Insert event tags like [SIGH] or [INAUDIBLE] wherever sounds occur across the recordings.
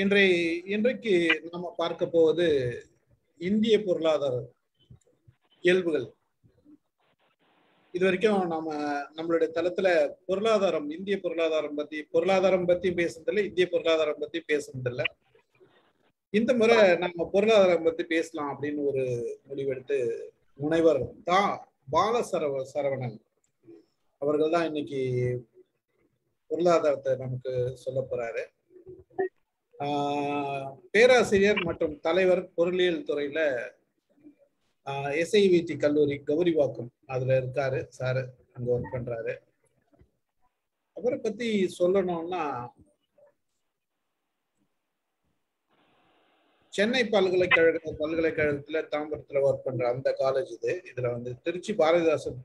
இன்றை இன்றைக்கு நம்ம பார்க்க போவது இந்திய பொருளாதார இயல்புகள். இது வரைக்கும் நாம நம்மளுடைய தளத்துல பொருளாதாரம் இந்திய பொருளாதாரம் பத்தி பொருளாதாரம் பத்தி பேசுனதில்ல இந்திய பொருளாதாரம் பத்தி பேசுனதில்ல. இந்த முறை நம்ம பொருளாதாரம் பத்தி பேசலாம் அப்படின்னு ஒரு முடிவெடுத்து முனைவர் தா. பால சரவ சரவணன் அவர்கள் தான் இன்னைக்கு பொருளாதாரத்தை நமக்கு சொல்ல போறாரு. பேராசிரியர் மற்றும் தலைவர் பொருளியல் துறையில எஸ்ஐவிடி கல்லூரி கௌரிவாக்கம் அதுல இருக்காரு சாரு அங்க ஒர்க் பண்றாரு. அவரை பத்தி சொல்லணும்னா சென்னை பல்கலைக்கழக பல்கலைக்கழகத்துல தாம்பரத்துல ஒர்க் பண்ற அந்த காலேஜ் இது. இதுல வந்து திருச்சி பாரதிதாசன்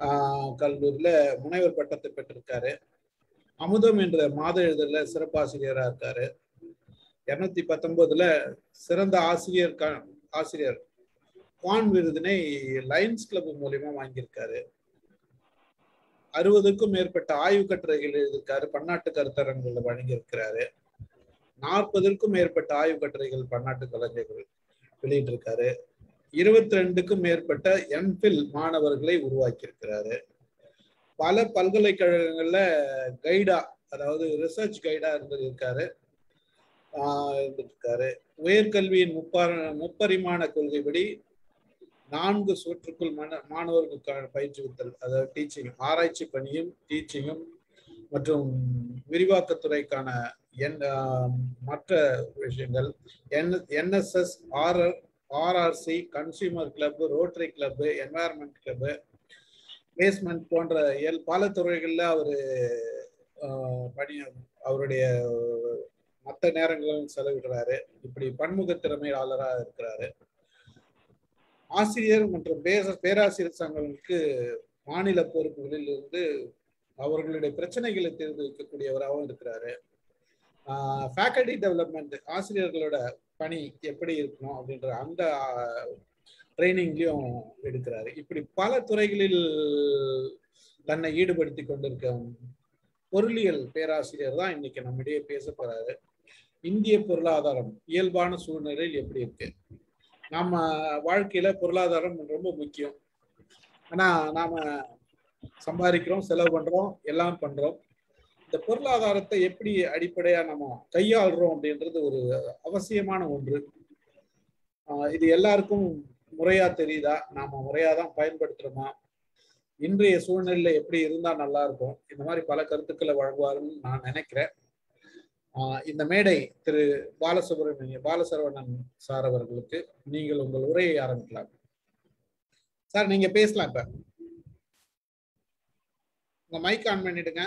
ஆஹ் கல்லூரியில முனைவர் பட்டத்தை பெற்றிருக்காரு. அமுதம் என்ற மாத இதழில் சிறப்பாசிரியரா இருக்காரு. இருநூத்தி பத்தொன்பதுல சிறந்த ஆசிரியர் க- ஆசிரியர் குவான் விருதினை லயன்ஸ் கிளப் மூலியமா வாங்கியிருக்காரு. அறுபதுக்கும் மேற்பட்ட ஆய்வு கட்டுரைகள் எழுதியிருக்காரு. பன்னாட்டு கருத்தரங்குகளை வழங்கியிருக்கிறாரு. நாற்பதற்கும் மேற்பட்ட ஆய்வு கட்டுரைகள் பன்னாட்டு கலைஞர்கள் வெளியிட்டிருக்காரு. இருபத்தி ரெண்டுக்கும் மேற்பட்ட எம்பில் மாணவர்களை உருவாக்கியிருக்கிறாரு. பல பல்கலைக்கழகங்கள்ல கைடா அதாவது ரிசர்ச் கைடா இருந்திருக்காரு. ஆஹ் உயர்கல்வியின் முப்பார முப்பரிமாண கொள்கைப்படி நான்கு சுற்றுக்குள் மன மாணவர்களுக்கான பயிற்றுவித்தல் அதாவது டீச்சிங் ஆராய்ச்சி பணியும் டீச்சிங்கும் மற்றும் விரிவாக்கத்துறைக்கான என் மற்ற விஷயங்கள் என் NSS RR RRC consumer club Rotary club environment club placement போன்ற எல் பல துறைகளில் அவர் பணி அவருடைய மற்ற நேரங்களும் செலவிடுறாரு. இப்படி பன்முக திறமையாளராக இருக்கிறாரு. ஆசிரியர் மற்றும் பேச பேராசிரியர் சங்கங்களுக்கு மாநில பொறுப்புகளில் இருந்து அவர்களுடைய பிரச்சனைகளை தெரிந்து வைக்கக்கூடியவராகவும் இருக்கிறாரு. ஃபேக்கல்டி டெவலப்மெண்ட் ஆசிரியர்களோட பணி எப்படி இருக்கணும் அப்படின்ற அந்த ட்ரைனிங்லையும் எடுக்கிறாரு. இப்படி பல துறைகளில் தன்னை ஈடுபடுத்தி கொண்டிருக்க பொருளியல் பேராசிரியர் தான் இன்னைக்கு நம்மிடையே பேச போறாரு. இந்திய பொருளாதாரம் இயல்பான சூழ்நிலையில் எப்படி இருக்கு? நம்ம வாழ்க்கையில பொருளாதாரம் ரொம்ப முக்கியம். ஆனா நாம சம்பாதிக்கிறோம் செலவு பண்றோம் எல்லாம் பண்றோம். இந்த பொருளாதாரத்தை எப்படி அடிப்படையா நம்ம கையாளுறோம் அப்படின்றது ஒரு அவசியமான ஒன்று. இது எல்லாருக்கும் முறையா தெரியுதா? நாம முறையா தான் பயன்படுத்துறோமா? இன்றைய சூழ்நிலையில எப்படி இருந்தா நல்லா இருக்கும்? இந்த மாதிரி பல கருத்துக்களை வழங்குவாருன்னு நான் நினைக்கிறேன். இந்த மேடை திரு பாலசுப்ரமணிய பாலசரவணன் சார் அவர்களுக்கு நீங்கள் உங்கள் உரையை ஆரம்பிக்கலாம். சார் நீங்க பேசலாம் இப்ப. உங்க மைக் ஆன் பண்ணிடுங்க.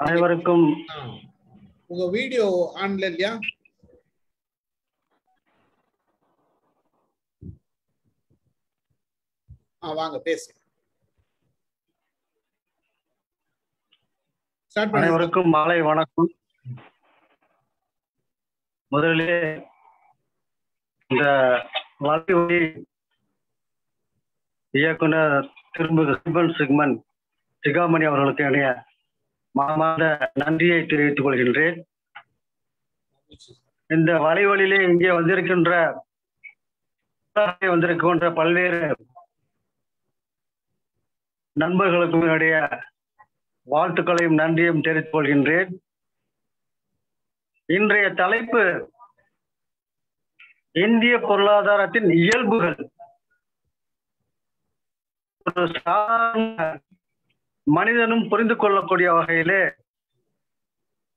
அனைவருக்கும். உங்க வீடியோ ஆன்ல இல்லையா? ஆ வாங்க பேசு ஸ்டார்ட் பண்ணுங்க அனைவருக்கும் மாலை வணக்கம். முதலிலே இந்த வாழ்க்கை இயக்குனர் திரும்ப சிபன் சிக்மன் சிகாமணி அவர்களுக்கு என்னைய மனமார்ந்த நன்றியை தெரிவித்துக் கொள்கின்றேன். இந்த வலைவழியிலே இங்கே வந்திருக்கின்ற வந்திருக்கின்ற பல்வேறு நண்பர்களுக்கும் என்னுடைய வாழ்த்துக்களையும் நன்றியும் தெரிவித்துக் கொள்கின்றேன். இன்றைய தலைப்பு இந்திய பொருளாதாரத்தின் இயல்புகள். ஒரு சாதாரண மனிதனும் புரிந்து கொள்ளக்கூடிய வகையிலே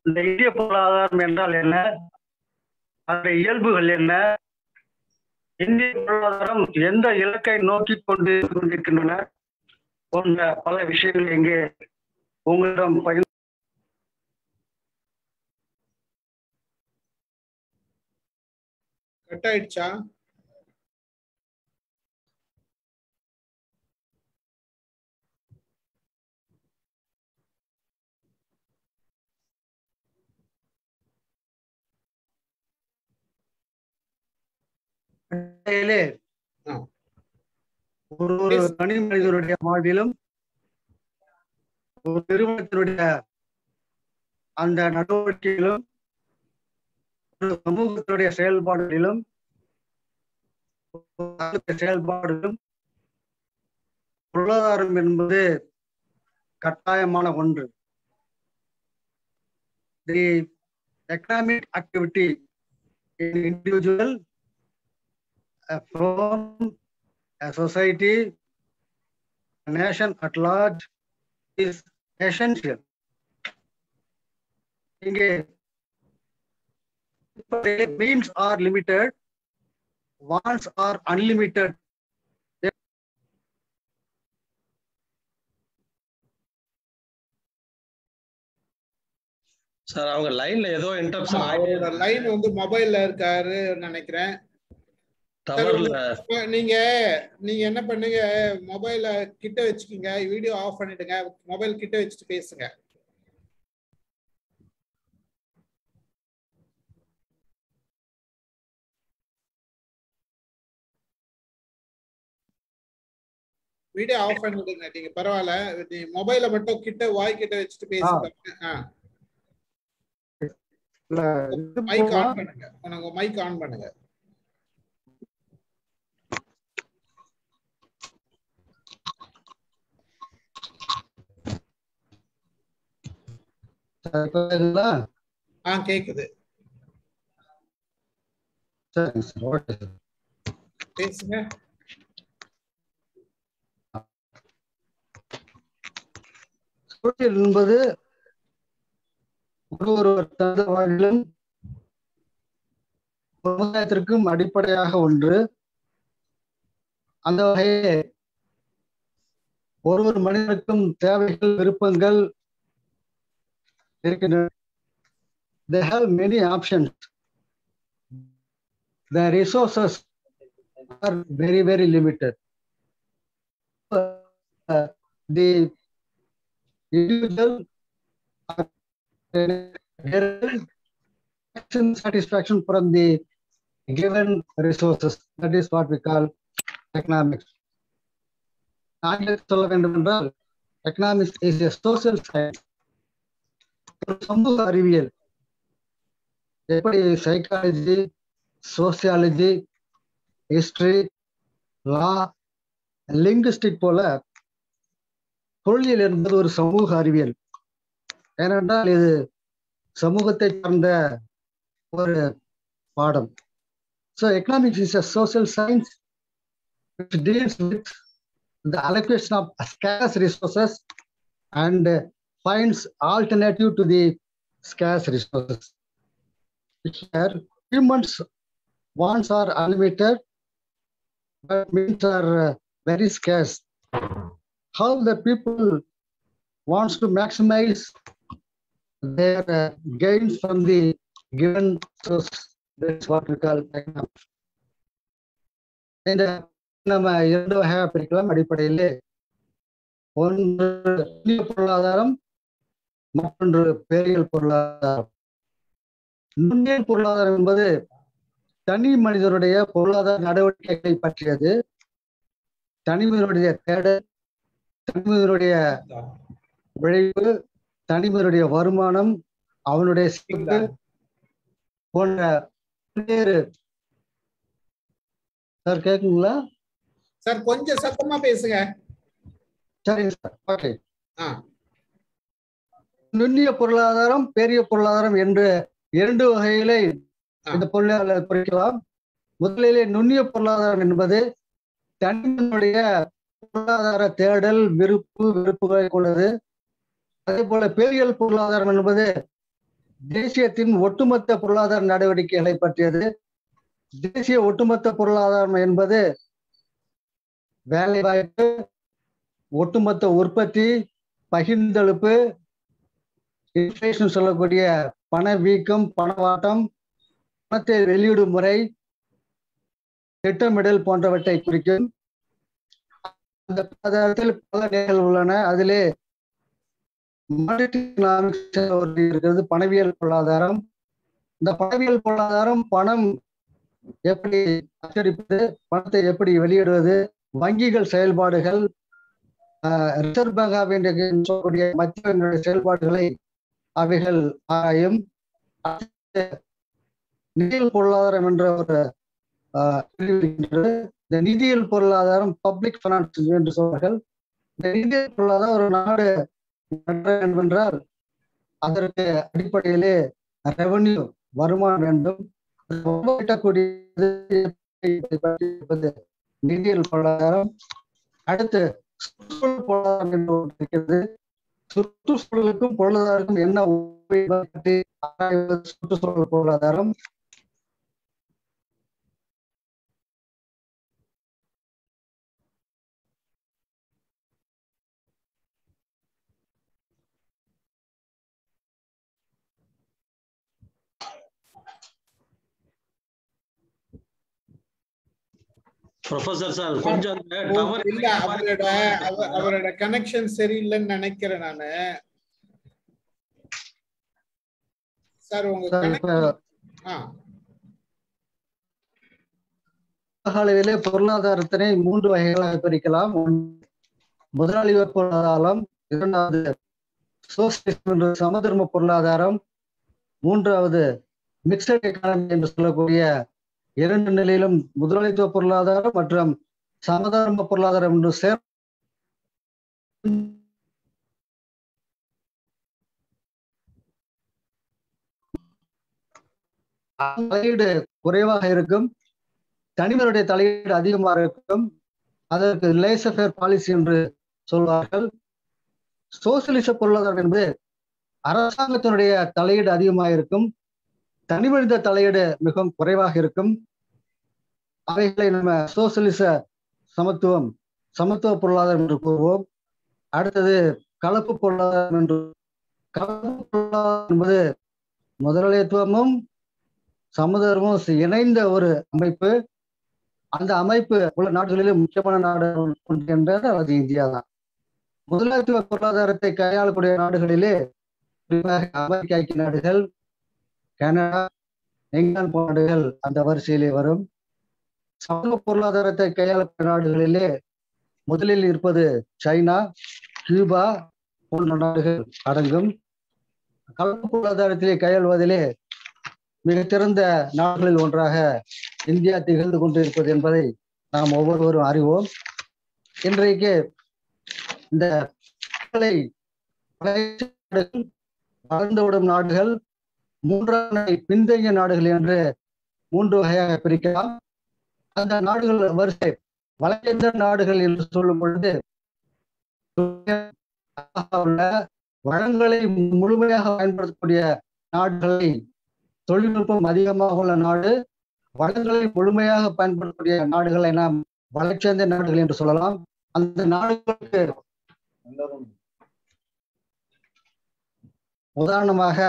இந்த இந்திய பொருளாதாரம் என்றால் என்ன? அதனுடைய இயல்புகள் என்ன? இந்திய பொருளாதாரம் எந்த இலக்கை நோக்கி கொண்டு கொண்டிருக்கின்றன? போன்ற பல விஷயங்கள் இங்கே உங்களிடம் பகிர்ந்து கட் ஆயிடுச்சா. ஒரு ஒரு தனி மனிதனுடைய வாழ்விலும் ஒரு நிறுவனத்தினுடைய அந்த நடவடிக்கையிலும் சமூகத்தினுடைய செயல்பாடுகளிலும் செயல்பாடுகளும் பொருளாதாரம் என்பது கட்டாயமான ஒன்று. The economic activity individual a firm, a society, a nation at large is essential. இங்கே means are limited, wants are unlimited. Sir அவங்க லைன்ல ஏதோ இன்டரப்ஷன் லைன் வந்து மொபைல்ல இருக்காரு நினைக்கிறேன் நீங்க நீங்க என்ன பண்ணுங்க மொபைல கிட்ட வச்சுக்கோங்க வீடியோ ஆஃப் பண்ணிடுங்க மொபைல் கிட்ட வச்சுட்டு பேசுங்க. வீடியோ ஆஃப் பண்ணிடுங்க நீங்க பரவாயில்ல. நீ மொபைல மட்டும் கிட்ட வாய் கிட்ட வச்சுட்டு பேசுங்க. மைக் ஆன் பண்ணுங்க. உனக்கு மைக் ஆன் பண்ணுங்க. ஆ கேக்குது. பேசுங்க. சோசியல் என்பது ஒரு ஒருவர் தனது வாழ்விலும் சமுதாயத்திற்கும் அடிப்படையாக ஒன்று. அந்த வகையிலே ஒரு ஒரு மனிதனுக்கும் தேவைகள் விருப்பங்கள் they can they have many options. The resources are very, very limited. Uh, the individual action satisfaction from the given resources. That is what we call economics. Economics is a social science. சமூக அறிவியல். எப்படி psychology sociology history law linguistic போல பொருளியல் என்பது ஒரு சமூக அறிவியல். ஏனென்றால் இது சமூகத்தை சார்ந்த ஒரு பாடம். So economics is a social science which deals with the resources of finds alternative to the scarce resources. Here, humans' wants are unlimited, but means are uh, very scarce. How the people wants to maximize their uh, gains from the given source. That's what we call economics. இந்த நம்ம இரண்டு வகையாக பிரிக்கலாம் அடிப்படையிலே ஒன்று இந்திய பொருளாதாரம் மற்றொன்று பேரியல் பொருளாதாரம். நுண்ணியல் பொருளாதாரம் என்பது தனி மனிதனுடைய பொருளாதார நடவடிக்கைகளை பற்றியது. தனி மனிதனுடைய தேடல் தனி மனிதனுடைய உழைப்பு தனி மனிதனுடைய வருமானம் அவனுடைய சிறப்பு போன்ற பல்வேறு. சார் கேக்குங்களா சார் கொஞ்சம் சத்தமா பேசுங்க. சரிங்க சார். ஓகே. ஆ. நுண்ணிய பொருளாதாரம் பெரிய பொருளாதாரம் என்று இரண்டு வகையிலே இந்த பொருளாதார பிரிக்கலாம் முதலிலே நுண்ணிய பொருளாதாரம் என்பது தனிமனுடைய பொருளாதார தேடல் விருப்பு வெறுப்புகளை கொண்டது. அதே போல பேரியல் பொருளாதாரம் என்பது தேசியத்தின் ஒட்டுமொத்த பொருளாதார நடவடிக்கைகளை பற்றியது. தேசிய ஒட்டுமொத்த பொருளாதாரம் என்பது வேலை வாய்ப்பு ஒட்டுமொத்த உற்பத்தி பகிர்ந்தெழுப்பு இன்ஃபிளேஷன் சொல்லக்கூடிய பணவீக்கம் பணவாட்டம் பணத்தை வெளியிடும் முறை திட்டமிடல் போன்றவற்றை குறிக்கும். அந்த பொருளாதாரத்தில் பல நிலைகள் உள்ளன. அதிலே இருக்கிறது பணவியல் பொருளாதாரம். இந்த பணவியல் பொருளாதாரம் பணம் எப்படி அச்சடிப்பது பணத்தை எப்படி வெளியிடுவது வங்கிகள் செயல்பாடுகள் ரிசர்வ் பேங்க் ஆஃப் இந்தியா சொல்லக்கூடிய மத்திய வங்கியுடைய செயல்பாடுகளை அவைகள் ஆயும் நிதியியல் பொருளாதாரம் என்ற ஒரு இந்த நிதியியல் பொருளாதாரம் பப்ளிக் ஃபைனான்ஸ் என்று சொல்வார்கள். இந்த நிதியியல் பொருளாதாரம் ஒரு நாடு வேண்டும் என்றால் அதற்கு அடிப்படையிலே ரெவன்யூ வருமானம் வேண்டும். ஈட்டக்கூடியது நிதியியல் பொருளாதாரம். அடுத்து பொருளாதாரம் என்று இருக்கிறது. சுற்றுச்சூழலுக்கும் பொருளாதாரக்கும் என்ன சுற்றுச்சூழல் பொருளாதாரம் ப்ரொஃபசர் சார் கொஞ்சம் இல்ல அவரோட அவ- அவரோட கனெக்ஷன் சரியில்லைன்னு நினைக்கிறேன் நானு. சார் உங்க சார், இப்ப connection- ஆ. உலக அளவிலே பொருளாதாரத்தினை மூன்று வகைகளாக பிரிக்கலாம். முதலாளித்துவ பொருளாதாரம் இரண்டாவது சோசியலிசம் என்ற சமதர்ம பொருளாதாரம் மூன்றாவது மிக்சட் எக்கானமி என்று சொல்லக்கூடிய இரண்டு நிலையிலும் முதலாளித்துவ பொருளாதாரம் மற்றும் சமதர்ம பொருளாதாரம் என்று சேர் தலையீடு குறைவாக இருக்கும். தனிமருடைய தலையீடு அதிகமாக இருக்கும். அதற்கு லேசஃபேர் பாலிசி என்று சொல்வார்கள். சோசியலிச பொருளாதாரம் என்பது அரசாங்கத்தினுடைய தலையீடு அதிகமாக இருக்கும். தனிமனித தலையீடு மிகவும் குறைவாக இருக்கும். அவைகளை நம்ம சோசியலிச சமத்துவம் சமத்துவ பொருளாதாரம் என்று கூறுவோம். அடுத்தது கலப்பு பொருளாதாரம் என்று கலப்பு பொருளாதாரம் என்பது முதலாளித்துவமும் சமுதாயமும் இணைந்த ஒரு அமைப்பு. அந்த அமைப்பு உள்ள நாடுகளிலே முக்கியமான நாடு ஒன்று என்றால் அது இந்தியா தான். முதலாளித்துவ பொருளாதாரத்தை கையாளக்கூடிய நாடுகளிலே அமெரிக்க ஐக்கிய நாடுகள் கனடா இங்கிலாந்து நாடுகள் அந்த வரிசையிலே வரும். சமூக பொருளாதாரத்தை கையாளப்பட்ட நாடுகளிலே முதலில் இருப்பது சைனா கியூபா போன்ற நாடுகள் அடங்கும். கலப்பு பொருளாதாரத்திலே கையாள்வதிலே மிகச்சிறந்த நாடுகளில் ஒன்றாக இந்தியா திகழ்ந்து கொண்டிருப்பது என்பதை நாம் ஒவ்வொருவரும் அறிவோம். இன்றைக்கு இந்த நாடுகள், வளர்ந்துவிடும் நாடுகள் மூன்றாம் பிந்தைய நாடுகள் என்று மூன்று வகையாக பிரிக்கலாம். அந்த நாடுகள் வரிசை வளைந்த நாடுகள் என்று சொல்லும் பொழுது வளங்களை முழுமையாக பயன்படுத்தக்கூடிய நாடுகளை தொழில்நுட்பம் அதிகமாக உள்ள நாடு வளங்களை முழுமையாக பயன்படுத்தக்கூடிய நாடுகளை நாம் வளர்ச்சியந்த நாடுகள் என்று சொல்லலாம். அந்த நாடுகளுக்கு உதாரணமாக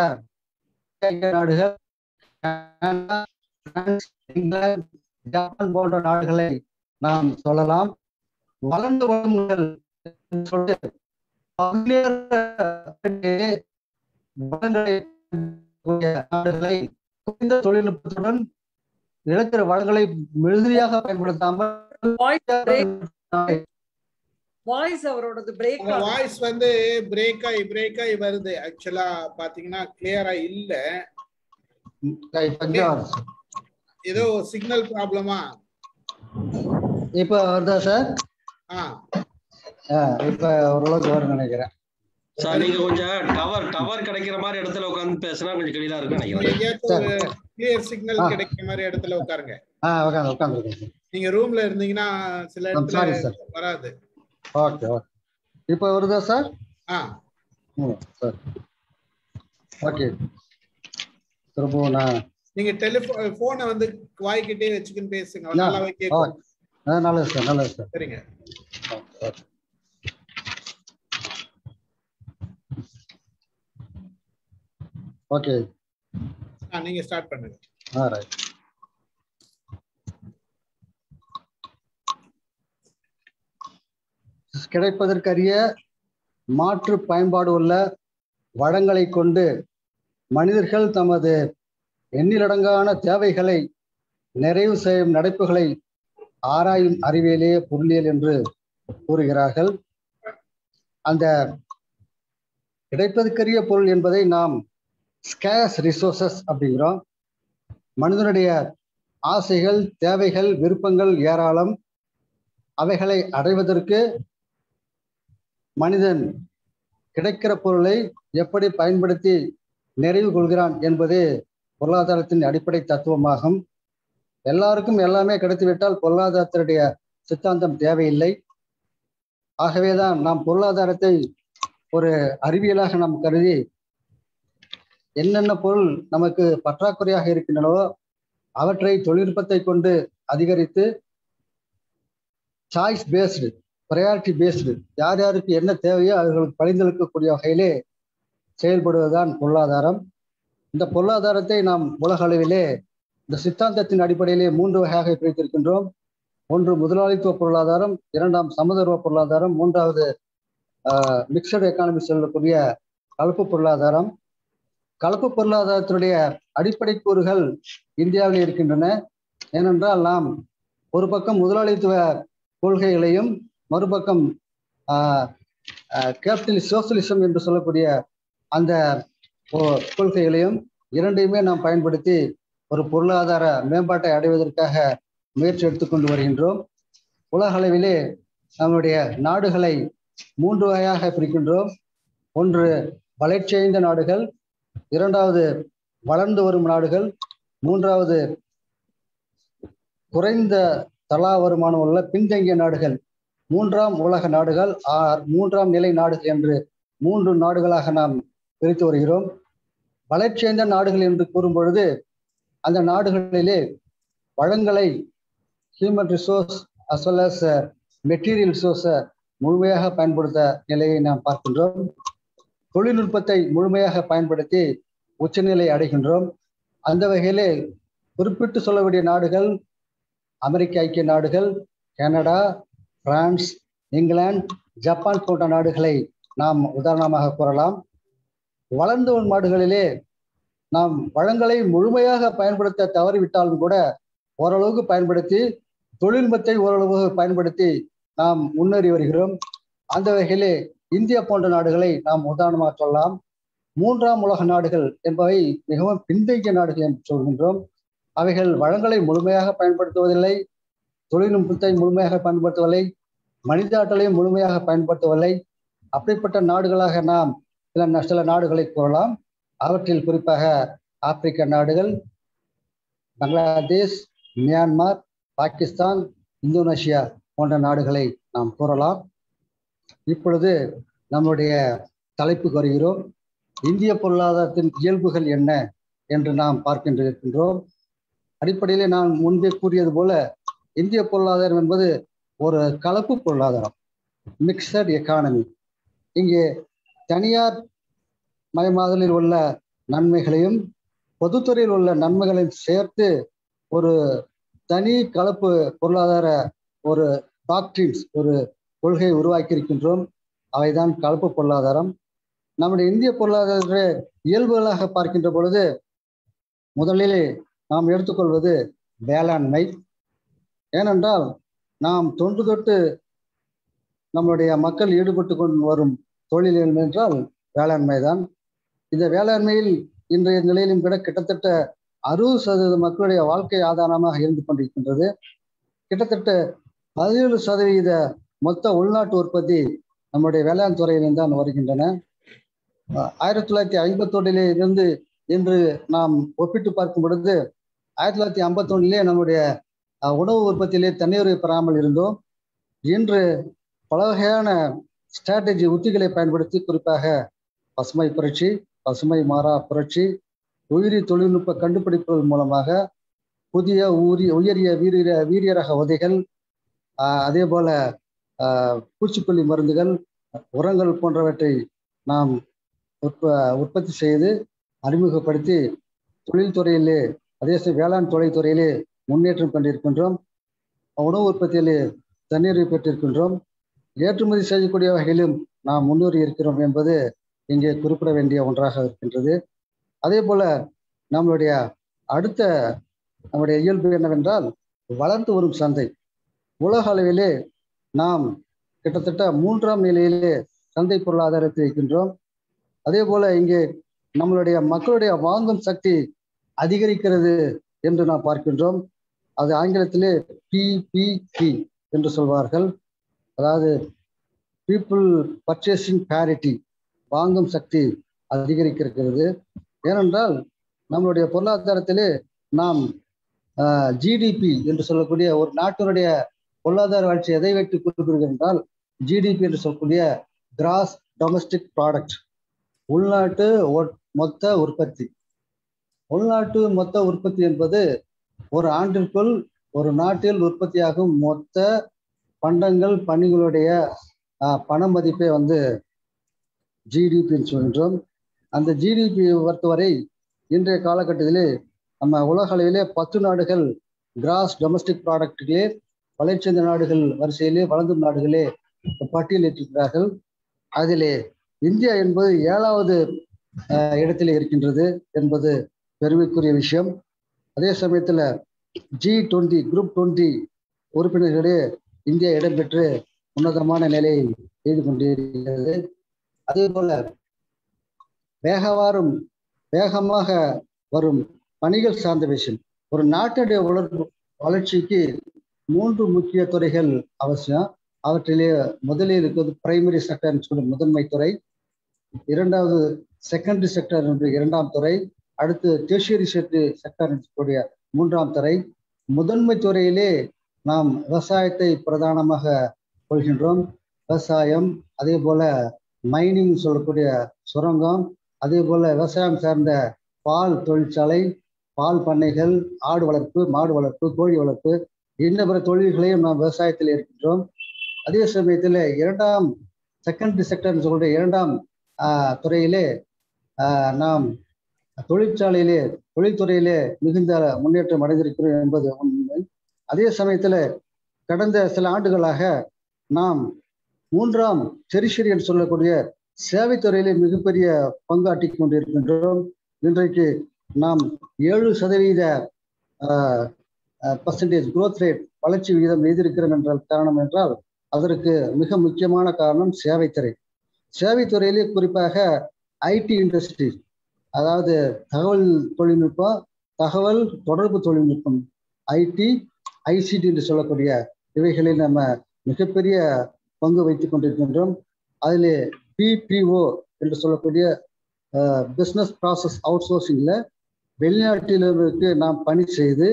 நாடுகள் ஜப்பான் போன்ற நாடுகளை நாம் சொல்லலாம். வளர்ந்து நாடுகளை குறைந்த தொழில்நுட்பத்துடன் இழக்கிற வளங்களை மிகுதியாக பயன்படுத்தாமல் வாய்ஸ் அவரோடது பிரேக் வாய்ஸ் வந்து பிரேக் ஆகி பிரேக் ஆகி வருது. ஆக்சுவலா பாத்தீங்கன்னா கிளியரா இல்ல. ஏதோ சிக்னல் ப்ராப்ளமா இப்ப வருதா சார் இப்ப ஓரளவுக்கு வரும்னு நினைக்கிறேன். சார் நீங்க கொஞ்சம் டவர் டவர் கிடைக்கிற மாதிரி இடத்துல உட்கார்ந்து பேசினா கொஞ்சம் கிளியரா இருக்கும்னு நினைக்கிறேன். Clear signal. கிடைக்கிற மாதிரி இடத்துல உட்காருங்க. உட்காந்து நீங்க ரூம்ல இருந்தீங்கன்னா சில இடத்துல. வராது. ஓகே ஓகே இப்போ வருதா சார் ஆ. சார் ஓகே திரும்பவும் நான் நீங்க டெலிபோன் போனை வந்து வாய்க்கிட்டே வச்சுக்கின்னு பேசுங்க. நல்லாவே கேட்கும். நல்லது சார் நல்லது சார் சரிங்க. ஓகே, நீங்க ஸ்டார்ட் பண்ணுங்க. ஆ ரைட் கிடைப்பதற்கரிய மாற்று பயன்பாடு உள்ள வளங்களை கொண்டு மனிதர்கள் தமது எண்ணிலடங்கான தேவைகளை நிறைவு செய்யும் நடைப்புகளை ஆராயும் அறிவியலே பொருளியல் என்று கூறுகிறார்கள். அந்த கிடைப்பதற்கரிய பொருள் என்பதை நாம் ஸ்கேஸ் ரிசோர்சஸ் அப்படிங்கிறோம். மனிதனுடைய ஆசைகள் தேவைகள் விருப்பங்கள் ஏராளம். அவைகளை அடைவதற்கு மனிதன் கிடைக்கிற பொருளை எப்படி பயன்படுத்தி நிறைவு கொள்கிறான் என்பது பொருளாதாரத்தின் அடிப்படை தத்துவமாகும். எல்லாருக்கும் எல்லாமே கிடைத்துவிட்டால் பொருளாதாரத்தினுடைய சித்தாந்தம் தேவையில்லை. ஆகவேதான் நாம் பொருளாதாரத்தை ஒரு அறிவியலாக நாம் கருதி என்னென்ன பொருள் நமக்கு பற்றாக்குறையாக இருக்கின்றனவோ அவற்றை தொழில்நுட்பத்தை கொண்டு அதிகரித்து சாய்ஸ் பேஸ்டு ப்ரையாரிட்டி பேஸ்டு யார் யாருக்கு என்ன தேவையோ அவர்களுக்கு பரிந்தளிக்கக்கூடிய வகையிலே செயல்படுவதுதான் பொருளாதாரம். இந்த பொருளாதாரத்தை நாம் உலக அளவிலே இந்த சித்தாந்தத்தின் அடிப்படையிலே மூன்று வகையாக பிரித்திருக்கின்றோம். ஒன்று முதலாளித்துவ பொருளாதாரம் இரண்டாம் சமதர்வ பொருளாதாரம் மூன்றாவது மிக்சடு எக்கானமி சொல்லக்கூடிய கலப்பு பொருளாதாரம். கலப்பு பொருளாதாரத்தினுடைய அடிப்படை கூறுகள் இந்தியாவில் இருக்கின்றன. ஏனென்றால் நாம் ஒரு பக்கம் முதலாளித்துவ கொள்கைகளையும் மறுபக்கம் கேபிட்டலிஸ்ட் சோசியலிசம் என்று சொல்லக்கூடிய அந்த கொள்கைகளையும் இரண்டையுமே நாம் பயன்படுத்தி ஒரு பொருளாதார மேம்பாட்டை அடைவதற்காக முயற்சி எடுத்துக்கொண்டு வருகின்றோம். உலக அளவிலே நம்முடைய நாடுகளை மூன்று வகையாக பிரிக்கின்றோம். ஒன்று வளர்ச்சியடைந்த நாடுகள் இரண்டாவது வளர்ந்து வரும் நாடுகள் மூன்றாவது குறைந்த தலா வருமானம் உள்ள பின்தங்கிய நாடுகள். மூன்றாம் உலக நாடுகள் ஆர் மூன்றாம் நிலை நாடுகள் என்று மூன்று நாடுகளாக நாம் பிரித்து வருகிறோம். வளர்ச்சியடைந்த நாடுகள் என்று கூறும் பொழுது அந்த நாடுகளிலே வளங்களை human resource as well as material ரிசோர்ஸை முழுமையாக பயன்படுத்த நிலையை நாம் பார்க்கின்றோம். தொழில்நுட்பத்தை முழுமையாக பயன்படுத்தி உச்சநிலை அடைகின்றோம். அந்த வகையிலே குறிப்பிட்டு சொல்ல வேண்டிய நாடுகள் அமெரிக்க ஐக்கிய நாடுகள் கனடா பிரான்ஸ் இங்கிலாந்து ஜப்பான் போன்ற நாடுகளை நாம் உதாரணமாக கூறலாம். வளர்ந்து வரும் நாடுகளிலே நாம் வளங்களை முழுமையாக பயன்படுத்த தவறிவிட்டாலும் கூட ஓரளவுக்கு பயன்படுத்தி தொழில்நுட்பத்தை ஓரளவு பயன்படுத்தி நாம் முன்னேறி வருகிறோம். அந்த வகையிலே இந்தியா போன்ற நாடுகளை நாம் உதாரணமாக சொல்லலாம். மூன்றாம் உலக நாடுகள் என்பவை மிகவும் பின்தங்கிய நாடுகள் என்று சொல்கின்றோம். அவைகள் வளங்களை முழுமையாக பயன்படுத்துவதில்லை. தொழில்நுட்பத்தை முழுமையாக பயன்படுத்தவில்லை மனித ஆற்றலையும் முழுமையாக பயன்படுத்தவில்லை. அப்படிப்பட்ட நாடுகளாக நாம் சில சில நாடுகளை கூறலாம். அவற்றில் குறிப்பாக ஆப்பிரிக்க நாடுகள் பங்களாதேஷ் மியான்மர் பாகிஸ்தான் இந்தோனேஷியா போன்ற நாடுகளை நாம் கூறலாம். இப்பொழுது நம்முடைய தலைப்புக்கு வருகிறோம் இந்திய பொருளாதாரத்தின் இயல்புகள் என்ன என்று நாம் பார்க்கின்றிருக்கின்றோம் அடிப்படையிலே நான் முன்பே கூறியது போல இந்திய பொருளாதாரம் என்பது ஒரு கலப்பு பொருளாதாரம் மிக்சட் எக்கானமி இங்கே தனியார் மயமாதலில் உள்ள நன்மைகளையும் பொதுத்துறையில் உள்ள நன்மைகளையும் சேர்த்து ஒரு தனி கலப்பு பொருளாதார ஒரு டாக்டின்ஸ் ஒரு கொள்கையை உருவாக்கி இருக்கின்றோம் அவைதான் கலப்பு பொருளாதாரம். நம்முடைய இந்திய பொருளாதார இயல்புகளாக பார்க்கின்ற பொழுது முதலில் நாம் எடுத்துக்கொள்வது வேளாண்மை. ஏனென்றால் நாம் தொன்று தொட்டு நம்முடைய மக்கள் ஈடுபட்டு கொண்டு வரும் தொழில் என்றால் வேளாண்மை தான் இந்த வேளாண்மையில் இன்றைய நிலையிலும் கூட கிட்டத்தட்ட அறுபது சதவீத மக்களுடைய வாழ்க்கை ஆதாரமாக இருந்து கொண்டிருக்கின்றது. கிட்டத்தட்ட பதினேழு சதவீத மொத்த உள்நாட்டு உற்பத்தி நம்முடைய வேளாண் துறையிலும் தான் வருகின்றன. ஆயிரத்தி தொள்ளாயிரத்தி ஐம்பத்தொன்னிலே இருந்து இன்று நாம் ஒப்பிட்டு பார்க்கும் பொழுது ஆயிரத்தி தொள்ளாயிரத்தி ஐம்பத்தொன்னிலே நம்முடைய உணவு உற்பத்தியிலே தன்னிறைவு பெறாமல் இருந்தோம். இன்று பல வகையான ஸ்ட்ராட்டஜி உத்திகளை பயன்படுத்தி குறிப்பாக பசுமை புரட்சி பசுமை மாறா புரட்சி உயிரி தொழில்நுட்ப கண்டுபிடிப்புகள் மூலமாக புதிய ஊரி உயரிய வீரிய வீரியரக உதைகள் அதே போல பூச்சிக்கொல்லி மருந்துகள் உரங்கள் போன்றவற்றை நாம் உற்ப உற்பத்தி செய்து அறிமுகப்படுத்தி தொழில்துறையிலே அதே வேளாண் தொழில்துறையிலே முன்னேற்றம் கண்டிருக்கின்றோம். உணவு உற்பத்தியிலே தண்ணீரை பெற்றிருக்கின்றோம். ஏற்றுமதி செய்யக்கூடிய வகையிலும் நாம் முன்னேறி இருக்கிறோம் என்பது இங்கே குறிப்பிட வேண்டிய ஒன்றாக இருக்கின்றது. அதே போல நம்மளுடைய அடுத்த நம்முடைய இயல்பு என்னவென்றால் வளர்ந்து வரும் சந்தை. உலக அளவிலே நாம் கிட்டத்தட்ட மூன்றாம் நிலையிலே சந்தை பொருளாதாரத்தில் இருக்கின்றோம் அதே போல இங்கே நம்மளுடைய மக்களுடைய வாங்கும் சக்தி அதிகரிக்கிறது என்று நாம் பார்க்கின்றோம். அது ஆங்கிலத்திலே பிபிபி என்று சொல்வார்கள். அதாவது பீப்புள் பர்ச்சேசிங் பேரிட்டி வாங்கும் சக்தி அதிகரிக்கிறது. ஏனென்றால் நம்மளுடைய பொருளாதாரத்திலே நாம் ஜிடிபி என்று சொல்லக்கூடிய ஒரு நாட்டினுடைய பொருளாதார வளர்ச்சி எதை வைத்து குறிப்பிடுகிறது என்றால் ஜிடிபி என்று சொல்லக்கூடிய கிராஸ் டொமஸ்டிக் ப்ராடக்ட் உள்நாட்டு மொத்த உற்பத்தி. உள்நாட்டு மொத்த உற்பத்தி என்பது ஒரு ஆண்டிற்குள் ஒரு நாட்டில் உற்பத்தியாகும் மொத்த பண்டங்கள் பணிகளுடைய பண மதிப்பை வந்து ஜிடிபின்னு சொல்கின்றோம். அந்த ஜிடிபி பொறுத்தவரை இன்றைய காலகட்டத்திலே நம்ம உலக அளவிலே பத்து நாடுகள் கிராஸ் டொமஸ்டிக் ப்ராடக்டிலே வளர்ச்சியடைந்த நாடுகள் வரிசையிலே வளர்ந்தும் நாடுகளே பட்டியலிட்டிருக்கிறார்கள். அதிலே இந்தியா என்பது ஏழாவது இடத்திலே இருக்கின்றது என்பது பெருமைக்குரிய விஷயம். அதே சமயத்தில் ஜி டுவெண்ட்டி குரூப் டுவெண்ட்டி உறுப்பினர்களே இந்தியா இடம்பெற்று உன்னதமான நிலையை செய்து கொண்டிருக்கிறது. அதே போல வேகவாரும் வேகமாக வரும் பணிகள் சார்ந்த விஷயம். ஒரு நாட்டுடைய வளர்ப்பு வளர்ச்சிக்கு மூன்று முக்கிய துறைகள் அவசியம். அவற்றிலே முதலில் இருக்கிறது பிரைமரி செக்டர்னு சொல்லும் முதன்மை துறை. இரண்டாவது செகண்டரி செக்டர் என்று இரண்டாம் துறை. அடுத்து டேஷியரி செட்டு என்று சொல்லக்கூடிய மூன்றாம் துறை. முதன்மை துறையிலே நாம் விவசாயத்தை பிரதானமாக கொள்கின்றோம். விவசாயம் அதே போல மைனிங் சொல்லக்கூடிய சுரங்கம் அதே போல விவசாயம் சார்ந்த பால் தொழிற்சாலை பால் பண்ணைகள் ஆடு வளர்ப்பு மாடு வளர்ப்பு கோழி வளர்ப்பு இன்ன பிற தொழில்களையும் நாம் விவசாயத்தில் இருக்கின்றோம் அதே சமயத்தில் இரண்டாம் செகண்டரி செக்டர்னு சொல்லக்கூடிய இரண்டாம் துறையிலே நாம் தொழிற்சாலையிலே தொழில்துறையிலே மிகுந்த முன்னேற்றம் அடைந்திருக்கிறோம் என்பது உண்மை. அதே சமயத்தில் கடந்த சில ஆண்டுகளாக நாம் மூன்றாம் செரிஷரி என்று சொல்லக்கூடிய சேவைத்துறையிலே மிகப்பெரிய பங்காற்றி கொண்டிருக்கின்றோம். இன்றைக்கு நாம் ஏழு சதவீத பர்சன்டேஜ் குரோத் ரேட் வளர்ச்சி விகிதம் எய்திருக்கிறோம் என்றால் காரணம் என்றால் அதற்கு மிக முக்கியமான காரணம் சேவைத்துறை சேவைத்துறையிலே குறிப்பாக ஐடி இண்டஸ்ட்ரி அதாவது தகவல் தொழில்நுட்பம் தகவல் தொடர்பு தொழில்நுட்பம் ஐடி ஐசிடி என்று சொல்லக்கூடிய இவைகளில் நம்ம மிகப்பெரிய பங்கு வைத்துக் கொண்டிருக்கின்றோம். அதில் பிபிஓ என்று சொல்லக்கூடிய பிஸ்னஸ் ப்ராசஸ் அவுட் சோர்சிங்கில் வெளிநாட்டினருக்கு நாம் பணி செய்து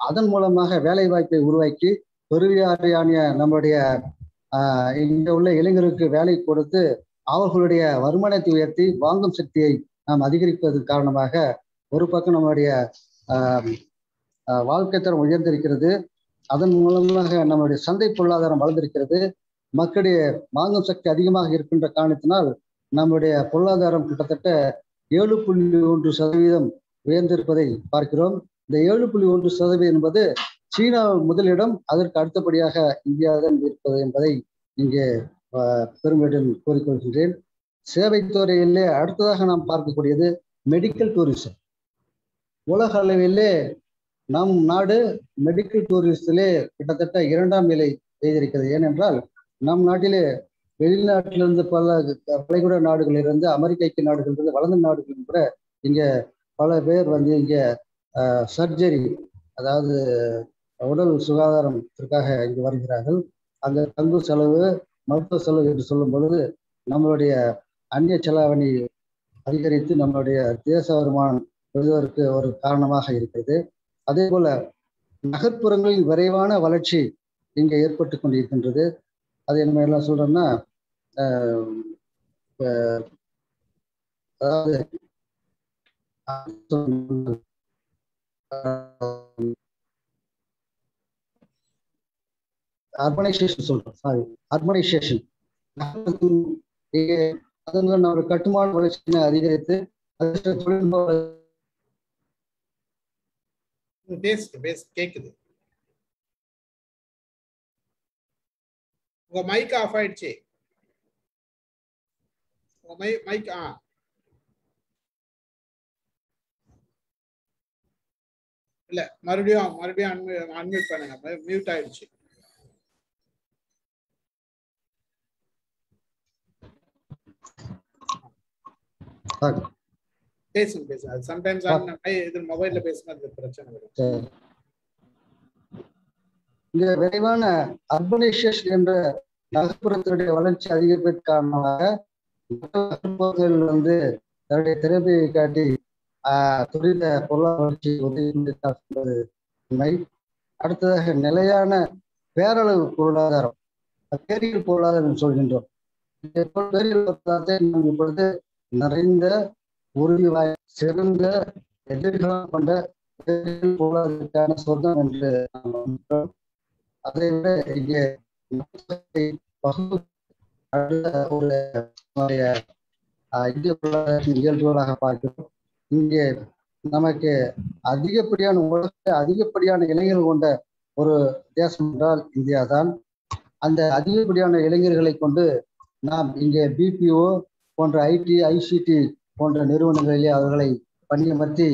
அதன் மூலமாக வேலை வாய்ப்பை உருவாக்கி பெருவியாரியான நம்முடைய இங்கே உள்ள இளைஞருக்கு வேலை கொடுத்து அவர்களுடைய வருமானத்தை உயர்த்தி வாங்கும் சக்தியை நாம் அதிகரிப்பது காரணமாக ஒரு பக்கம் நம்முடைய வாழ்க்கை தரம் உயர்ந்திருக்கிறது. அதன் மூலமாக நம்முடைய சந்தை பொருளாதாரம் வளர்ந்திருக்கிறது. மக்களுடைய வாங்கும் சக்தி அதிகமாக இருக்கின்ற காரணத்தினால் நம்முடைய பொருளாதாரம் கிட்டத்தட்ட ஏழு புள்ளி ஒன்று சதவீதம் உயர்ந்திருப்பதை பார்க்கிறோம். இந்த ஏழு புள்ளி ஒன்று சதவீதம் என்பது சீனா முதலிடம் அதற்கு அடுத்தபடியாக இந்தியாதான் இருப்பது என்பதை இங்கே பெருமையுடன் கூறிக்கொள்கின்றேன். சேவைத்துறையிலே அடுத்ததாக நாம் பார்க்கக்கூடியது மெடிக்கல் டூரிசம் உலக அளவிலே நம் நாடு மெடிக்கல் டூரிஸ்டிலே கிட்டத்தட்ட இரண்டாம் நிலை செய்திருக்கிறது. ஏனென்றால் நம் நாட்டிலே வெளிநாட்டிலிருந்து பல வளைகுடா நாடுகளிலிருந்து அமெரிக்க ஐக்கிய நாடுகளிலிருந்து வளர்ந்த நாடுகள் கூட இங்க பல பேர் வந்து இங்க சர்ஜரி அதாவது உடல் சுகாதாரத்திற்காக இங்கு வருகிறார்கள். அங்கே தங்கு செலவு மருத்துவ செலவு என்று சொல்லும் பொழுது நம்மளுடைய அந்நிய செலாவணி அதிகரித்து நம்மளுடைய தேச வருமானம் பெறுவதற்கு ஒரு காரணமாக இருக்கிறது. அதே போல நகர்ப்புறங்களில் விரைவான வளர்ச்சி இங்கே ஏற்பட்டு கொண்டிருக்கின்றது. அது என்ன எல்லாம் சொல்றோம்னா அதாவது அர்பனைசேஷன் சொல்றோம். Sorry urbanisation. அதன் ஒரு கட்டுமான வளர்ச்சியினை அதிகரித்து கேக்குது. உங்க மைக் ஆஃப் ஆயிடுச்சு. உங்க மை மைக் ஆ? இல்ல மறுபடியும் மறுபடியும் அன்மியூட் பண்ணுங்க. மியூட் ஆயிடுச்சு. பேசுங்க பேசுங்க. சம்டைம்ஸ் இது மொபைல்ல பேசும்போது பிரச்சனை வரும். இங்க விரைவான அர்பனைசேஷன் என்ற நகர்ப்புறத்தினுடைய வளர்ச்சி அதிகரிப்பதற்கு காரணமாக நகர்ப்புறங்கள் வந்து தன்னுடைய திறமையை காட்டி துரித பொருளாதார வளர்ச்சி உதவி உண்மை. அடுத்ததாக நிலையான பேரளவு பொருளாதாரம் பேரியல் பொருளாதாரம் சொல்கின்றோம். இந்த நாம் இப்பொழுது நிறைந்த உறுதி வாய் சிறந்த எதிர்காலம் கொண்ட சொந்தம் சொர்க்கம் என்று அதை விட இங்கே ஒரு இந்திய பொருளாதாரத்தின் இயல்புகளாக பார்க்கிறோம். இங்கே நமக்கு அதிகப்படியான உலக அதிகப்படியான இளைஞர்கள் கொண்ட ஒரு தேசம் என்றால் இந்தியா தான் அந்த அதிகப்படியான இளைஞர்களை கொண்டு நாம் இங்கே பிபிஓ போன்ற ஐடி ஐசிடி போன்ற நிறுவனங்களிலே அவர்களை பணியமர்த்தி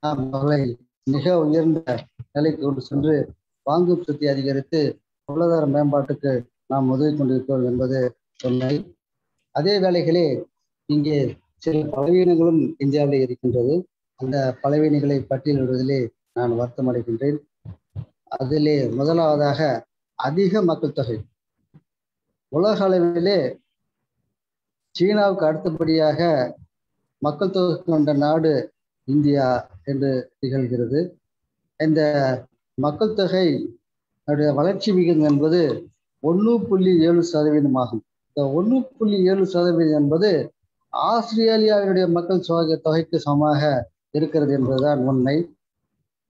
நாம் அவர்களை மிக உயர்ந்த நிலைக்கு கொண்டு சென்று வாங்கும் சக்தி அதிகரித்து பொருளாதார மேம்பாட்டுக்கு நாம் உதவி கொண்டிருக்கிறோம் என்பது உண்மை. அதே வேளைகளே இங்கே சில பலவீனங்களும் இந்தியாவில் இருக்கின்றது. அந்த பலவீனங்களை பட்டியலிடுவதிலே நான் வருத்தம் அடைகின்றேன். அதிலே முதலாவதாக அதிக மக்கள் தொகை. உலக அளவிலே சீனாவுக்கு அடுத்தபடியாக மக்கள் தொகை கொண்ட நாடு இந்தியா என்று திகழ்கிறது. இந்த மக்கள் தொகை வளர்ச்சி விகிதம் என்பது ஒன்று புள்ளி ஏழு சதவீதம் ஆகும். இந்த ஒன்று புள்ளி ஏழு சதவீதம் என்பது ஆஸ்திரேலியாவினுடைய மக்கள் தொகை தொகைக்கு சமமாக இருக்கிறது என்பதுதான் உண்மை.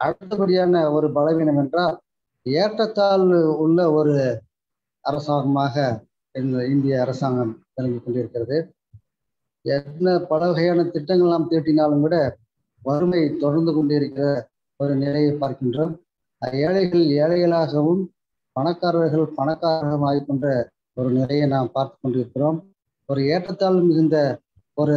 அடுத்தபடியான ஒரு பலவீனம் என்றால் ஏற்றத்தாழ்வு உள்ள ஒரு அரசாங்கமாக இந்த இந்திய அரசாங்கம் விளங்கிக் கொண்டிருக்கிறது. என்ன பல வகையான திட்டங்கள் நாம் தீட்டினாலும் கூட வறுமை தொடர்ந்து கொண்டிருக்கிற ஒரு நிலையை பார்க்கின்றோம். ஏழைகள் ஏழைகளாகவும் பணக்காரர்கள் பணக்காரர்களும் ஆகிக்கொண்ட ஒரு நிலையை நாம் பார்த்து கொண்டிருக்கிறோம். ஒரு ஏற்றத்தாழ்வு மிகுந்த ஒரு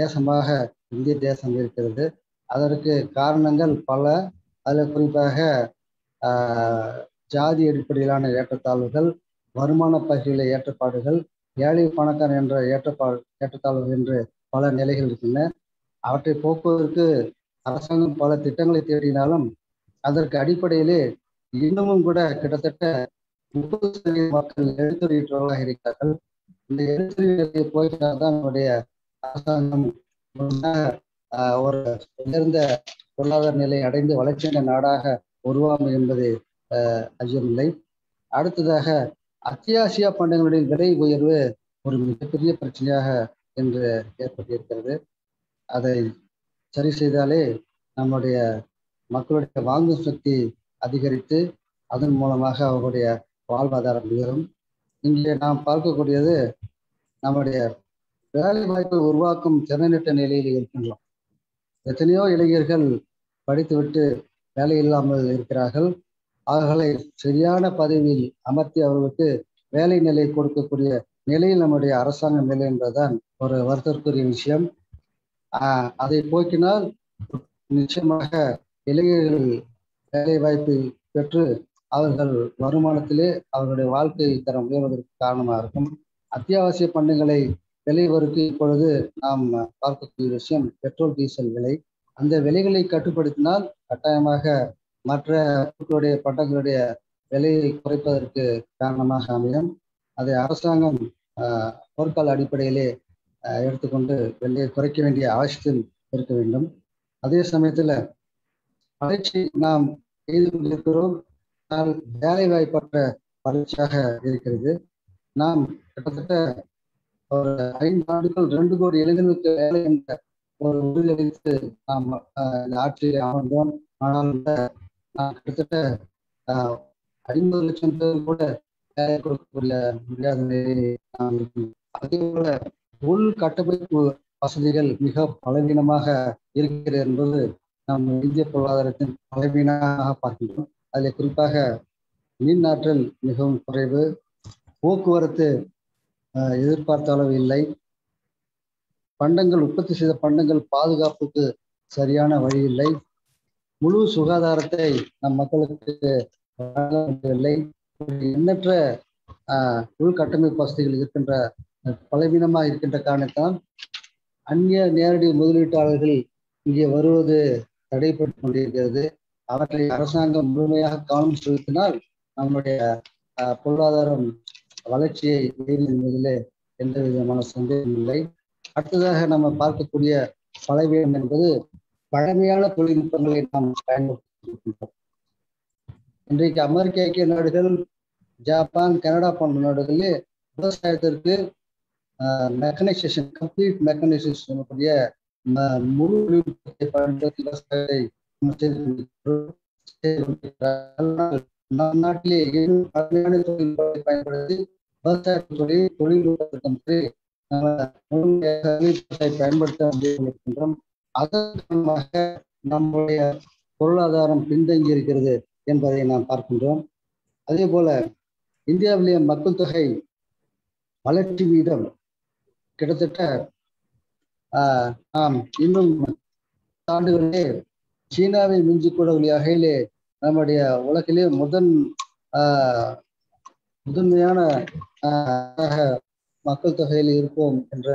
தேசமாக இந்திய தேசம் இருக்கிறது. அதற்கு காரணங்கள் பல. அதில் குறிப்பாக ஜாதி அடிப்படையிலான ஏற்றத்தாழ்வுகள் வருமான பகிர்வுல ஏற்றப்பாடுகள் ஏழை பணக்காரன் என்ற ஏற்றப்பாடு ஏற்றத்தாழ்வு என்று பல நிலைகள் இருக்கின்றன. அவற்றை போக்குவதற்கு அரசாங்கம் பல திட்டங்களை தேடினாலும் அதற்கு அடிப்படையிலே இன்னமும் கூட கிட்டத்தட்ட முப்பது சதவீத மக்கள் எழுத்துறையற்றவர்களாக இருக்கிறார்கள். இந்த எழுத்துறையை போய்தான் நம்முடைய அரசாங்கம் ஒரு உயர்ந்த பொருளாதார நிலை அடைந்து வளர்ச்சியான நாடாக உருவாகும் என்பது ஆஹ், அடுத்ததாக அத்தியாவசிய பண்டங்களுடைய விலை உயர்வு ஒரு மிகப்பெரிய பிரச்சனையாக என்று ஏற்பட்டிருக்கிறது. அதை சரி செய்தாலே நம்முடைய மக்களுடைய வாங்கும் சக்தி அதிகரித்து அதன் மூலமாக அவர்களுடைய வாழ்வாதாரம் உயரும். இங்கே நாம் பார்க்கக்கூடியது நம்முடைய வேலை வாய்ப்பை உருவாக்கும் திறனிட்ட நிலையில் இருக்கின்றோம். எத்தனையோ இளைஞர்கள் படித்துவிட்டு வேலை இல்லாமல் இருக்கிறார்கள். அவர்களை சரியான பதவியில் அமர்த்தி அவர்களுக்கு வேலை நிலை கொடுக்கக்கூடிய நிலையில் நம்முடைய அரசாங்கம் இல்லை என்பதுதான் ஒரு வருத்தற்குரிய விஷயம். அதை போக்கினால் நிச்சயமாக இளைஞர்கள் வேலை வாய்ப்பை பெற்று அவர்கள் வருமானத்திலே அவர்களுடைய வாழ்க்கை தரம் உயர்வதற்கு காரணமாக இருக்கும். அத்தியாவசிய பண்டங்களை விலைவருக்கு இப்பொழுது நாம் பார்க்கக்கூடிய விஷயம் பெட்ரோல் டீசல் விலை. அந்த விலைகளை கட்டுப்படுத்தினால் கட்டாயமாக மற்ற பொருட்களுடைய பட்டங்களுடைய விலையை குறைப்பதற்கு காரணமாக அமையும். அதை அரசாங்கம் ஆஹ், போர்க்கால அடிப்படையிலே ஆஹ், எடுத்துக்கொண்டு விலையை குறைக்க வேண்டிய அவசியம் இருக்க வேண்டும். அதே சமயத்தில் வளர்ச்சி நாம் செய்து கொண்டிருக்கிறோம். ஆனால் வேலை வாய்ப்பற்ற வளர்ச்சியாக இருக்கிறது. நாம் கிட்டத்தட்ட ஒரு ஐந்து ஆண்டுகள் ரெண்டு கோடி இளைஞர்களுக்கு வேலை என்ற ஒரு உறுதியளித்து நாம் இந்த ஆட்சியில் அமர்ந்தோம். ஆனால் இந்த கிட்டத்தட்ட ஆஹ், ஐம்பது லட்சம் பேர் கூட வேலை கொடுக்கக்கூடிய முடியாத அதே போல உள் கட்டமைப்பு வசதிகள் மிக பலவீனமாக இருக்கிறது என்பது நம் இந்திய பொருளாதாரத்தின் பலவீனமாக பார்க்கின்றோம். அதில் குறிப்பாக மின் ஆற்றல் மிகவும் குறைவு போக்குவரத்து எதிர்பார்த்த அளவு இல்லை. பண்டங்கள் உற்பத்தி செய்த பண்டங்கள் பாதுகாப்புக்கு சரியான வழி இல்லை. முழு சுகாதாரத்தை நம் மக்களுக்கு வழங்க எண்ணற்ற ஆஹ், உள்கட்டமைப்பு வசதிகள் இருக்கின்ற பலவீனமா பலவீனமாக இருக்கின்ற காரணத்தால் அந்நிய நேரடி முதலீட்டாளர்கள் இங்கே வருவது தடைப்பட்டு கொண்டிருக்கிறது. அவற்றை அரசாங்கம் முழுமையாக கவனம் செலுத்தினால் நம்முடைய பொருளாதாரம் வளர்ச்சியை என்பதிலே எந்த விதமான சந்தேகம் இல்லை அடுத்ததாக நம்ம பார்க்கக்கூடிய பலவீனம் என்பது பழமையான தொழில்நுட்பங்களை நாம் பயன்படுத்தியிருக்கின்றோம் இன்றைக்கு அமெரிக்க ஐக்கிய நாடுகள் ஜப்பான் கனடா போன்ற நாடுகளில் விவசாயத்திற்கு மெக்கனைசேஷன் கம்ப்ளீட் மெக்கனைசேஷன் சொல்லக்கூடிய முழு தொழில்நுட்பத்தை பயன்படுத்தி விவசாயத்தை நம் நாட்டிலே பழமையான தொழில்நுட்பத்தை பயன்படுத்தி விவசாய தொழில் தொழில்நுட்பத்திற்கு நம்ம முழுமையாக பயன்படுத்த முடியும் அதன் நம்முடைய பொருளாதாரம் பின்தங்கி இருக்கிறது என்பதை நாம் பார்க்கின்றோம். அதே போல இந்தியாவிலே மக்கள் தொகை வளர்ச்சி வீதம் கிட்டத்தட்ட ஆஹ், நாம் இன்னும் ஆண்டுகளிலே சீனாவை மிஞ்சிக்கூடக்கூடிய வகையிலே நம்முடைய உலகிலே முதன் ஆஹ், முதன்மையான மக்கள் தொகையில் இருப்போம் என்ற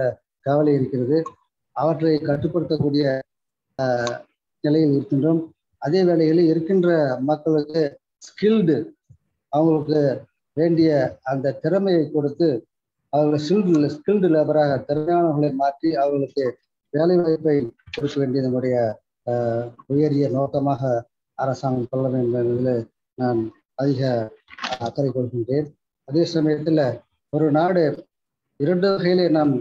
கவலை இருக்கிறது. அவற்றை கட்டுப்படுத்தக்கூடிய ஆஹ், நிலையில் இருக்கின்றோம். அதே வேளையில் இருக்கின்ற மக்களுக்கு ஸ்கில்டு அவங்களுக்கு வேண்டிய அந்த திறமையை கொடுத்து அவர்களை ஸ்கில்டு ஸ்கில்டு லேபராக திறமையானவர்களை மாற்றி அவர்களுக்கு வேலை வாய்ப்பை கொடுக்க வேண்டியதனுடைய உயரிய நோக்கமாக அரசாங்கம் கொள்ள வேண்டும் என்பதில் நான் அதிக அக்கறை கொள்கின்றேன். அதே சமயத்தில் ஒரு நாடு இரண்டு வகையிலே நாம்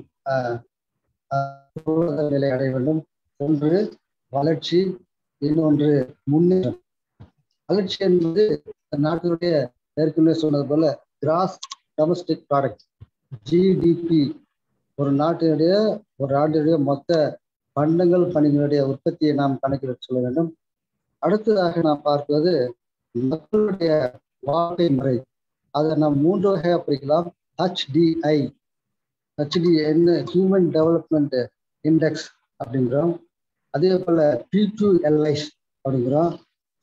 பொருளாதார நிலை அடைய வேண்டும். ஒன்று வளர்ச்சி. இன்னொன்று முன்னேற்றம். வளர்ச்சி என்பது நாட்டினுடைய ஏற்கனவே சொன்னது போல கிராஸ் டொமஸ்டிக் ப்ராடக்ட் ஜிடிபி. ஒரு நாட்டினுடைய ஒரு நாட்டினுடைய மொத்த பண்டங்கள் பணிகளுடைய உற்பத்தியை நாம் கணக்கில் சொல்ல வேண்டும். அடுத்ததாக நாம் பார்ப்பது மக்களுடைய வாழ்க்கை முறை. அதை நாம் மூன்று வகையாக பிரிக்கலாம். ஹெச்டிஐ ஹச்டி என்ன? ஹியூமன் டெவலப்மெண்ட் இண்டெக்ஸ் அப்படிங்கிறோம். அதே போல பி டூ எல்ஐஸ் அப்படிங்கிறோம்.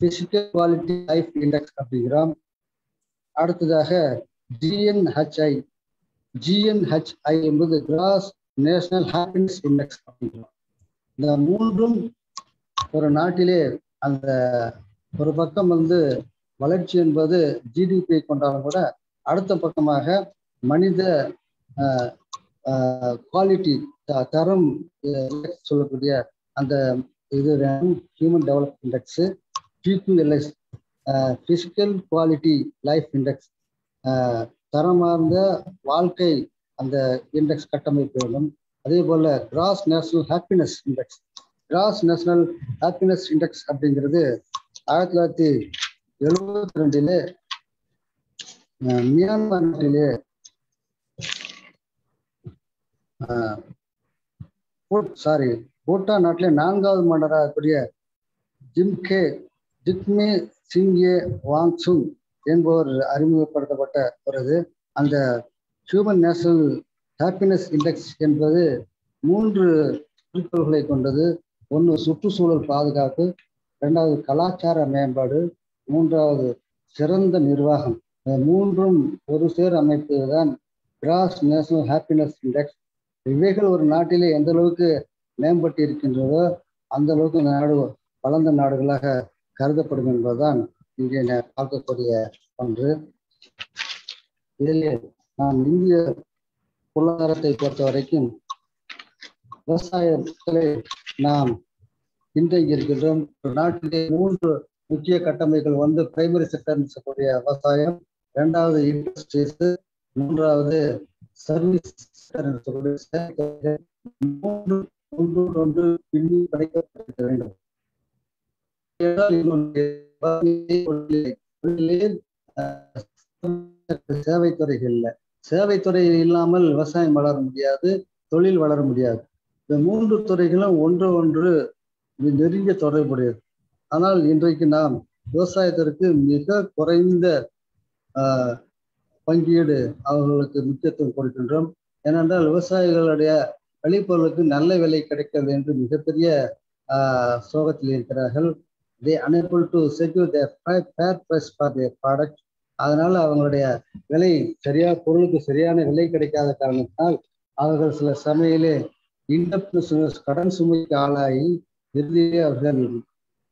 பிசிக்கல் குவாலிட்டி லைஃப் இண்டெக்ஸ் அப்படிங்கிறோம். அடுத்ததாக ஜிஎன்ஹெச்ஐ ஜிஎன்ஹெச்ஐ என்பது கிராஸ் நேஷனல் ஹாப்பினஸ் இண்டெக்ஸ் அப்படிங்கிறோம். இந்த மூன்றும் ஒரு நாட்டிலே அந்த ஒரு பக்கம் வந்து வளர்ச்சி என்பது ஜிடிபி கொண்டாலும் கூட அடுத்த பக்கமாக மனித குவாலிட்டி தரம் சொல்லக்கூடிய அந்த இது human develop index PQLS physical quality life index தரமார்ந்த வாழ்க்கை அந்த இண்டெக்ஸ் கட்டமைப்பு வேண்டும். அதே போல gross national happiness index gross national happiness index அப்படிங்கிறது ஆயிரத்தி தொள்ளாயிரத்தி எழுபத்தி ரெண்டிலே மியான்மர் நாட்டிலே சாரி பூட்டான் நாட்டிலே நான்காவது மன்னராக இருக்கக்கூடிய ஜிம்கே ஜிக்மே சிங்கே வாங்சுங் என்பவர் அறிமுகப்படுத்தப்பட்ட ஒரு இது அந்த ஹியூமன் நேஷனல் ஹாப்பினஸ் இண்டெக்ஸ் என்பது மூன்று குறிக்கோள்களை கொண்டது. ஒன்று சுற்றுச்சூழல் பாதுகாப்பு ரெண்டாவது கலாச்சார மேம்பாடு மூன்றாவது சிறந்த நிர்வாகம். மூன்றும் ஒரு சேர் அமைப்பு தான் கிராஸ் நேஷனல் ஹாப்பினஸ் இண்டெக்ஸ் இவைகள் ஒரு நாட்டிலே எந்த அளவுக்கு மேம்பட்டு இருக்கின்றதோ அந்த அளவுக்கு இந்த நாடு வளர்ந்த நாடுகளாக கருதப்படும் என்பதுதான் இங்கே நான் பார்க்கக்கூடிய ஒன்று. இதில் நாம் இந்திய பொருளாதாரத்தை பொறுத்த வரைக்கும் விவசாயத்திலே நாம் பின்தங்கி இருக்கின்றோம். நாட்டிலே மூன்று முக்கிய கட்டமைப்புகள். வந்து பிரைமரி செக்டர் சொல்லக்கூடிய விவசாயம் இரண்டாவது இண்டஸ்ட்ரீஸ் மூன்றாவது சர்வீஸ் செக்டர் என்று சொல்லக்கூடிய மூன்று ஒன்று ஒன்று பின்னி படைக்கப்பட்டிருக்க வேண்டும் சேவைத்துறைகள்ல சேவைத்துறை இல்லாமல் விவசாயம் வளர முடியாது தொழில் வளர முடியாது. இந்த மூன்று துறைகளும் ஒன்று ஒன்று நெருங்க நெருங்கிய தொடர்புடையது. ஆனால் இன்றைக்கு நாம் விவசாயத்திற்கு மிக குறைந்த ஆஹ், பங்கீடு அவர்களுக்கு முக்கியத்துவம் கொடுக்கின்றோம். ஏனென்றால் விவசாயிகளுடைய விளைபொருளுக்கு நல்ல விலை கிடைக்கிறது என்று மிகப்பெரிய சோகத்தில் இருக்கிறார்கள். They unable to secure their fair price for their product அதனால் அவங்களுடைய விலை சரியா பொருளுக்கு சரியான விலை கிடைக்காத காரணத்தினால் அவர்கள் சில சமையலே இண்டப்ட் கடன் சுமைக்கு ஆளாகி இறுதியே அவர்கள்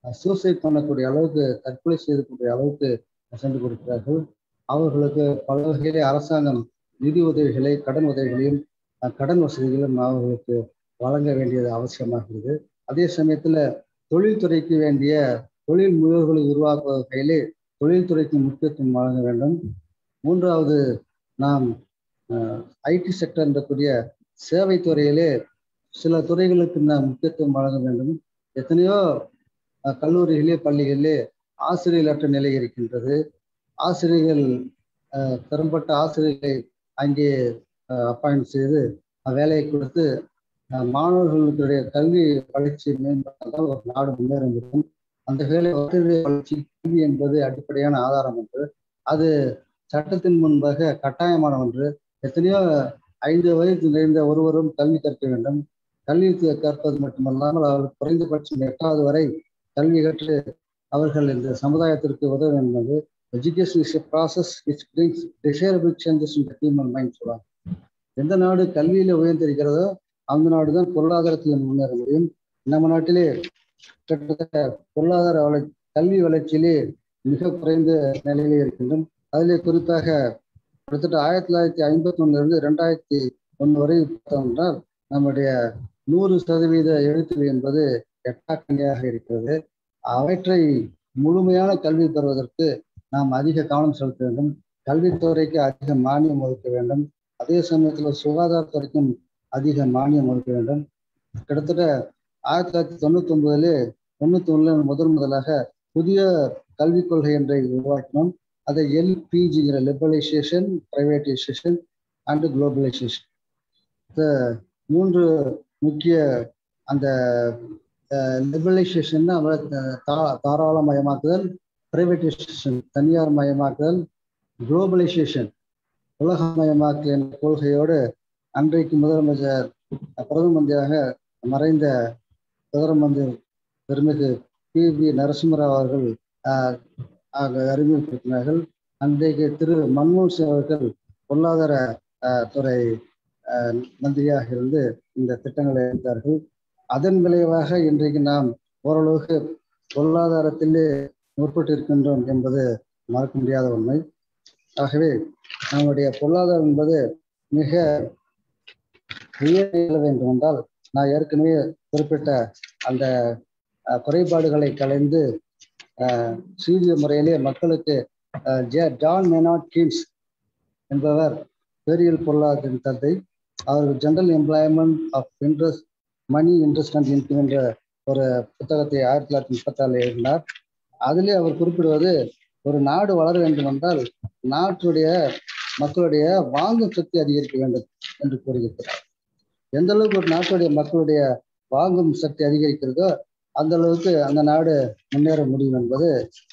சூசைட் பண்ணக்கூடிய அளவுக்கு தற்கொலை செய்யக்கூடிய அளவுக்கு சென்று கொடுக்கிறார்கள் அவர்களுக்கு பல வகையிலே அரசாங்கம் நிதி உதவிகளை கடன் உதவிகளையும் கடன் வசதிகளும் அவர்களுக்கு வழங்க வேண்டியது அவசியமாகிறது அதே சமயத்தில் தொழில்துறைக்கு வேண்டிய தொழில் முயல்களை உருவாக்குவ கையிலே தொழில்துறைக்கு முக்கியத்துவம் வழங்க வேண்டும். மூன்றாவது நாம் ஐடி செக்டர் என்றக்கூடிய சேவை துறையிலே சில துறைகளுக்கு நாம் முக்கியத்துவம் வழங்க வேண்டும். எத்தனையோ கல்லூரிகளே கல்லூரிகளிலே பள்ளிகளிலே ஆசிரியர்களற்ற நிலை இருக்கின்றது. ஆசிரியர்கள் திறம்பட்ட ஆசிரியர்களை அங்கே அப்பாயிண்ட் செய்து வேலையை கொடுத்து மாணவர்களுடைய கல்வி வளர்ச்சி மேம்பட்டால் ஒரு நாடு முன்னேற முடியும் அந்த வேலை வசதி வளர்ச்சி கல்வி என்பது அடிப்படையான ஆதாரம் ஒன்று. அது சட்டத்தின் முன்பாக கட்டாயமான ஒன்று. எத்தனையோ ஐந்து வயது நிறைந்த ஒருவரும் கல்வி கற்க வேண்டும். கல்வி கற்பது மட்டுமல்லாமல் அவர்கள் குறைந்தபட்சம் எட்டாவது வரை கல்வி கற்று அவர்கள் இந்த சமுதாயத்திற்கு உதவ வேண்டும். Education is a process which brings desirable changes in human mind சொல்லுவாங்க எந்த நாடு கல்வியில உயர்ந்திருக்கிறதோ அந்த நாடு தான் பொருளாதாரத்தில் முன்னேற முடியும். நம்ம நாட்டிலே கிட்டத்தட்ட பொருளாதார வளர் கல்வி வளர்ச்சியிலே மிக குறைந்த நிலையிலே இருக்கின்றோம். அதிலே குறிப்பாக கிட்டத்தட்ட ஆயிரத்தி தொள்ளாயிரத்தி ஐம்பத்தி ஒண்ணுல இருந்து ரெண்டாயிரத்தி ஒன்று வரை பார்த்தோம் என்றால் நம்முடைய நூறு சதவீத எழுத்து என்பது எட்டாக்கணியாக இருக்கிறது. அவற்றை முழுமையான கல்வி பெறுவதற்கு நாம் அதிக கவனம் செலுத்த வேண்டும். கல்வித்துறைக்கு அதிக மானியம் ஒதுக்க வேண்டும். அதே சமயத்தில் சுகாதாரத்துறைக்கும் அதிக மானியம் ஒதுக்க வேண்டும். கிட்டத்தட்ட ஆயிரத்தி தொள்ளாயிரத்தி தொண்ணூத்தி ஒன்பதுல தொண்ணூத்தி ஒண்ணுல முதல் முதலாக புதிய கல்விக் கொள்கை என்றை உருவாக்கினோம். அதை எல்பிஜிங்கிற லிபரலைசேஷன் பிரைவேட்டைசேஷன் அண்ட் குளோபலைசேஷன் இந்த மூன்று முக்கிய அந்த லிபரலைசேஷன் தாராளமயமாக்குதல் பிரைவேட்டைசேஷன் தனியார் மயமாக்குதல் குளோபலைசேஷன் உலகமயமாக்கல் என்ற கொள்கையோடு அன்றைக்கு முதலமைச்சர் பிரதம மந்திரியாக மறைந்த பிரதம மந்திரி பெருமிகு பி. வி. நரசிம்மராவ் அவர்கள் அறிமுகப்படுத்தினார்கள். அன்றைக்கு திரு. மன்மோகன் சிங் அவர்கள் பொருளாதார ஆஹ், துறை மந்திரியாக இருந்து இந்த திட்டங்களை எடுத்தார்கள். அதன் விளைவாக இன்றைக்கு நாம் ஓரளவுக்கு பொருளாதாரத்திலே முற்பட்டிருக்கின்றோம் என்பது மறக்க முடியாத உண்மை. ஆகவே நம்முடைய பொருளாதாரம் என்பது மிக உயர வேண்டும் என்றால் நான் ஏற்கனவே குறிப்பிட்ட அந்த குறைபாடுகளை கலைந்து சீரிய முறையிலே மக்களுக்கு ஜே- ஜான் மெனாட் கீன்ஸ் என்பவர் பேரியல் பொருளாதாரத்தின் தந்தை. அவர் general employment of interest money interest and income என்ற ஒரு புத்தகத்தை ஆயிரத்தி தொள்ளாயிரத்தி முப்பத்தி எழுதினார். அதிலே அவர் குறிப்பிடுவது ஒரு நாடு வளர வேண்டும் என்றால் நாட்டுடைய மக்களுடைய வாங்கும் சக்தி அதிகரிக்க வேண்டும் என்று கூறுகிறார் எந்த அளவுக்கு ஒரு நாட்டுடைய மக்களுடைய வாங்கும் சக்தி அதிகரிக்கிறதோ அந்த அளவுக்கு அந்த நாடு முன்னேற முடியும் என்பது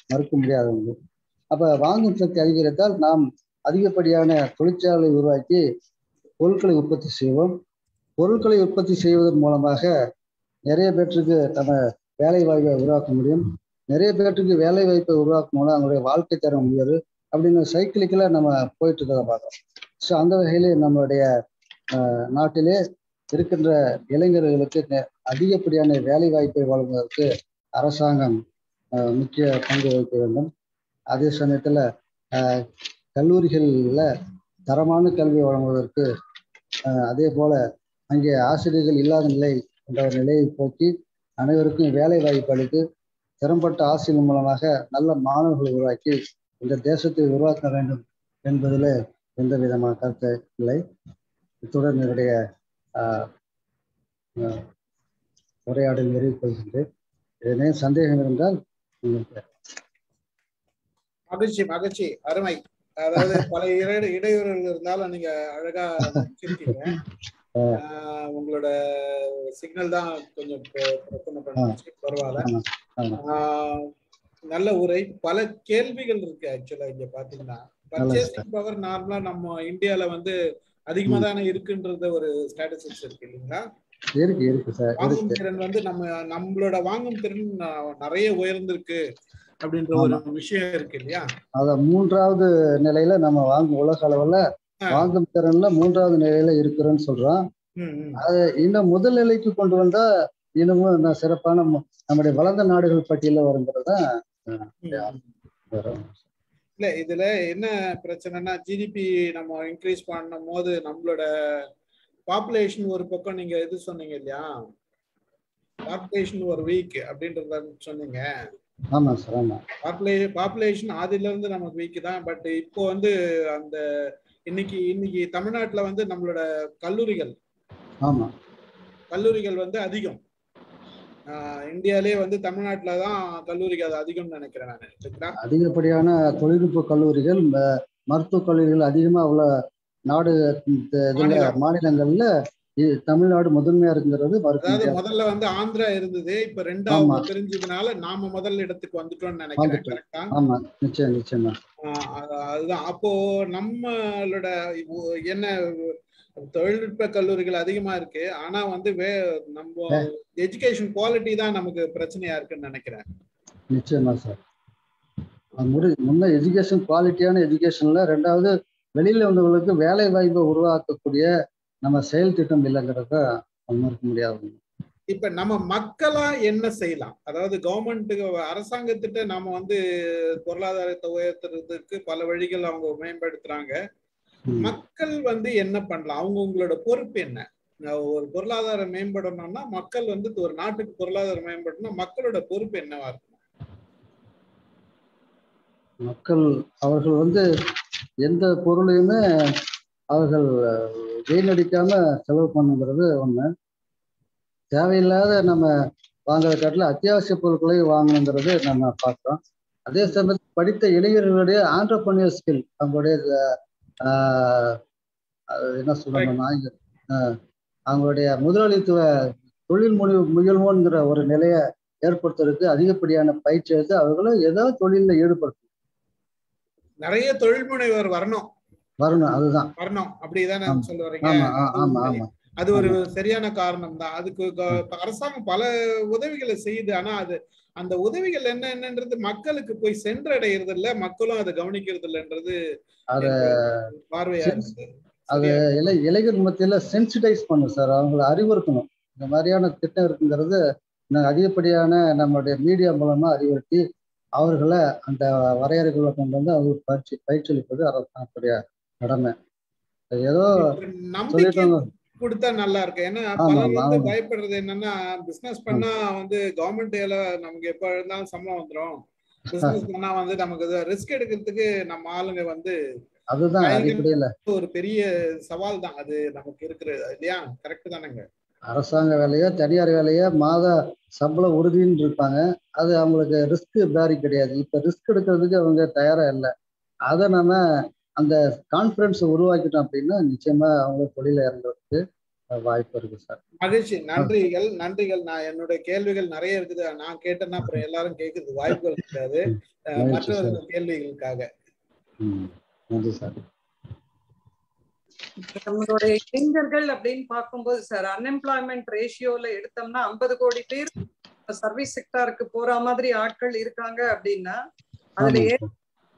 மறுக்க முடியாத ஒன்று. அப்ப வாங்கும் சக்தி அதிகரித்தால் நாம் அதிகப்படியான தொழிற்சாலை உருவாக்கி பொருட்களை உற்பத்தி செய்வோம். பொருட்களை உற்பத்தி செய்வதன் மூலமாக நிறைய பேற்றுக்கு நம்ம வேலை வாய்ப்பை உருவாக்க முடியும். நிறைய பேர்த்துக்கு வேலை வாய்ப்பை உருவாக்கும் மூலம் அவங்களுடைய வாழ்க்கை தரம் உயரு அப்படின்னு சைக்கிளிக்கலாக நம்ம போயிட்டு இருக்கிறத பார்க்குறோம். ஸோ அந்த வகையிலே நம்மளுடைய நாட்டிலே இருக்கின்ற இளைஞர்களுக்கு அதிகப்படியான வேலை வாய்ப்பை வழங்குவதற்கு அரசாங்கம் முக்கிய பங்கு வகிக்க வேண்டும். அதே சமயத்தில் கல்லூரிகளில் தரமான கல்வி வழங்குவதற்கு அதே போல அங்கே ஆசிரியர்கள் இல்லாத நிலை என்ற ஒரு நிலையை போக்கி அனைவருக்கும் வேலை வாய்ப்பு அளித்து திறம்பட்ட ஆசிரியர் மூலமாக நல்ல மாணவர்களை உருவாக்கி இந்த தேசத்தை உருவாக்க வேண்டும் என்பதில் எந்த விதமான கருத்து இல்லை. இத்துடன் என்னுடைய ஆஹ், உரையாடல் நிறைவு கொள்கின்றேன் இதனே சந்தேகம் இருந்தால் மகிழ்ச்சி மகிழ்ச்சி அருமை. அதாவது பல இடையூறுகள் இருந்தாலும் நீங்க அழகா உங்களோட சிக்னல் தான் கொஞ்சம் பிர- பிரச்சனை பண்ணுச்சு பரவாயில்ல. நல்ல உரை. பல கேள்விகள் இருக்கு ஆக்சுவலா இங்க பாத்தீங்கன்னா. பர்ச்சேசிங் பவர் நார்மலா நம்ம இந்தியால வந்து அதிகமா தானே இருக்குன்றது ஒரு ஸ்டாட்டிஸ்டிக்ஸ் இருக்கு இல்லைங்களா? இருக்கு இருக்கு சார் வாங்கும் திறன் வந்து நம்ம நம்மளோட வாங்கும் திறன் நிறைய உயர்ந்திருக்கு அப்படின்ற ஒரு விஷயம் இருக்கு இல்லையா? அத மூன்றாவது நிலையில நம்ம வாங்கும் உலக அளவுல. வாங்கும் திறன்ல மூன்றாவது நிலையில ம், ம். அது இன்னும் முதல் நிலைக்கு கொண்டு வந்தா இன்னமும் இன்னும் சிறப்பான நம்முடைய வளர்ந்த நாடுகள் பட்டியல வருங்கிறது. இல்ல. இதுல என்ன பிரச்சனைனா ஜிடிபி நம்ம இன்க்ரீஸ் பண்ணும் போது நம்மளோட பாப்புலேஷன் ஒரு பக்கம் நீங்க இது சொன்னீங்க இல்லையா? பாப்புலேஷன் ஒரு வீக் அப்படின்றத சொன்னீங்க. ஆமா சார் ஆமா. பாப்புலே பாப்புலேஷன் ஆதில இருந்து நமக்கு வீக் தான். பட் இப்போ வந்து அந்த இன்னைக்கு இன்னைக்கு தமிழ்நாட்டுல வந்து நம்மளோட கல்லூரிகள். ஆமா. கல்லூரிகள் வந்து அதிகம். ஆஹ் இந்தியாலே வந்து தமிழ்நாட்டுல தான் கல்லூரிகள் அது அதிகம்னு நினைக்கிறேன் நான் அதிகப்படியான தொழில்நுட்ப கல்லூரிகள் ம- மருத்துவக் கல்லூரிகள் அதிகமா உள்ள நாடு. மாநிலங்கள்ல தமிழ்நாடு முதன்மையா இருக்குங்கிறது அதாவது முதல்ல வந்து ஆந்திரா இருந்தது இப்ப. ரெண்டாவது தெரிஞ்சதுனால நாம முதல் இடத்துக்கு வந்துட்டோம்னு நினைக்கிறேன் ஆமா. நிச்சயம் நிச்சயமா. அதுதான். அப்போ நம்மளோட என்ன தொழில்நுட்ப கல்லூரிகள் அதிகமா இருக்கு. ஆனா வந்து வே நம்ம எஜுகேஷன் குவாலிட்டி தான் நமக்கு பிரச்சனையா இருக்குன்னு நினைக்கிறேன். நிச்சயமா சார். முடி முன்ன எஜுகேஷன் குவாலிட்டியான எஜுகேஷன்ல ரெண்டாவது வெளியில வந்தவங்களுக்கு வேலை வாய்ப்பை உருவாக்கக்கூடிய நம்ம செயல் திட்டம் இல்லைங்கிறத மறுக்க முடியாது. இப்ப நம்ம மக்களா என்ன செய்யலாம்? அதாவது கவர்மெண்ட்டுக்கு அரசாங்கத்திட்ட நாம வந்து பொருளாதாரத்தை உயர்த்துறதுக்கு பல வழிகள் அவங்க மேம்படுத்துறாங்க. மக்கள் வந்து என்ன பண்ணலாம்? அவங்க உங்களோட பொறுப்பு என்ன? ஒரு பொருளாதாரம் மேம்படணும்னா மக்கள் வந்து ஒரு நாட்டுக்கு பொருளாதாரம் மேம்படணும்னா மக்களோட பொறுப்பு என்னவா இருக்கும்? மக்கள் அவர்கள் வந்து எந்த பொருளையுமே அவர்கள் வீணடிக்காம செலவு பண்ணுங்கிறது ஒன்று தேவையில்லாத நம்ம வாங்குற காட்டில் அத்தியாவசிய பொருட்களை வாங்கணுங்கிறது நம்ம பார்க்குறோம் அதே சமயத்தில் படித்த இளைஞர்களுடைய ஆண்டர்பனியர் ஸ்கில் அவங்களுடைய என்ன சொல்லணும் ஆங்கில அவங்களுடைய முதலாளித்துவ தொழில் முனைவு முயல்வோங்கிற ஒரு நிலையை ஏற்படுத்துறதுக்கு அதிகப்படியான பயிற்சி எடுத்து அவர்களும் ஏதோ தொழிலில் ஈடுபடுத்தணும். நிறைய தொழில் முனைவர் வரணும். வரணும் அதுதான். வரணும் அப்படிதானே. சொல்ல வரீங்க அது ஒரு சரியான காரணம் தான் அதுக்கு அரசாங்கம் பல உதவிகளை செய்யுது. ஆனா அது அந்த உதவிகள் என்ன என்னன்றது மக்களுக்கு போய் சென்றடைகிறது இல்ல மக்களும் அதை கவனிக்கிறது இல்லைன்றது பார்வையா அது? இளை இளைஞர் மத்தியில சென்சிடைஸ் பண்ணும் சார். அவங்கள அறிவுறுத்தணும். இந்த மாதிரியான திட்டம் இருக்குங்கிறது இன்னும் அதிகப்படியான நம்மளுடைய மீடியா மூலமா அறிவுறுத்தி அவர்களை அந்த வரையறைக்குள்ள கொண்டு வந்து அவங்க பயிற்சி பயிற்சி அளிப்பது அரசாங்கத்துடைய கடமை. ஏதோ கொடுத்தா நல்லா இருக்கு ஏன்னா பலர் வந்து. பயப்படுறது என்னன்னா பிசினஸ் பண்ணா வந்து கவர்மெண்ட் நமக்கு எப்ப இருந்தாலும் சம்பளம் வந்துரும். பிசினஸ் [LAUGHS] பண்ணா வந்து நமக்கு ரிஸ்க் எடுக்கிறதுக்கு நம்ம ஆளுங்க வந்து அதுதான் ஒரு பெரிய சவால் தான். அது நமக்கு இருக்கிறது. இல்லையா? கரெக்ட் தானேங்க. அரசாங்க வேலையோ தனியார் வேலையோ மாத சம்பளம் உறுதின்னு இருப்பாங்க. அது அவங்களுக்கு ரிஸ்க் பேரி கிடையாது. இப்ப ரிஸ்க் எடுக்கிறதுக்கு அவங்க தயாரா இல்லை. அதை நம்ம அந்த கான்ஃபிடன்ஸ் உருவாக்கிட்டோம் அப்படின்னா நிச்சயமா அவங்க தொழில இறங்குறதுக்கு வாய்ப்பு இருக்கு சார். மகிழ்ச்சி. நன்றிகள் நன்றிகள். நான் என்னுடைய கேள்விகள் நிறைய இருக்குது. நான் கேட்டேன்னா அப்புறம் எல்லாரும் கேட்கறதுக்கு வாய்ப்புகள் மகிழ்ச்சி மற்றவர்கள் கேள்விகளுக்காக. நன்றி சார். நம்மளுடைய இளைஞர்கள் அப்படின்னு பார்க்கும்போது சார் அன்எம்ப்ளாய்மெண்ட் ரேஷியோல எடுத்தோம்னா ஐம்பது கோடி பேர் சர்வீஸ் செக்டாருக்கு போற மாதிரி ஆட்கள் இருக்காங்க அப்படின்னா அதுல.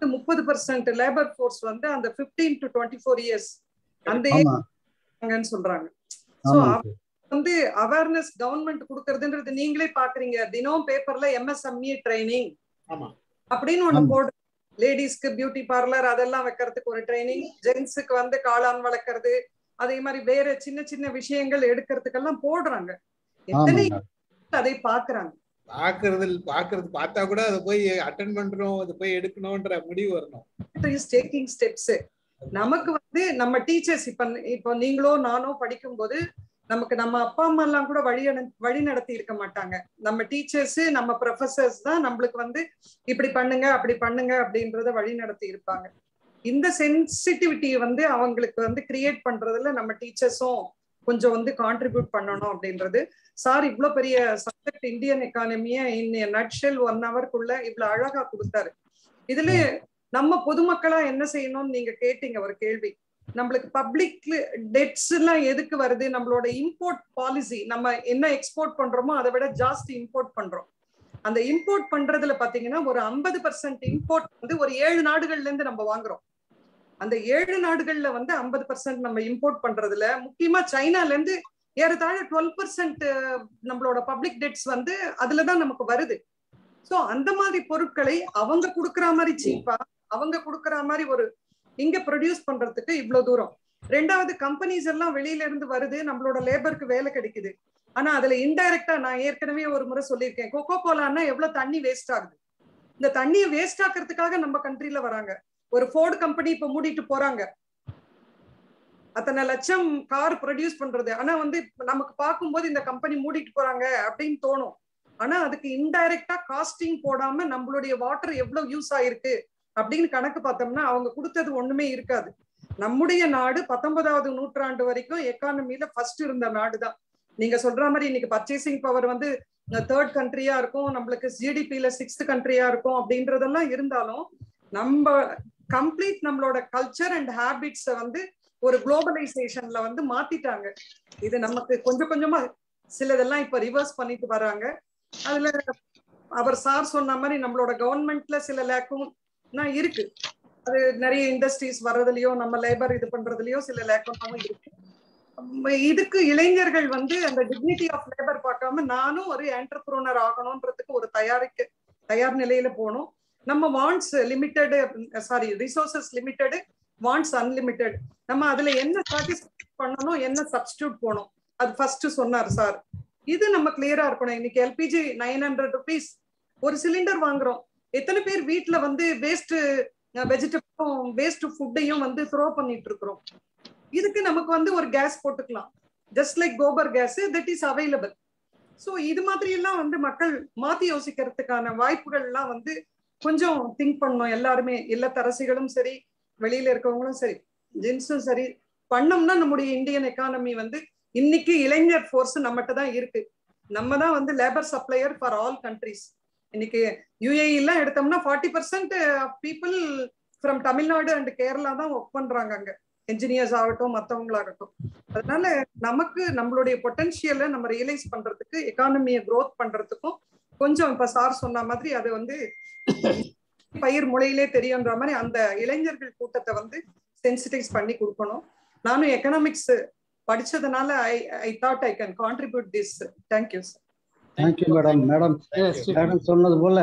முப்பது பர்சன்ட் லேபர் ஃபோர்ஸ் வந்து அந்த 15 டு டுவெண்ட்டி ஃபோர் இயர்ஸ் அந்த ஏஜ்ங்கன்னு சொல்றாங்க. சார் வந்து அவேர்னஸ் கவர்மெண்ட் கொடுக்கறதுன்றது நீங்களே பாக்குறீங்க. தினம் பேப்பர்ல எம்எஸ்எம்இ ட்ரைனிங் ஆமா. அப்படின்னு ஒண்ணு. போடு. லேடிஸ்க்கு பியூட்டி பார்லர் அதெல்லாம் வைக்கிறதுக்கு ஒரு ட்ரைனிங் ஜென்ஸுக்கு வந்து காளான் வளர்க்கறது. அதே மாதிரி வேற சின்ன சின்ன விஷயங்கள் எடுக்கிறதுக்கெல்லாம் போடுறாங்க. எத்தனை அதை பாக்குறாங்க. பாக்குறது பாக்குறது பார்த்தா கூட அதை போய் அட்டன் பண்றோம் அதை போய் எடுக்கணும்ன்ற முடிவு வரணும். இஸ் டேக்கிங் ஸ்டெப்ஸ் நமக்கு வந்து நம்ம டீச்சர்ஸ் இப்ப இப்போ நீங்களோ நானோ படிக்கும்போது நமக்கு நம்ம அப்பா அம்மா எல்லாம் கூட வழி வழி நடத்தி இருக்க மாட்டாங்க. நம்ம டீச்சர்ஸ் நம்ம ப்ரொஃபசர்ஸ் தான் நம்மளுக்கு வந்து இப்படி பண்ணுங்க அப்படி பண்ணுங்க அப்படின்றத வழி நடத்தி இருப்பாங்க. இந்த சென்சிட்டிவிட்டியை வந்து அவங்களுக்கு வந்து கிரியேட் பண்றதுல நம்ம டீச்சர்ஸும் கொஞ்சம் வந்து கான்ட்ரிபியூட் பண்ணணும் அப்படின்றது. சார் இவ்வளவு பெரிய சப்ஜெக்ட் இந்தியன் எக்கானமிய இன் நட்ஷெல் ஒன் ஹவர்க்குள்ள இவ்வளவு அழகா கொடுத்தாரு. இதுல நம்ம பொதுமக்களா என்ன செய்யணும்னு நீங்க கேட்டீங்க ஒரு கேள்வி. நம்மளுக்கு பப்ளிக் டெட்ஸ் எல்லாம் எதுக்கு வருது? நம்மளோட இம்போர்ட் பாலிசி நம்ம என்ன எக்ஸ்போர்ட் பண்றோமோ அதை விட ஜாஸ்தி இம்போர்ட் பண்றோம். அந்த இம்போர்ட் பண்றதுல பாத்தீங்கன்னா ஒரு ஐம்பது பர்சன்ட் இம்போர்ட் வந்து ஒரு ஏழு நாடுகள்ல இருந்து நம்ம வாங்குறோம். அந்த ஏழு நாடுகள்ல வந்து ஐம்பது பர்சன்ட் நம்ம இம்போர்ட் பண்றதுல முக்கியமா சைனால இருந்து ஏறத்தாழ டுவெல் பர்சன்ட் நம்மளோட பப்ளிக் டெட்ஸ் வந்து அதுலதான் நமக்கு வருது. சோ அந்த மாதிரி பொருட்களை அவங்க கொடுக்குற மாதிரி சீப்பா அவங்க கொடுக்குற மாதிரி ஒரு இங்க ப்ரொடியூஸ் பண்றதுக்கு இவ்வளவு தூரம். ரெண்டாவது கம்பெனிஸ் எல்லாம் வெளியில இருந்து வருது நம்மளோட லேபருக்கு வேலை கிடைக்குது. ஆனா அதுல இன்டைரக்டா நான் ஏற்கனவே ஒரு முறை சொல்லியிருக்கேன் கோகோ கோலான்னா எவ்வளவு தண்ணி வேஸ்ட் ஆகுது? இந்த தண்ணியை வேஸ்ட் ஆக்குறதுக்காக நம்ம கண்ட்ரில வராங்க. ஒரு ஃபோர்டு கம்பெனி இப்ப மூடிட்டு போறாங்க. அத்தனை லட்சம் கார் ப்ரொடியூஸ் பண்றது. ஆனா வந்து நமக்கு பார்க்கும்போது இந்த கம்பெனி மூடிட்டு போறாங்க அப்படின்னு தோணும். ஆனா அதுக்கு இன்டைரக்டா காஸ்டிங் போடாம நம்மளுடைய வாட்டர் எவ்வளவு யூஸ் ஆயிருக்கு அப்படின்னு கணக்கு பார்த்தோம்னா அவங்க கொடுத்தது ஒண்ணுமே இருக்காது. நம்முடைய நாடு பத்தொன்பதாவது நூற்றாண்டு வரைக்கும் எக்கானமில ஃபர்ஸ்ட் இருந்த நாடு தான் நீங்க சொல்ற மாதிரி இன்னைக்கு பர்ச்சேசிங் பவர் வந்து தேர்ட் கண்ட்ரியா இருக்கும் நம்மளுக்கு ஜிடிபியில சிக்ஸ்த் கண்ட்ரியா இருக்கும் அப்படின்றதெல்லாம் இருந்தாலும் நம்ம கம்ப்ளீட் நம்மளோட கல்ச்சர் அண்ட் ஹேபிட்ஸ வந்து ஒரு குளோபலைசேஷன்ல வந்து மாத்திட்டாங்க. இது நமக்கு கொஞ்சம் கொஞ்சமா சிலதெல்லாம் இப்ப ரிவர்ஸ் பண்ணிட்டு வராங்க. அதுல அவர் சார் சொன்ன மாதிரி நம்மளோட கவர்மெண்ட்ல சில லேக்கும் இருக்கு. அது நிறைய இண்டஸ்ட்ரீஸ் வர்றதுலயோ நம்ம லேபர் இது பண்றதுலயோ சில லேக்கம் இருக்கு. இதுக்கு இளைஞர்கள் வந்து அந்த டிக்னிட்டி ஆஃப் லேபர் பார்க்காம நானும் ஒரு என்டர்பிரோனர் ஆகணும்ன்றதுக்கு ஒரு தயாரிக்க தயார் நிலையில போகணும் நம்ம wants limited sorry resources limited wants unlimited நம்ம அதுல என்ன சாட்டிஸ்ஃபை பண்ணணும் என்ன சப்ஸ்டியூட் போகணும்? அது ஃபர்ஸ்ட் சொன்னார் சார் இது நம்ம கிளியரா இருக்கணும். இன்னைக்கு எல்பிஜி நைன் ஹண்ட்ரட் ருபீஸ் ஒரு சிலிண்டர் வாங்குறோம். எத்தனை பேர் வீட்டுல வந்து வேஸ்ட் வெஜிடபிளும் வேஸ்ட் ஃபுட்டையும் வந்து த்ரோ பண்ணிட்டு இருக்கிறோம் இதுக்கு நமக்கு வந்து ஒரு கேஸ் போட்டுக்கலாம். Just like gobar gas that is available so இது மாதிரி எல்லாம் வந்து மக்கள் மாத்தி யோசிக்கிறதுக்கான வாய்ப்புகள் எல்லாம் வந்து கொஞ்சம் திங்க் பண்ணணும் எல்லாருமே. இல்லத்தரசிகளும் சரி வெளியில இருக்கவங்களும் சரி ஜென்ஸும் சரி பண்ணோம்னா நம்முடைய இந்தியன் எக்கானமி வந்து இன்னைக்கு இளைஞர் ஃபோர்ஸ் நம்மகிட்ட தான் இருக்கு. நம்ம தான் வந்து labour supplier for all countries இன்னைக்கு யூஏஇ எல்லாம் எடுத்தோம்னா forty percent people from Tamil Nadu and Kerala தான் ஒர்க் பண்றாங்க அங்க. என்ஜினியர்ஸ் ஆகட்டும் மற்றவங்களாகட்டும் அதனால நமக்கு நம்மளுடைய பொட்டன்ஷியலை நம்ம ரியலைஸ் பண்றதுக்கு எக்கானமியை க்ரோத் பண்றதுக்கும் கொஞ்சம் இப்ப சார் சொன்ன மாதிரி அது வந்து [COUGHS] பயிர் முளையிலே தெரியுன்ற மாதிரி அந்த இளைஞர்கள் கூட்டத்தை வந்து சென்சிடைஸ் பண்ணி கொடுக்கணும். நானும் எக்கனாமிக்ஸ் படிச்சதுனால I I thought I can contribute this thank you sir thank you madam madam madam சொன்னது போல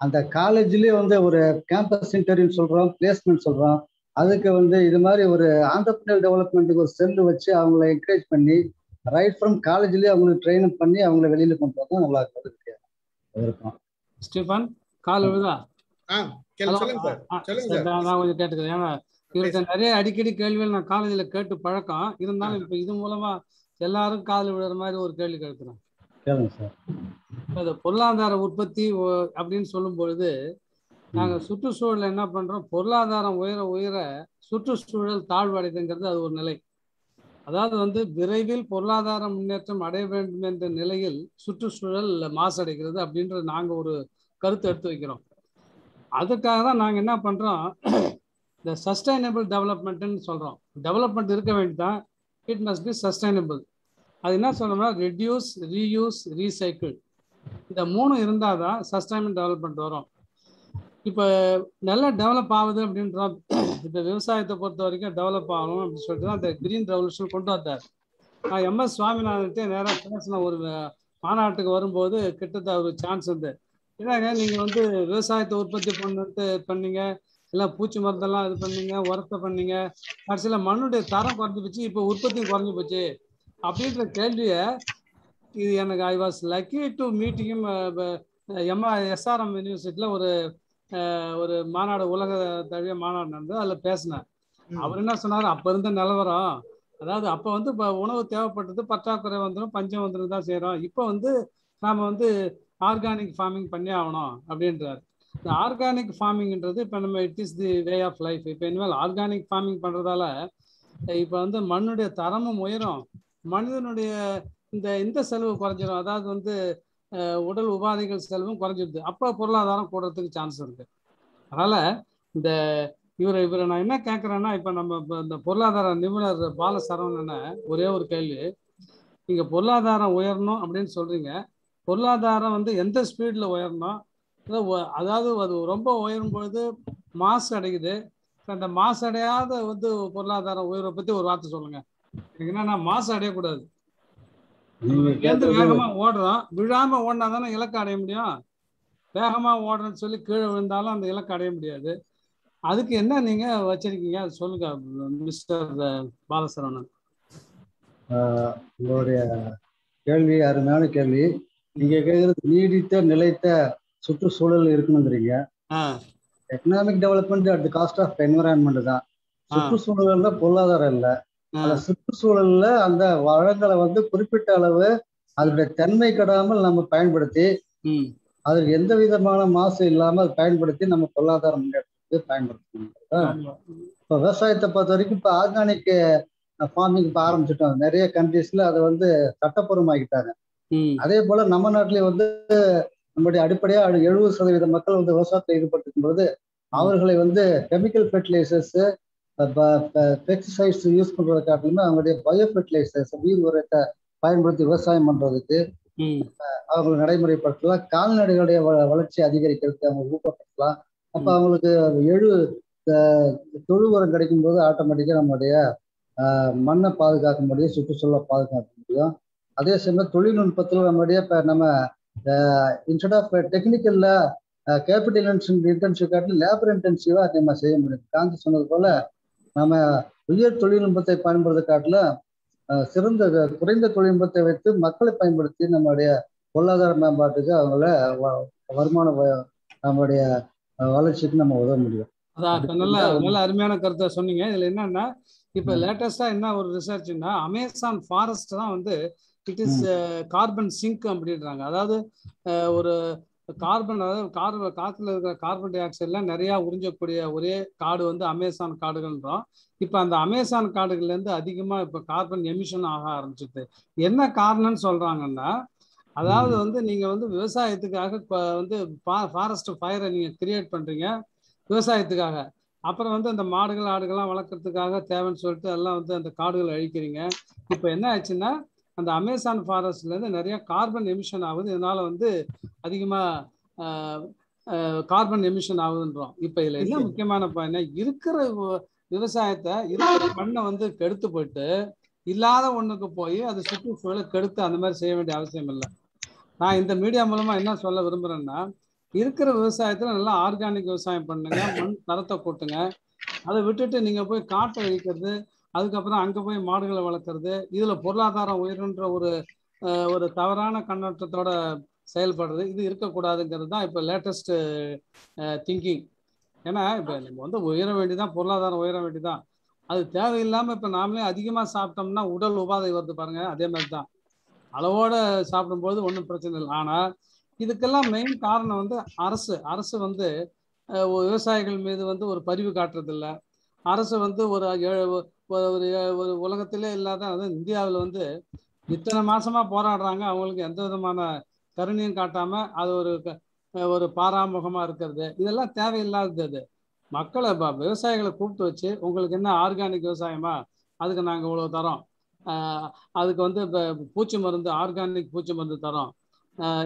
அந்த காலேஜ்லயே வந்து ஒரு கேம்பஸ் இன்டர்வியூ சொல்றோம் பிளேஸ்மெண்ட் சொல்றோம். அதுக்கு வந்து இது மாதிரி ஒரு ஆண்டர்பிரினர் டெவலப்மெண்ட்டுக்கு ஒரு செல்லு வச்சு அவங்கள என்கரேஜ் பண்ணி ரைட் ஃப்ரம் காலேஜ்லயே அவங்களுக்கு ட்ரெயின் பண்ணி அவங்கள வெளியில கொண்டு வந்தா நல்லா இருக்கும் ஸ்டீஃபன் கால் விழுதா? நான் கொஞ்சம் கேட்டுக்கிறேன். ஏன்னா இவர்கிட்ட நிறைய அடிக்கடி கேள்விகள் நான் காலேஜ்ல கேட்டு பழக்கம். இருந்தாலும் இப்ப இது மூலமா எல்லாரும் காதுல விழுற மாதிரி ஒரு கேள்வி கேட்கிறேன். கேளுங்க சார். அது பொருளாதார உற்பத்தி அப்படின்னு சொல்லும் பொழுது நாங்க சுற்றுச்சூழல் என்ன பண்றோம்? பொருளாதாரம் உயர உயர சுற்றுச்சூழல் தாழ்வடைதுங்கிறது அது ஒரு நிலை. அதாவது வந்து விரைவில் பொருளாதார முன்னேற்றம் அடைய வேண்டும் என்ற நிலையில் சுற்றுச்சூழல் மாசடைகிறது அப்படின்றது நாங்கள் ஒரு கருத்து எடுத்து வைக்கிறோம். அதுக்காக தான் நாங்கள் என்ன பண்ணுறோம் [CLEARS THROAT] இந்த சஸ்டைனபிள் டெவலப்மெண்ட்டுன்னு சொல்கிறோம் டெவலப்மெண்ட் இருக்க வேண்டியதான் இட் மஸ்ட் பி சஸ்டைனபிள் அது என்ன சொல்லணும்னா ரெடியூஸ் ரீயூஸ் ரீசைக்கிள் இந்த மூணு இருந்தால் தான் சஸ்டைனபிள் டெவலப்மெண்ட் வரும். இப்போ நல்லா டெவலப் ஆகுது அப்படின்றோம். இப்போ விவசாயத்தை பொறுத்த வரைக்கும் டெவலப் ஆகணும் அப்படின்னு சொல்லிட்டு தான் அந்த கிரீன் ரெவல்யூஷன் கொண்டு வந்தார். நான் எம்எஸ் சுவாமிநாதன்ட்டே நேராக பேசின ஒரு மாநாட்டுக்கு வரும்போது கிட்டத்தட்ட ஒரு சான்ஸ் வந்து என்னங்க நீங்கள் வந்து விவசாயத்தை உற்பத்தி பண்ணிட்டு பண்ணீங்க எல்லாம் பூச்சி மருந்தெல்லாம் இது பண்ணீங்க உரத்தை பண்ணீங்க கடைசியில் மண்ணுடைய தரம் குறைஞ்சி போச்சு இப்போ உற்பத்தியும் குறைஞ்சி போச்சு. அப்படின்ற கேள்வியை இது எனக்கு ஐ வாஸ் லக்கி டு மீட்டிங்கும் எம்ஆ எஸ்ஆர்எம் யூனிவர்சிட்டியில் ஒரு ஒரு மாநாடு உலக தழுவிய மாநாடு நடந்தது. அதில் பேசினேன் அவர் என்ன சொன்னார்? அப்போ இருந்த நிலவரம். அதாவது அப்போ வந்து இப்போ உணவு தேவைப்பட்டது பற்றாக்குறை வந்துடும் பஞ்சம் வந்துடும் தான் செய்கிறோம் இப்போ வந்து நாம் வந்து ஆர்கானிக் ஃபார்மிங் பண்ணி ஆகணும் அப்படின்றார். இந்த ஆர்கானிக் ஃபார்மிங்ன்றது இப்போ நம்ம it is the way of life இப்போ இனிமேல் ஆர்கானிக் ஃபார்மிங் பண்ணுறதால இப்போ வந்து மண்ணுடைய தரமும் உயரும். மனிதனுடைய இந்த இந்த செலவு குறைஞ்சிடும் அதாவது வந்து உடல் உபாதைகள் செலவும் குறைஞ்சிடுது. அப்போ பொருளாதாரம் கூடுறதுக்கு சான்ஸ் இருக்கு. அதனால இந்த இவர் இவரை நான் என்ன கேட்குறேன்னா இப்போ நம்ம இப்போ இந்த பொருளாதார நிபுணர் பாலசரவணன ஒரே ஒரு கேள்வி. நீங்கள் பொருளாதாரம் உயரணும் அப்படின்னு சொல்றீங்க. பொருளாதாரம் வந்து எந்த ஸ்பீடில் உயரணும்? அதாவது அதாவது அது ரொம்ப உயரும் பொழுது மாசு அடையுது. அந்த மாசு அடையாத வந்து பொருளாதாரம் உயர்வை பற்றி ஒரு வார்த்தை சொல்லுங்க. எனக்கு என்னன்னா மாசு அடையக்கூடாது. வேகமா ஓடுறோம் விழாம ஓடினா தானே இலக்கு அடைய முடியும். வேகமா ஓடுறேன்னு சொல்லி கீழே விழுந்தாலும் அந்த இலக்கு அடைய முடியாது. அதுக்கு என்ன நீங்க வச்சிருக்கீங்க? அது சொல்லுங்க மிஸ்டர் பாலசரவணன். உங்களுடைய கேள்வி அருமையான கேள்வி. நீங்க கேட்கறது நீடித்த நிலைத்த சுற்றுச்சூழல் இருக்கணுங்கிறீங்க. Economic development at cost of environment தான். ஆ. சுற்றுச்சூழல்ல பொருளாதாரம் இல்ல. அந்த சுற்றுச்சூழல்ல அந்த வளங்களை வந்து குறிப்பிட்ட அளவு அதனுடைய தன்மை கெடாமல் நம்ம பயன்படுத்தி அதற்கு எந்த விதமான மாசு இல்லாம அதை பயன்படுத்தி நம்ம பொருளாதார முன்னேற்றத்துக்கு பயன்படுத்தணும். இப்போ விவசாயத்தை பொறுத்த வரைக்கும் இப்போ ஆர்கானிக் ஃபார்மிங் இப்போ ஆரம்பிச்சிட்டோம். நிறைய கண்ட்ரீஸ்ல அதை வந்து சட்டப்பூர்வமாக்கிட்டாங்க. அதே போல நம்ம நாட்டிலேயே வந்து நம்முடைய அடிப்படையா எழுபது சதவீத மக்கள் வந்து விவசாயத்தில் ஈடுபட்டிருக்கும் பொழுது அவர்களை வந்து கெமிக்கல் ஃபெர்டிலைசர்ஸ் பெஸ்டிசைட்ஸ் யூஸ் பண்றதை காட்டிலுமே அவங்களுடைய பயோ ஃபெர்டிலைசர்ஸ் உயிர் உரத்தை பயன்படுத்தி விவசாயம் பண்றதுக்கு ம். அவங்க நடைமுறைப்படுத்தலாம். கால்நடைகளுடைய வளர்ச்சி அதிகரிக்கிறதுக்கு அவங்க ஊக்கப்படுத்தலாம். அப்ப. அவங்களுக்கு எழு தொழு உரம் கிடைக்கும் போது ஆட்டோமேட்டிக்கா நம்மளுடைய மண்ணை பாதுகாக்க முடியும் சுற்றுச்சூழலை பாதுகாக்க முடியும். அதே சமயம் தொழில்நுட்பத்தில் நம்மளுடைய இப்ப நம்ம இன்ஸ்டெட் ஆஃப் டெக்னிக்கல்ல கேபிட்டல் இன்டென்சிவ் காட்டி லேபர் இன்டென்சிவா நம்ம செய்ய முடியும். காந்தி சொன்னது போல நம்ம உயர் தொழில்நுட்பத்தை பயன்படுத்த காட்டில அஹ், சிறந்த குறைந்த தொழில்நுட்பத்தை வைத்து மக்களை பயன்படுத்தி நம்மளுடைய பொருளாதார மேம்பாட்டுக்கு அவங்கள வருமான நம்மளுடைய வளர்ச்சிக்கு நம்ம உதவ முடியும். அதான் நல்ல நல்ல அருமையான கருத்தை சொன்னீங்க. இதுல என்னன்னா இப்ப லேட்டஸ்டா என்ன ஒரு ரிசர்ச்னா அமேசான் ஃபாரஸ்ட் தான் வந்து இட் இஸ் கார்பன் சிங்க் அப்படின்றாங்க. அதாவது ஒரு கார்பன் அதாவது கார்பன் காத்துல இருக்கிற கார்பன் டை ஆக்சைட்லாம் நிறைய உறிஞ்சக்கூடிய ஒரே காடு வந்து அமேசான் காடுகள்ன்றோம். இப்ப அந்த அமேசான் காடுகள்ல இருந்து அதிகமா இப்ப கார்பன் எமிஷன் ஆக ஆரம்பிச்சிது. என்ன காரணம்னு சொல்றாங்கன்னா அதாவது வந்து நீங்க வந்து விவசாயத்துக்காக இப்ப வந்து ஃபாரஸ்ட் ஃபயரை நீங்க கிரியேட் பண்றீங்க விவசாயத்துக்காக. அப்புறம் வந்து அந்த மாடுகள் ஆடுகள்லாம் வளர்க்கறதுக்காக தேவைன்னு சொல்லிட்டு எல்லாம் வந்து அந்த காடுகளை அழிக்கிறீங்க. இப்போ என்ன ஆச்சுன்னா அந்த அமேசான் ஃபாரஸ்ட்ல இருந்து நிறைய கார்பன் எமிஷன் ஆகுது. இதனால வந்து அதிகமா கார்பன் எமிஷன் ஆகுதுன்றோம். இப்போ இதுல என்ன முக்கியமான பயன் இருக்கிற விவசாயத்தை இருக்கிற மண்ணை வந்து கெடுத்து போயிட்டு இல்லாத ஒண்ணுக்கு போய் அது சுற்றுச்சூழலை கெடுத்து அந்த மாதிரி செய்ய வேண்டிய அவசியம் இல்லை. நான் இந்த மீடியா மூலமா என்ன சொல்ல விரும்புறேன்னா இருக்கிற விவசாயத்துல நல்லா ஆர்கானிக் விவசாயம் பண்ணுங்க மண் தரத்தை கூட்டுங்க. அதை விட்டுட்டு நீங்க போய் காட்டை அழிக்கிறது அதுக்கப்புறம் அங்க போய் மாடுகளை வளர்க்குறது இதுல பொருளாதாரம் உயருன்ற ஒரு ஒரு தவறான கண்ணோட்டத்தோட செயல்படுறது இது இருக்கக்கூடாதுங்கிறது தான் இப்போ லேட்டஸ்ட் திங்கிங் ஏன்னா இப்போ நம்ம வந்து உயர வேண்டிதான் பொருளாதாரம் உயர வேண்டிதான் அது தேவையில்லாமல் இப்போ நாமளே அதிகமாக சாப்பிட்டோம்னா உடல் உபாதை வருது பாருங்க அதே மாதிரி தான் அளவோட சாப்பிடும்போது ஒன்றும் பிரச்சனை இல்லை. ஆனால் இதுக்கெல்லாம் மெயின் காரணம் வந்து அரசு. அரசு வந்து விவசாயிகள் மீது வந்து ஒரு பரிவு காட்டுறதில்ல. அரசு வந்து ஒரு ஏழு- ஒரு ஒரு ஒரு உலகத்திலே இல்லாத அதாவது இந்தியாவில் வந்து இத்தனை மாசமா போராடுறாங்க. அவங்களுக்கு எந்த விதமான கருணையும் காட்டாம அது ஒரு க- ஒரு பாராமுகமா இருக்கிறது. இதெல்லாம் தேவையில்லாதது அது. மக்களை இப்போ விவசாயிகளை கூப்பிட்டு வச்சு உங்களுக்கு என்ன ஆர்கானிக் விவசாயமா? அதுக்கு நாங்கள் இவ்வளோ தரோம். அதுக்கு வந்து இப்போ பூச்சி மருந்து ஆர்கானிக் பூச்சி மருந்து தரோம்.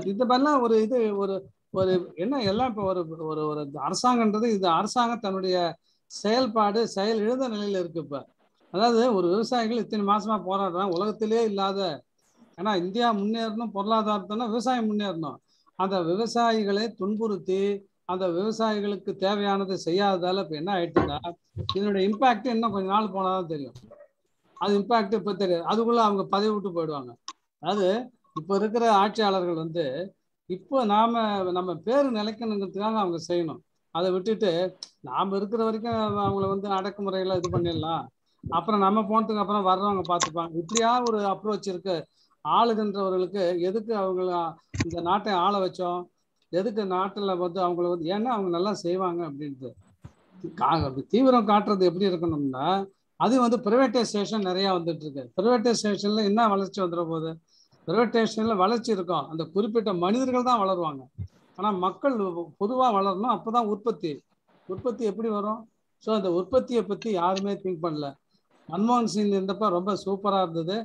இந்த மாதிரிலாம் ஒரு இது ஒரு ஒரு என்ன எல்லாம் இப்போ ஒரு ஒரு ஒரு அரசாங்கன்றது இது அரசாங்கம் தன்னுடைய செயல்பாடு செயல் இழந்த நிலையில் இருக்கு இப்போ. அதாவது ஒரு விவசாயிகள் இத்தனை மாசமா போராடுறாங்க உலகத்திலே இல்லாத ஏன்னா இந்தியா முன்னேறணும் பொருளாதாரத்தினா விவசாயம் முன்னேறணும். அந்த விவசாயிகளை துன்புறுத்தி அந்த விவசாயிகளுக்கு தேவையானதை செய்யாததால இப்ப என்ன ஆயிட்டுன்னா இதனுடைய இம்பாக்ட் இன்னும் கொஞ்ச நாள் போனாதான் தெரியும். அது இம்பாக்ட் இப்ப தெரியாது. அதுக்குள்ள அவங்க பதவி விட்டு போயிடுவாங்க. அதாவது இப்ப இருக்கிற ஆட்சியாளர்கள் வந்து இப்போ நாம நம்ம பேர் நிலைக்கணுங்கிறதுக்காக அவங்க செய்யணும். அதை விட்டுட்டு நாம இருக்கிற வரைக்கும் அவங்கள வந்து அடக்குமுறையில் இது பண்ணிடலாம். அப்புறம் நம்ம போனதுக்கு அப்புறம் வர்றவங்க பார்த்துப்பாங்க. இப்படியா ஒரு அப்ரோச் இருக்கு. ஆளுகின்றவர்களுக்கு எதுக்கு அவங்கள இந்த நாட்டை ஆள வச்சோம்? எதுக்கு நாட்டில் வந்து அவங்கள வந்து ஏன்னா அவங்க நல்லா செய்வாங்க அப்படின்ட்டு. கா- தீவிரம் காட்டுறது எப்படி இருக்கணும்னா அது வந்து ப்ரைவேட்டைசேஷன் நிறையா வந்துட்டு இருக்கு ப்ரைவேட்டைசேஷன்ல என்ன வளர்ச்சி வந்துட போகுது? ப்ரைவேட்டைசேஷன்ல வளர்ச்சி இருக்கும். அந்த குறிப்பிட்ட மனிதர்கள் தான் வளருவாங்க. ஆனால் மக்கள் பொதுவாக வளரணும் அப்போதான் உற்பத்தி. உற்பத்தி எப்படி வரும்? ஸோ அந்த உற்பத்தியை பத்தி யாருமே திங்க் பண்ணல. மன்மோகன் சிங் இருந்தப்ப ரொம்ப சூப்பரா இருந்தது.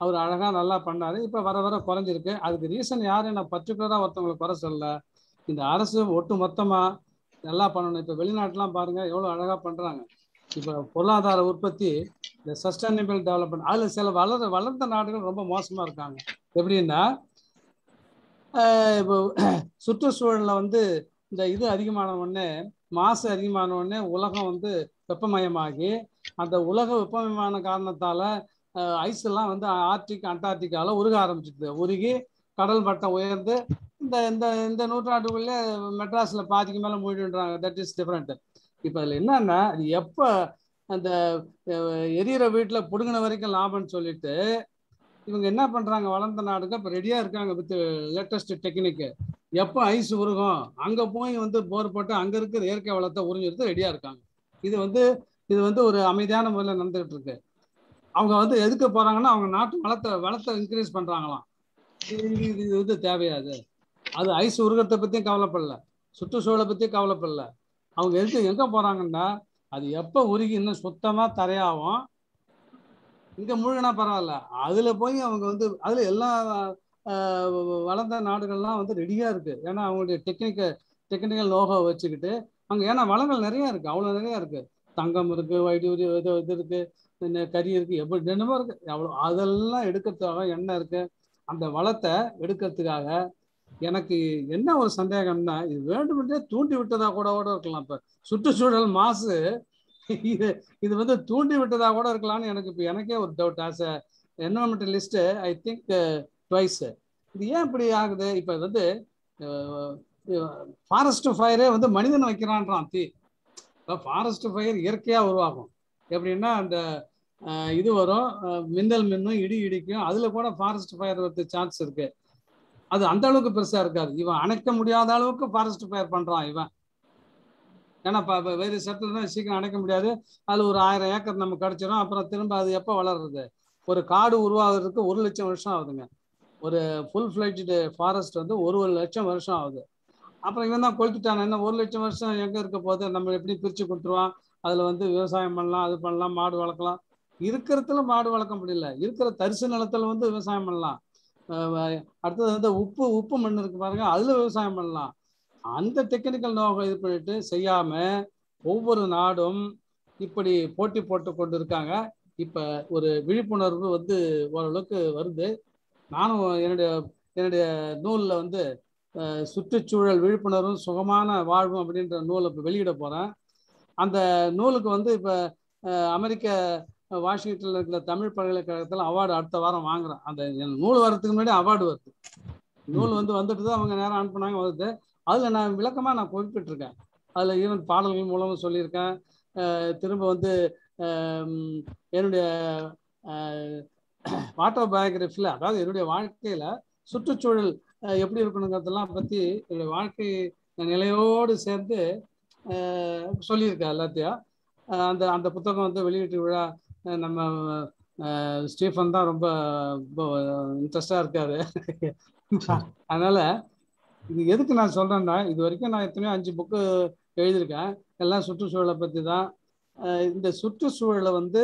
அவர் அழகா நல்லா பண்ணாரு. இப்ப வர வர குறைஞ்சிருக்கு. அதுக்கு ரீசன் யாரும் நான் பர்டிகுலரா ஒருத்தவங்களை குறை சொல்லல. இந்த அரசு ஒட்டு மொத்தமா நல்லா பண்ணணும். இப்ப வெளிநாட்டுலாம் பாருங்க எவ்வளவு அழகா பண்றாங்க. இப்ப பொருளாதார உற்பத்தி இந்த சஸ்டைனபிள் டெவலப்மெண்ட் அதுல சில வளர் வளர்ந்த நாடுகள் ரொம்ப மோசமா இருக்காங்க. எப்படின்னா ஆஹ் இப்போ [CLEARS THROAT] சுற்றுச்சூழல்ல வந்து இந்த இது அதிகமான உடனே மாசு அதிகமான உடனே உலகம் வந்து வெப்பமயமாகி அந்த உலக வெப்பமயமான காரணத்தால ஐஸ் எல்லாம் வந்து ஆர்டிக் அண்டார்டிகால உருக ஆரம்பிச்சிடுது உருகி கடல் மட்டம் உயர்ந்து இந்த இந்த இந்த நூற்றாண்டுக்குள்ளே மெட்ராஸில் பாதிக்கு மேலே மூடிடுறாங்க தட் இஸ் டிஃப்ரெண்ட் இப்போ அதில் என்னன்னா அது எப்போ அந்த எரியிற வீட்டில் பிடுங்கின வரைக்கும் லாபம்னு சொல்லிட்டு இவங்க என்ன பண்ணுறாங்க வளர்ந்த நாடுங்க இப்போ ரெடியாக இருக்காங்க வித் லேட்டஸ்ட் டெக்னிக்கு எப்போ ஐஸ் உருகும் அங்கே போய் வந்து போர் போட்டு அங்கே இருக்கிற இயற்கை வளத்தை உறிஞ்சிருந்து ரெடியாக இருக்காங்க. இது வந்து இது வந்து ஒரு அமைதியான முறையில் நடந்துகிட்டு இருக்கு. அவங்க வந்து எதுக்கு போறாங்கன்னா அவங்க நாட்டு வளத்தை வளத்தை இன்க்ரீஸ் பண்றாங்களாம். இது இது- இது வந்து தேவையாது. அது ஐஸ் உருகத்தை பத்தியும் கவலைப்படல. சுற்றுச்சூழலை பத்தியும் கவலைப்படல. அவங்க எதுக்கு எங்க போறாங்கன்னா அது எப்போ உருகி இன்னும் சுத்தமா தரையாகும். இங்க முழுகினா பரவாயில்ல. அதுல போய் அவங்க வந்து அதுல எல்லா வளர்ந்த நாடுகள்லாம் வந்து ரெடியா இருக்கு. ஏன்னா அவங்களுடைய டெக்னிக்கல் டெக்னிக்கல் லோகோ வச்சுக்கிட்டு அங்கே ஏன்னா வளங்கள் நிறையா இருக்குது அவ்வளோ நிறையா இருக்குது தங்கம் இருக்கு வைடூரி இது இது இருக்கு கறி இருக்கு எப்படி என்னமோ இருக்கு. அவ்வளோ அதெல்லாம் எடுக்கிறதுக்காக எண்ணெய் இருக்கு. அந்த வளத்தை எடுக்கிறதுக்காக எனக்கு என்ன ஒரு சந்தேகம்னா இது வேண்டுமென்றே தூண்டி விட்டதா கூட கூட இருக்கலாம் இப்ப. சுற்றுச்சூழல் மாசு இது இது வந்து தூண்டி விட்டதா கூட இருக்கலாம்னு எனக்கு இப்போ எனக்கே ஒரு doubt as a environmentalist I think twice இது ஏன் இப்படி ஆகுது? இப்போ வந்து uh, ஃபாரஸ்ட் ஃபயரே வந்து மனிதன் வைக்கிறான்றான் தீ. ஃபாரஸ்ட் ஃபயர் இயற்கையாக உருவாகும். எப்படின்னா அந்த இது வரும் மின்னல் மின்னும் இடி இடிக்கும் அதில் கூட ஃபாரஸ்ட் ஃபயர் வரது சான்ஸ் இருக்கு. அது அந்த அளவுக்கு பெருசாக இருக்காது. இவன் அணைக்க முடியாத அளவுக்கு ஃபாரஸ்ட் ஃபயர் பண்ணுறான் இவன். ஏன்னா இப்போ வேறு செட்டில் சீக்கிரம் அணைக்க முடியாது. அதில் ஒரு ஆயிரம் ஏக்கர் நமக்கு கிடைச்சிரும் அப்புறம் திரும்ப அது எப்போ வளர்றது? ஒரு காடு உருவாகிறதுக்கு ஒரு லட்சம் வருஷம் ஆகுதுங்க. ஒரு ஃபுல் ஃப்ளைட்டு ஃபாரஸ்ட் வந்து ஒரு ஒரு லட்சம் வருஷம் ஆகுது. அப்புறம் இவன் தான் கொளுத்துட்டான். என்ன ஒரு லட்சம் வருஷம் எங்கே இருக்க போது நம்ம எப்படி பிரித்து கொடுத்துருவான்? அதில் வந்து விவசாயம் பண்ணலாம் அது பண்ணலாம் மாடு வளர்க்கலாம். இருக்கிறதுல மாடு வளர்க்க முடியல. இருக்கிற தரிசு நிலத்துல வந்து விவசாயம் பண்ணலாம். அடுத்தது வந்து உப்பு உப்பு மண் இருக்கு பாருங்க அதுல விவசாயம் பண்ணலாம். அந்த டெக்னிக்கல் நோக்கம் இது பண்ணிட்டு செய்யாம ஒவ்வொரு நாடும் இப்படி போட்டி போட்டு கொண்டு இருக்காங்க இப்ப ஒரு விழிப்புணர்வு வந்து ஓரளவுக்கு வருது. நானும் என்னுடைய என்னுடைய நூலில் வந்து சுற்றுச்சூழல் விழிப்புணர்வும் சுகமான வாழ்வும் அப்படின்ற நூலை இப்போ வெளியிட போகிறேன் அந்த நூலுக்கு வந்து இப்போ அமெரிக்க வாஷிங்டனில் இருக்கிற தமிழ் பல்கலைக்கழகத்தில் அவார்டு அடுத்த வாரம் வாங்குறேன். அந்த நூல் வர்றதுக்கு முன்னாடி அவார்டு வருது. நூல் வந்து வந்துட்டு தான் அவங்க நேரம் அனுப்புனாங்க வருது. அதில் நான் விளக்கமாக நான் குறிப்பிட்டிருக்கேன். அதில் இரண்டு பாடல்கள் மூலமும் சொல்லியிருக்கேன். திரும்ப வந்து என்னுடைய என்னுடைய ஆட்டோபயோகிராஃபியில் [CLEARS THROAT] அதாவது என்னுடைய வாழ்க்கையில் சுற்றுச்சூழல் எப்படி இருக்கணுங்கிறதெல்லாம் பத்தி என்னுடைய வாழ்க்கை நிலையோடு சேர்ந்து அஹ் சொல்லியிருக்கேன் எல்லாத்தையும். அந்த அந்த புத்தகம் வந்து வெளியீட்டு விழா நம்ம ஸ்டீஃபன் தான் ரொம்ப இன்ட்ரெஸ்டாக இருக்காரு. [LAUGHS] அதனால இது எதுக்கு நான் சொல்றேன்னா இது வரைக்கும் நான் எத்தனையோ அஞ்சு புக்கு எழுதியிருக்கேன். எல்லாம் சுற்றுச்சூழலை பற்றி தான். இந்த சுற்றுச்சூழலை வந்து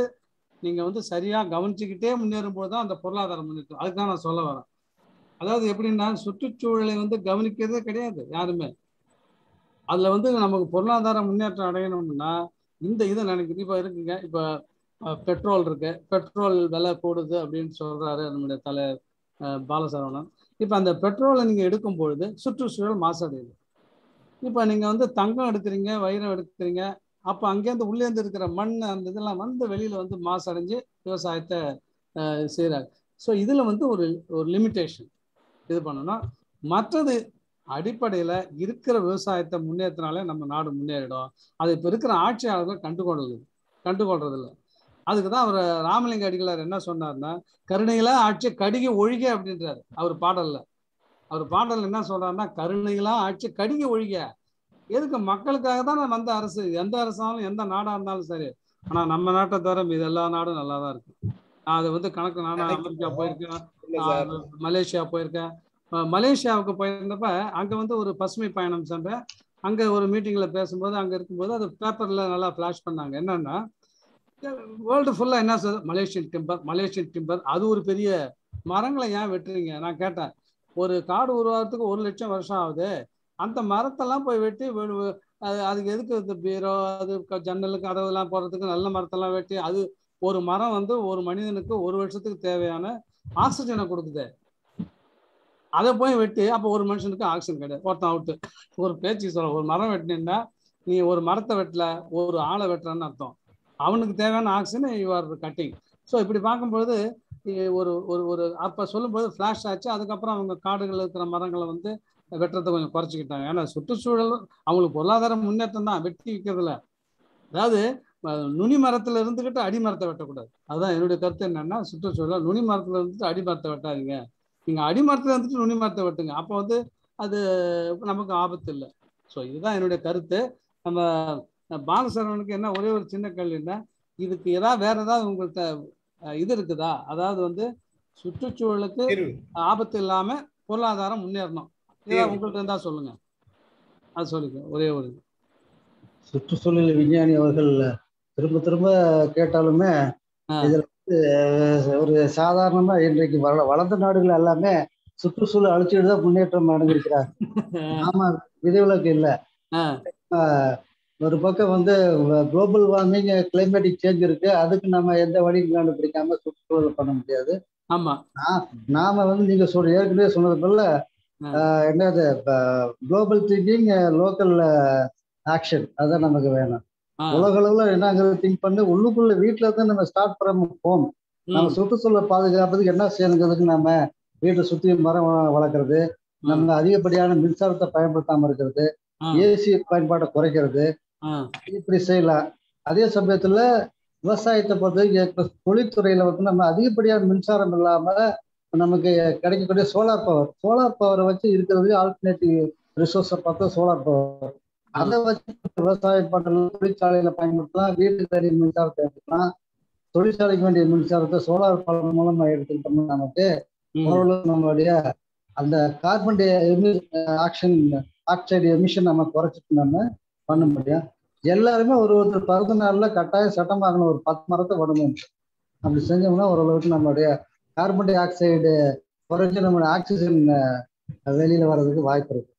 நீங்க வந்து சரியா கவனிச்சுக்கிட்டே முன்னேறும்போது தான் அந்த பொருளாதாரம் முன்னேற்றம். அதுக்கு தான் நான் சொல்ல வரேன். அதாவது எப்படின்னா சுற்றுச்சூழலை வந்து கவனிக்கிறதே கிடையாது யாருமே. அதில் வந்து நமக்கு பொருளாதார முன்னேற்றம் அடையணும்னா இந்த இதை நினைக்கிறேன் இப்போ இருக்குங்க இப்போ பெட்ரோல் இருக்கு. பெட்ரோல் விலை போடுது அப்படின்னு சொல்கிறாரு நம்முடைய தலை பாலசரவணன். இப்போ அந்த பெட்ரோலை நீங்கள் எடுக்கும் பொழுது சுற்றுச்சூழல் மாசடையுது. இப்போ நீங்கள் வந்து தங்கம் எடுக்கிறீங்க வைரம் எடுக்கிறீங்க அப்போ அங்கேருந்து உள்ளேருந்து இருக்கிற மண் அந்த இதெல்லாம் வந்து வெளியில் வந்து மாசடைஞ்சு விவசாயத்தை செய்கிறாங்க ஸோ இதில் வந்து ஒரு ஒரு லிமிட்டேஷன் இது பண்ணணும் மற்றது அடிப்படையில இருக்கிற விவசாயத்தை முன்னேற்றினாலே நம்ம நாடு முன்னேறிடும். அது இப்போ இருக்கிற ஆட்சியாளர்கள் கண்டுகொள்றது கண்டுகொள்றது இல்லை அதுக்கு தான் அவர் ராமலிங்க அடிகளார் என்ன சொன்னார்னா கருணையில ஆட்சி கடிகை ஒழிக அப்படின்றாரு. அவர் பாடல்ல. அவர் பாடல் என்ன சொல்றாருன்னா கருணையிலா ஆட்சி கடிகை ஒழிக எதுக்கு? மக்களுக்காக தான் வந்த அரசு. எந்த அரசாலும் எந்த நாடா இருந்தாலும் சரி. ஆனா நம்ம நாட்டை தவிர இது எல்லா நாடும் நல்லா தான் இருக்கு. நான் அதை வந்து கணக்கு நானும் அமெரிக்கா போயிருக்கேன். மலேசியா போயிருக்கேன். மலேசியாவுக்கு போயிருந்தப்ப அங்க வந்து ஒரு பசுமை பயணம் சென்றேன் அங்க ஒரு மீட்டிங்ல பேசும்போது அங்க இருக்கும்போது அது பேப்பர்ல நல்லா ஃபிளாஷ் பண்ணாங்க. என்னன்னா வேர்ல்டு ஃபுல்லா என்ன சொல்றது மலேசியன் டிம்பர் மலேசியன் டிம்பர் அது ஒரு பெரிய மரங்களை ஏன் வெட்டுறீங்க? நான் கேட்டேன். ஒரு காடு உருவாகிறதுக்கு ஒரு லட்சம் வருஷம் ஆகுது. அந்த மரத்தெல்லாம் போய் வெட்டி அது அதுக்கு எதுக்கு இந்த பீரோ அது க- ஜன்னலு கதவுலாம் போடுறதுக்கு நல்ல மரத்தெல்லாம் வெட்டி அது ஒரு மரம் வந்து ஒரு மனிதனுக்கு ஒரு வருஷத்துக்கு தேவையான ஆக்சிஜனை கொடுக்குது. அதை போய் வெட்டி அப்போ ஒரு மனுஷனுக்கு ஆக்சிஜன் கிடையாது ஒருத்தன் அவுட்டு. ஒரு பேச்சு சொல்ல ஒரு மரம் வெட்டினீங்கன்னா நீ ஒரு மரத்தை வெட்டல ஒரு ஆளை வெட்டுறன்னு அர்த்தம். அவனுக்கு தேவையான oxygen you are cutting so இப்படி பார்க்கும்பொழுது ஒரு ஒரு ஒரு அப்போ சொல்லும்போது ஃப்ளாஷ் ஆச்சு. அதுக்கப்புறம் அவங்க காடுகளில் இருக்கிற மரங்களை வந்து வெட்டுறதை கொஞ்சம் குறைச்சிக்கிட்டாங்க. ஏன்னா சுற்றுச்சூழல் அவங்களுக்கு பொருளாதார முன்னேற்றம் தான். வெட்டி விற்கிறதுல அதாவது நுனி மரத்துல இருந்துகிட்டு அடி மரத்தை வெட்டக்கூடாது. அதுதான் என்னுடைய கருத்து என்னன்னா சுற்றுச்சூழல் நுனி மரத்துல இருந்துட்டு அடி மரத்தை வெட்டாதீங்க. நீங்க அடி மரத்துல இருந்துட்டு நுனி மரத்தை வெட்டுங்க. அப்போ வந்து அது நமக்கு ஆபத்து இல்லை. ஸோ இதுதான் என்னுடைய கருத்து. நம்ம பாலசரவனுக்கு என்ன ஒரே ஒரு சின்ன கேள்வி என்ன? இதுக்கு ஏதாவது வேற ஏதாவது உங்கள்கிட்ட இது இருக்குதா? அதாவது வந்து சுற்றுச்சூழலுக்கு ஆபத்து இல்லாம பொருளாதாரம் முன்னேறணும். ஏதாவது உங்கள்கிட்ட இருந்தா சொல்லுங்க. அது சொல்லுங்க. ஒரே ஒரு இது. சுற்றுச்சூழல் விஞ்ஞானி அவர்கள் திரும்ப திரும்ப கேட்டாலுமே. இதுல வந்து ஒரு சாதாரணமா இன்றைக்கு வள வளர்ந்த நாடுகள் எல்லாமே சுற்றுச்சூழல் அழிச்சுட்டு தான் முன்னேற்றம் அடைஞ்சிருக்கிறாங்க. ஆமா விதிவிலக்கு இல்ல. ஒரு பக்கம் வந்து குளோபல் வார்மிங் கிளைமேட்டிக் சேஞ்ச் இருக்கு. அதுக்கு நம்ம எந்த வழியும் கண்டுபிடிக்காம சுற்றுச்சூழல் பண்ண முடியாது. ஆமா. நாம வந்து நீங்க சொல்ற ஏற்கனவே சொன்னது போல என்னது குளோபல் திங்கிங் லோக்கல் ஆக்ஷன் அதான் நமக்கு வேணும். உலக அளவுல என்னங்கிறது திங்க் பண்ணி. உள்ளுக்குள்ள வீட்டுல இருந்து நம்ம ஸ்டார்ட் பண்ண போம் நம்ம. சுற்றுச்சூழலை பாதுகாப்பதுக்கு என்ன செய்யணுங்கிறதுக்கு நம்ம வீட்டை சுத்தி மரம் வளர்க்கறது. நம்ம அதிகப்படியான மின்சாரத்தை பயன்படுத்தாம இருக்கிறது. ஏசி பயன்பாட்டை குறைக்கிறது. இப்படி செய்யலாம். அதே சமயத்துல விவசாயத்தை பொறுத்தவரைக்கும் தொழில்துறையில வந்து நம்ம அதிகப்படியான மின்சாரம் இல்லாம நமக்கு கிடைக்கக்கூடிய சோலார் பவர் சோலார் பவரை வச்சு இருக்கிறது ஆல்டர்னேட்டிவ் ரிசோர்ஸை பார்த்தா சோலார் பவர் அதை வச்சு விவசாயம் பண்ணலாம் தொழிற்சாலையில பயன்படுத்தலாம் வீட்டுக்கு வேண்டிய மின்சாரத்தை எடுத்துக்கலாம். தொழிற்சாலைக்கு வேண்டிய மின்சாரத்தை சோலார் பவர் மூலமா எடுத்துக்கிட்டோம்னா நமக்கு. ஓரளவு நம்மளுடைய அந்த carbon di action oxide emission நம்ம குறைச்சிட்டு நம்ம பண்ண முடியும். எல்லாருமே ஒரு ஒருத்தர் பிறந்த நாள்ல கட்டாயம் சட்டமாகணும். ஒரு பத்து மரத்தை விடணும் அப்படி செஞ்சோம்னா ஓரளவுக்கு நம்மளுடைய கார்பன் டை ஆக்சைடு குறைஞ்சு நம்மளுடைய ஆக்சிஜன் வெளியில வர்றதுக்கு வாய்ப்பு இருக்கு.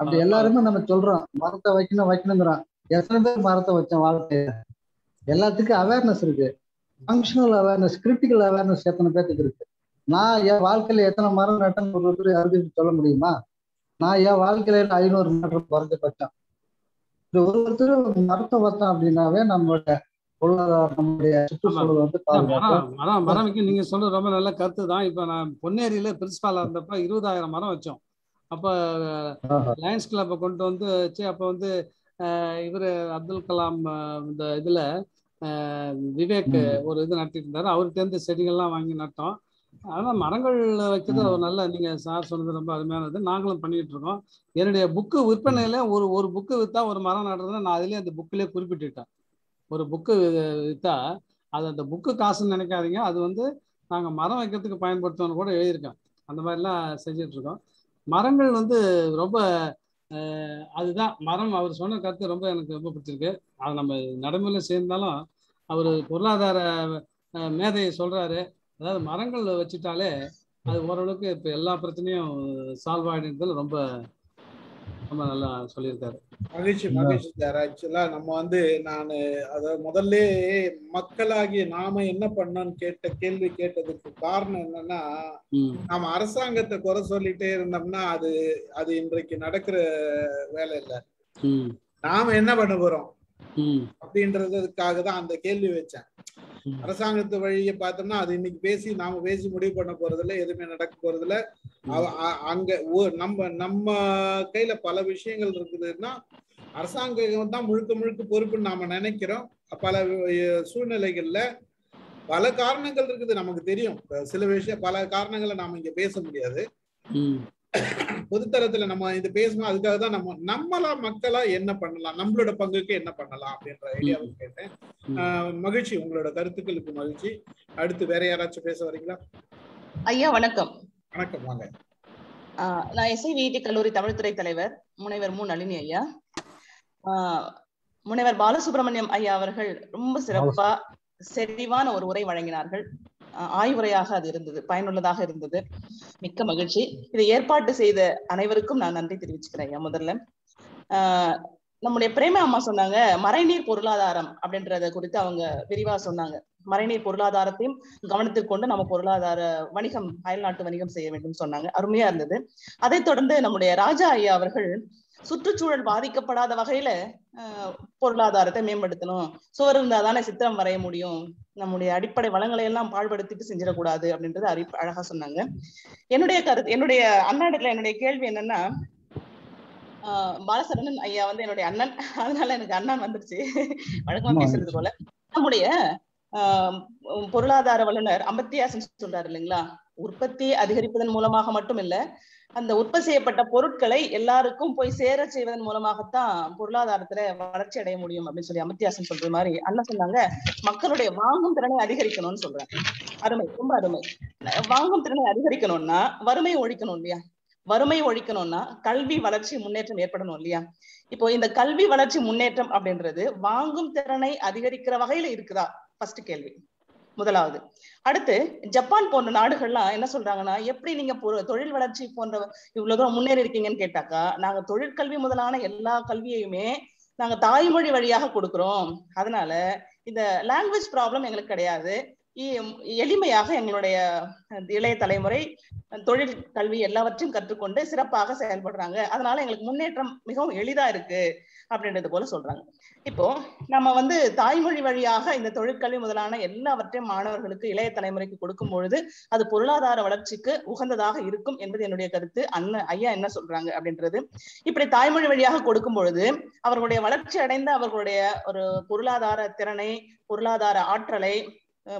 அப்படி. எல்லாருமே நம்ம சொல்றோம் மரத்தை வைக்கணும் வைக்கணுங்கிறோம் எத்தனை பேர் மரத்தை வச்சோம் வாழ்க்கையில? எல்லாத்துக்கும் அவேர்னஸ் இருக்கு. ஃபங்க்ஷனல் அவேர்னஸ் கிரிட்டிக்கல் அவேர்னஸ் எத்தனை பேர்த்துக்கு இருக்கு? நான் என் வாழ்க்கையில எத்தனை மரம் நட்டேன்னு ஒரு ஒருத்தர் அறிவிச்சு சொல்ல முடியுமா? நான் என் வாழ்க்கையில ஐநூறு மீட்டர் குறைஞ்சபட்சம் இந்த ஒரு ஒருத்தர் மரத்தை வச்சோம் அப்படின்னாவே மரம் மரம் மரம் வைக்க நீங்க சொல்றது ரொம்ப நல்ல கருத்து தான் இப்ப நான் பொன்னேரியில பிரின்சிபாலா இருந்தப்ப இருபதாயிரம் மரம் வச்சோம். அப்ப. லயன்ஸ் கிளப்பை கொண்டு வந்து வச்சு அப்ப வந்து இவரு அப்துல் கலாம் இந்த இதுல விவேக். ஒரு இது நட்டிட்டு இருந்தாரு அவர்கிட்ட இருந்து செடிகள்லாம் வாங்கி நட்டோம். ஆனா மரங்கள் வைக்கிறது ஒரு நல்ல நீங்க சார் சொன்னது ரொம்ப அருமையானது நாங்களும் பண்ணிட்டு இருக்கோம். என்னுடைய புக்கு விற்பனையில ஒரு ஒரு புக்கு வித்தா ஒரு மரம் நடுறதுன்னா நான் அதுலயே அந்த புக்கிலே குறிப்பிட்டுட்டேன். ஒரு புக்கு வித்தா அது அந்த புக்கு காசுன்னு நினைக்காதீங்க. அது வந்து நாங்க மரம் வைக்கிறதுக்கு பயன்படுத்தணும்னு கூட எழுதியிருக்கேன். அந்த மாதிரிலாம் செஞ்சுட்டு இருக்கோம். மரங்கள் வந்து ரொம்ப அதுதான். மரம் அவர் சொன்ன கருத்து ரொம்ப எனக்கு ரொம்ப பிடிச்சிருக்கு. அது நம்ம நடைமுறையில் சேர்ந்தாலும் அவர் பொருளாதார மேதையை சொல்கிறாரு அதாவது மரங்கள் வச்சுட்டாலே அது ஓரளவுக்கு இப்போ எல்லா பிரச்சனையும் சால்வ் ஆகிடுறதுல ரொம்ப ரொம்ப நல்லா சொல்லியிருக்காரு. மகிழ்ச்சி மகிழ்ச்சி சார். ஆக்சுவலா நம்ம வந்து நான் அத முதல்ல மக்களாகிய நாம என்ன பண்ணோம்னு கேட்ட கேள்வி கேட்டதுக்கு காரணம் என்னன்னா நாம அரசாங்கத்தை குறை சொல்லிட்டே இருந்தோம்னா அது அது இன்றைக்கு நடக்கிற வேலை இல்லை. நாம என்ன பண்ண போறோம்? அப்படின்றதுக்காக தான் அந்த கேள்வி வச்சேன். அரசாங்கத்து வழியை பார்த்தோம்னா அது இன்னைக்கு பேசி நாம பேசி முடிவு பண்ண போறதில்ல எதுவுமே நடக்க போறதில்ல. அவ- அ- அங்க நம்ம நம்ம கையில பல விஷயங்கள் இருக்குதுன்னா அரசாங்கம் தான் முழுக்க முழுக்க பொறுப்புன்னு நாம நினைக்கிறோம். பல சூழ்நிலைகள்ல பல காரணங்கள் இருக்குது நமக்கு தெரியும். சில விஷயம் பல காரணங்களை நாம இங்க பேச முடியாது. பொதுத்தரத்துல நம்ம இது பேசணும் அதுக்காக தான் நம்ம நம்மளா மக்களா என்ன பண்ணலாம்? நம்மளோட பங்குக்கு என்ன பண்ணலாம் அப்படின்ற ஐடியாவை கேட்டேன். மகிழ்ச்சி. உங்களோட கருத்துக்களுக்கு மகிழ்ச்சி. அடுத்து வேற யாராச்சும் பேச வரீங்களா? ஐயா வணக்கம். வணக்கம். வாங்க. ஆஹ் நான் எஸ்ஐவிடி கல்லூரி தமிழ்துறை தலைவர் முனைவர் மு. நளினி ஐயா. ஆஹ் முனைவர் பாலசுப்ரமணியம் ஐயா அவர்கள் ரொம்ப சிறப்பா செறிவான ஒரு உரை வழங்கினார்கள். ஆய்வுரையாக அது இருந்தது பயனுள்ளதாக இருந்தது. மிக்க மகிழ்ச்சி. இதை ஏற்பாட்டு செய்த அனைவருக்கும் நான் நன்றி தெரிவிச்சுக்கிறேன் ஐயா முதல்ல. ஆஹ் நம்முடைய பிரேமா அம்மா சொன்னாங்க மறைநீர் பொருளாதாரம் அப்படின்றத குறித்து அவங்க விரிவா சொன்னாங்க. மறைநீர் பொருளாதாரத்தையும் கவனத்தில் கொண்டு நம்ம பொருளாதார வணிகம் அயல்நாட்டு வணிகம் செய்ய வேண்டும் சொன்னாங்க. அருமையா இருந்தது. அதைத் தொடர்ந்து நம்முடைய ராஜா ஐயா அவர்கள் சுற்றுச்சூழல் பாதிக்கப்படாத வகையில பொருளாதாரத்தை மேம்படுத்தணும். சுவர் இருந்தா தானே சித்திரம் வரைய முடியும். நம்முடைய அடிப்படை வளங்களை எல்லாம் பாழ்படுத்திட்டு செஞ்சிடக்கூடாது அப்படின்றது அறி அழகா சொன்னாங்க. என்னுடைய கருத்து என்னுடைய அண்ணாடத்துல என்னுடைய கேள்வி என்னன்னா ஆஹ் பாலசரவணன் ஐயா வந்து என்னுடைய அண்ணன். அதனால எனக்கு அண்ணன் வந்துருச்சு. வழக்கமா. பேசுறது போல. நம்முடைய ஆஹ் பொருளாதார வல்லுநர் அம்பத்தியாசன் சொல்றாரு இல்லைங்களா? உற்பத்தி அதிகரிப்பதன் மூலமாக மட்டும் இல்ல அந்த உற்பத்தி செய்யப்பட்ட பொருட்களை எல்லாருக்கும் போய் சேர செய்வதன் மூலமாகத்தான் பொருளாதாரத்துல வளர்ச்சி அடைய முடியும் அப்படின்னு சொல்லி அமத்தியாசன் சொல்ற மாதிரி அண்ணன் சொன்னாங்க. மக்களுடைய வாங்கும் திறனை அதிகரிக்கணும்னு சொல்றாங்க அருமை ரொம்ப அருமை. வாங்கும் திறனை அதிகரிக்கணும்னா வறுமை ஒழிக்கணும் இல்லையா? வறுமை ஒழிக்கணும்னா கல்வி வளர்ச்சி முன்னேற்றம் ஏற்படணும் இல்லையா? இப்போ இந்த கல்வி வளர்ச்சி முன்னேற்றம் அப்படின்றது வாங்கும் திறனை அதிகரிக்கிற வகையில இருக்குதா? ஃபர்ஸ்ட் கேள்வி. முதலாவது. அடுத்து ஜப்பான் போன்ற நாடுகள்லாம் என்ன சொல்றாங்கன்னா எப்படி நீங்க தொழில் வளர்ச்சி போன்ற இவ்வளவு தூரம் முன்னேறி இருக்கீங்கன்னு கேட்டாக்கா நாங்க தொழிற்கல்வி முதலான எல்லா கல்வியையுமே நாங்க தாய்மொழி வழியாக கொடுக்குறோம். அதனால இந்த லாங்குவேஜ் ப்ராப்ளம் எங்களுக்கு கிடையாது. இ- எளிமையாக எங்களுடைய இளைய தலைமுறை தொழில் கல்வி எல்லாவற்றையும் கற்றுக்கொண்டு சிறப்பாக செயல்படுறாங்க. அதனால எங்களுக்கு முன்னேற்றம் மிகவும் எளிதா இருக்கு. அப்படின்றது போல சொல்றாங்க. இப்போ நம்ம வந்து தாய்மொழி வழியாக இந்த தொழிற்கல்வி முதலான எல்லாவற்றையும் மாணவர்களுக்கு இளைய தலைமுறைக்கு கொடுக்கும் பொழுது அது பொருளாதார வளர்ச்சிக்கு உகந்ததாக இருக்கும் என்பது என்னுடைய கருத்து. அண்ணன் ஐயா என்ன சொல்றாங்க அப்படின்றது. இப்படி தாய்மொழி வழியாக கொடுக்கும் பொழுது அவர்களுடைய வளர்ச்சி அடைந்த அவர்களுடைய ஒரு பொருளாதார திறனை பொருளாதார ஆற்றலை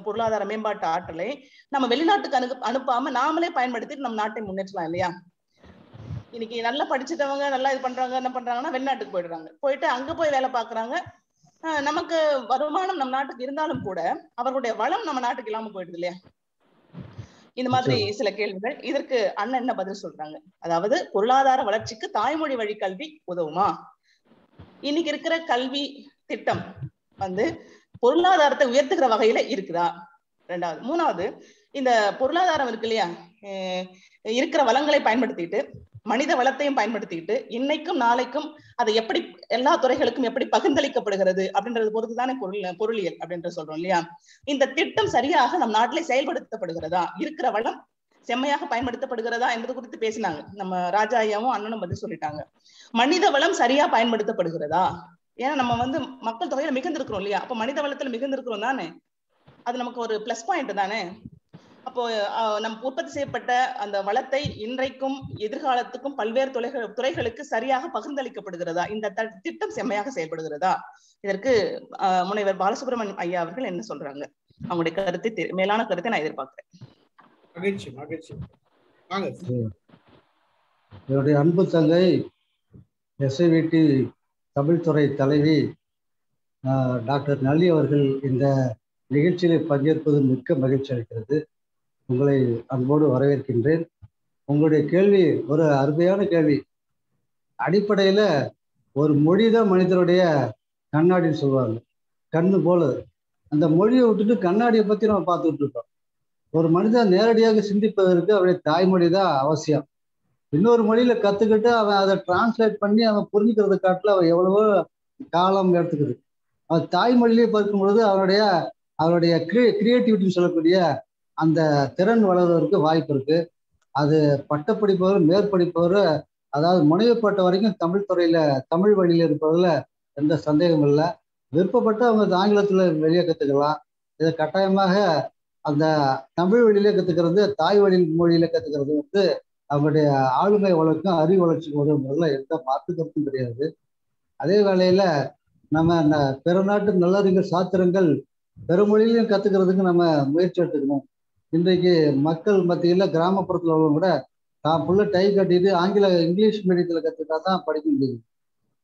பொருளாதார மேம்பாட்டு ஆற்றலை நம்ம வெளிநாட்டுக்கு அனு அனுப்பாம நாமளே பயன்படுத்தி நம்ம நாட்டை முன்னேற்றலாம் இல்லையா? இன்னைக்கு நல்லா படிச்சுட்டவங்க நல்லா இது பண்றாங்க என்ன பண்றாங்கன்னா வெளிநாட்டுக்கு போயிடுறாங்க. போயிட்டு அங்க போய் வேலை பாக்குறாங்க நமக்கு வருமானம் நம்ம நாட்டுக்கு இருந்தாலும் கூட அவர்களுடைய வளம் நம்ம நாட்டுக்கு இல்லாம போயிடுது இல்லையா? இந்த மாதிரி சில கேள்விகள். இதற்கு அண்ணன் என்ன பதில் சொல்றாங்க? அதாவது பொருளாதார வளர்ச்சிக்கு தாய்மொழி வழி கல்வி உதவுமா? இன்னைக்கு இருக்கிற கல்வி திட்டம் வந்து பொருளாதாரத்தை உயர்த்துகிற வகையில இருக்குதா? ரெண்டாவது. மூணாவது இந்த பொருளாதாரம் இருக்கு இல்லையா? இருக்கிற வளங்களை பயன்படுத்திட்டு மனித வளத்தையும் பயன்படுத்திக்கிட்டு இன்னைக்கும் நாளைக்கும் அதை எப்படி எல்லா துறைகளுக்கும் எப்படி பகிர்ந்தளிக்கப்படுகிறது அப்படின்றது பொறுத்து தானே பொருள் பொருளியல் அப்படின்ற சொல்றோம் இல்லையா? இந்த திட்டம் சரியாக நம் நாட்டிலே செயல்படுத்தப்படுகிறதா? இருக்கிற வளம் செம்மையாக பயன்படுத்தப்படுகிறதா என்பது குறித்து பேசினாங்க. நம்ம ராஜா ஐயாவும் அண்ணனும் பதில் சொல்லிட்டாங்க. மனித வளம் சரியா பயன்படுத்தப்படுகிறதா? ஏன்னா நம்ம வந்து மக்கள் தொகையில மிகுந்திருக்கிறோம் இல்லையா? அப்ப மனித வளத்துல மிகுந்திருக்கிறோம் தானே? அது நமக்கு ஒரு பிளஸ் பாயிண்ட் தானே? அப்போ நம் உற்பத்தி செய்யப்பட்ட அந்த வளத்தை இன்றைக்கும் எதிர்காலத்துக்கும் பல்வேறு துறைகள் துறைகளுக்கு சரியாக பகிர்ந்தளிக்கப்படுகிறதா? இந்த த- திட்டம் செம்மையாக செயல்படுகிறதா? இதற்கு முனைவர் பாலசுப்ரமணியம் ஐயா அவர்கள் என்ன சொல்றாங்க? அவங்களுடைய கருத்தை மேலான கருத்தை நான் எதிர்பார்க்கிறேன். மகிழ்ச்சி மகிழ்ச்சி. என்னுடைய அன்பு தங்கை எஸ்ஐவிடி தமிழ்துறை தலைவி டாக்டர் நல்லி அவர்கள் இந்த நிகழ்ச்சியில் பங்கேற்பது மிக்க மகிழ்ச்சி அளிக்கிறது. உங்களை அன்போடு வரவேற்கின்றேன். உங்களுடைய கேள்வி ஒரு அருமையான கேள்வி. அடிப்படையில் ஒரு மொழி தான் மனிதனுடைய கண்ணாடின்னு சொல்லுவாங்க. கண்ணு போல. அந்த மொழியை விட்டுட்டு கண்ணாடியை பற்றி நம்ம பார்த்துட்டு இருக்கோம். ஒரு மனிதன் நேரடியாக சிந்திப்பதற்கு அவருடைய தாய்மொழி தான் அவசியம். இன்னொரு மொழியில கத்துக்கிட்டு அவன் அதை டிரான்ஸ்லேட் பண்ணி அவன் புரிஞ்சுக்கிறது காட்டில் அவன் எவ்வளவோ காலம் எடுத்துக்குது. அவன் தாய்மொழியிலேயே பார்க்கும் பொழுது அவனுடைய அவனுடைய கிரி கிரியேட்டிவிட்டின்னு சொல்லக்கூடிய அந்த திறன் வளர்வதற்கு வாய்ப்பு இருக்கு. அது பட்டப்படிப்பவர் மேற்படிப்பவர் அதாவது முனைவுப்பட்ட வரைக்கும் தமிழ் துறையில தமிழ் வழியில இருப்பதில் எந்த சந்தேகமும் இல்லை. விருப்பப்பட்டு அவங்க ஆங்கிலத்தில் வெளியே கற்றுக்கலாம் இதை கட்டாயமாக அந்த தமிழ் வழியில கற்றுக்கிறது தாய் வழி மொழியில கற்றுக்கிறது வந்து அவருடைய ஆளுமை வளர்க்கும் அறிவு வளர்ச்சிக்கு உதவுங்கிறதுல எந்த மாற்று கருத்தும் கிடையாது. அதே வேளையில நம்ம பிற நாட்டு நல்லறிஞர் சாத்திரங்கள் பெருமொழியிலையும் கத்துக்கிறதுக்கு நம்ம முயற்சி எடுத்துக்கணும். இன்றைக்கு மக்கள் மத்தியில் கிராமப்புறத்தில் உள்ளவங்க கூட தான் புள்ள டை கட்டிட்டு ஆங்கில இங்கிலீஷ் மீடியத்தில் கற்றுக்கிட்டா தான் படிக்க முடியுது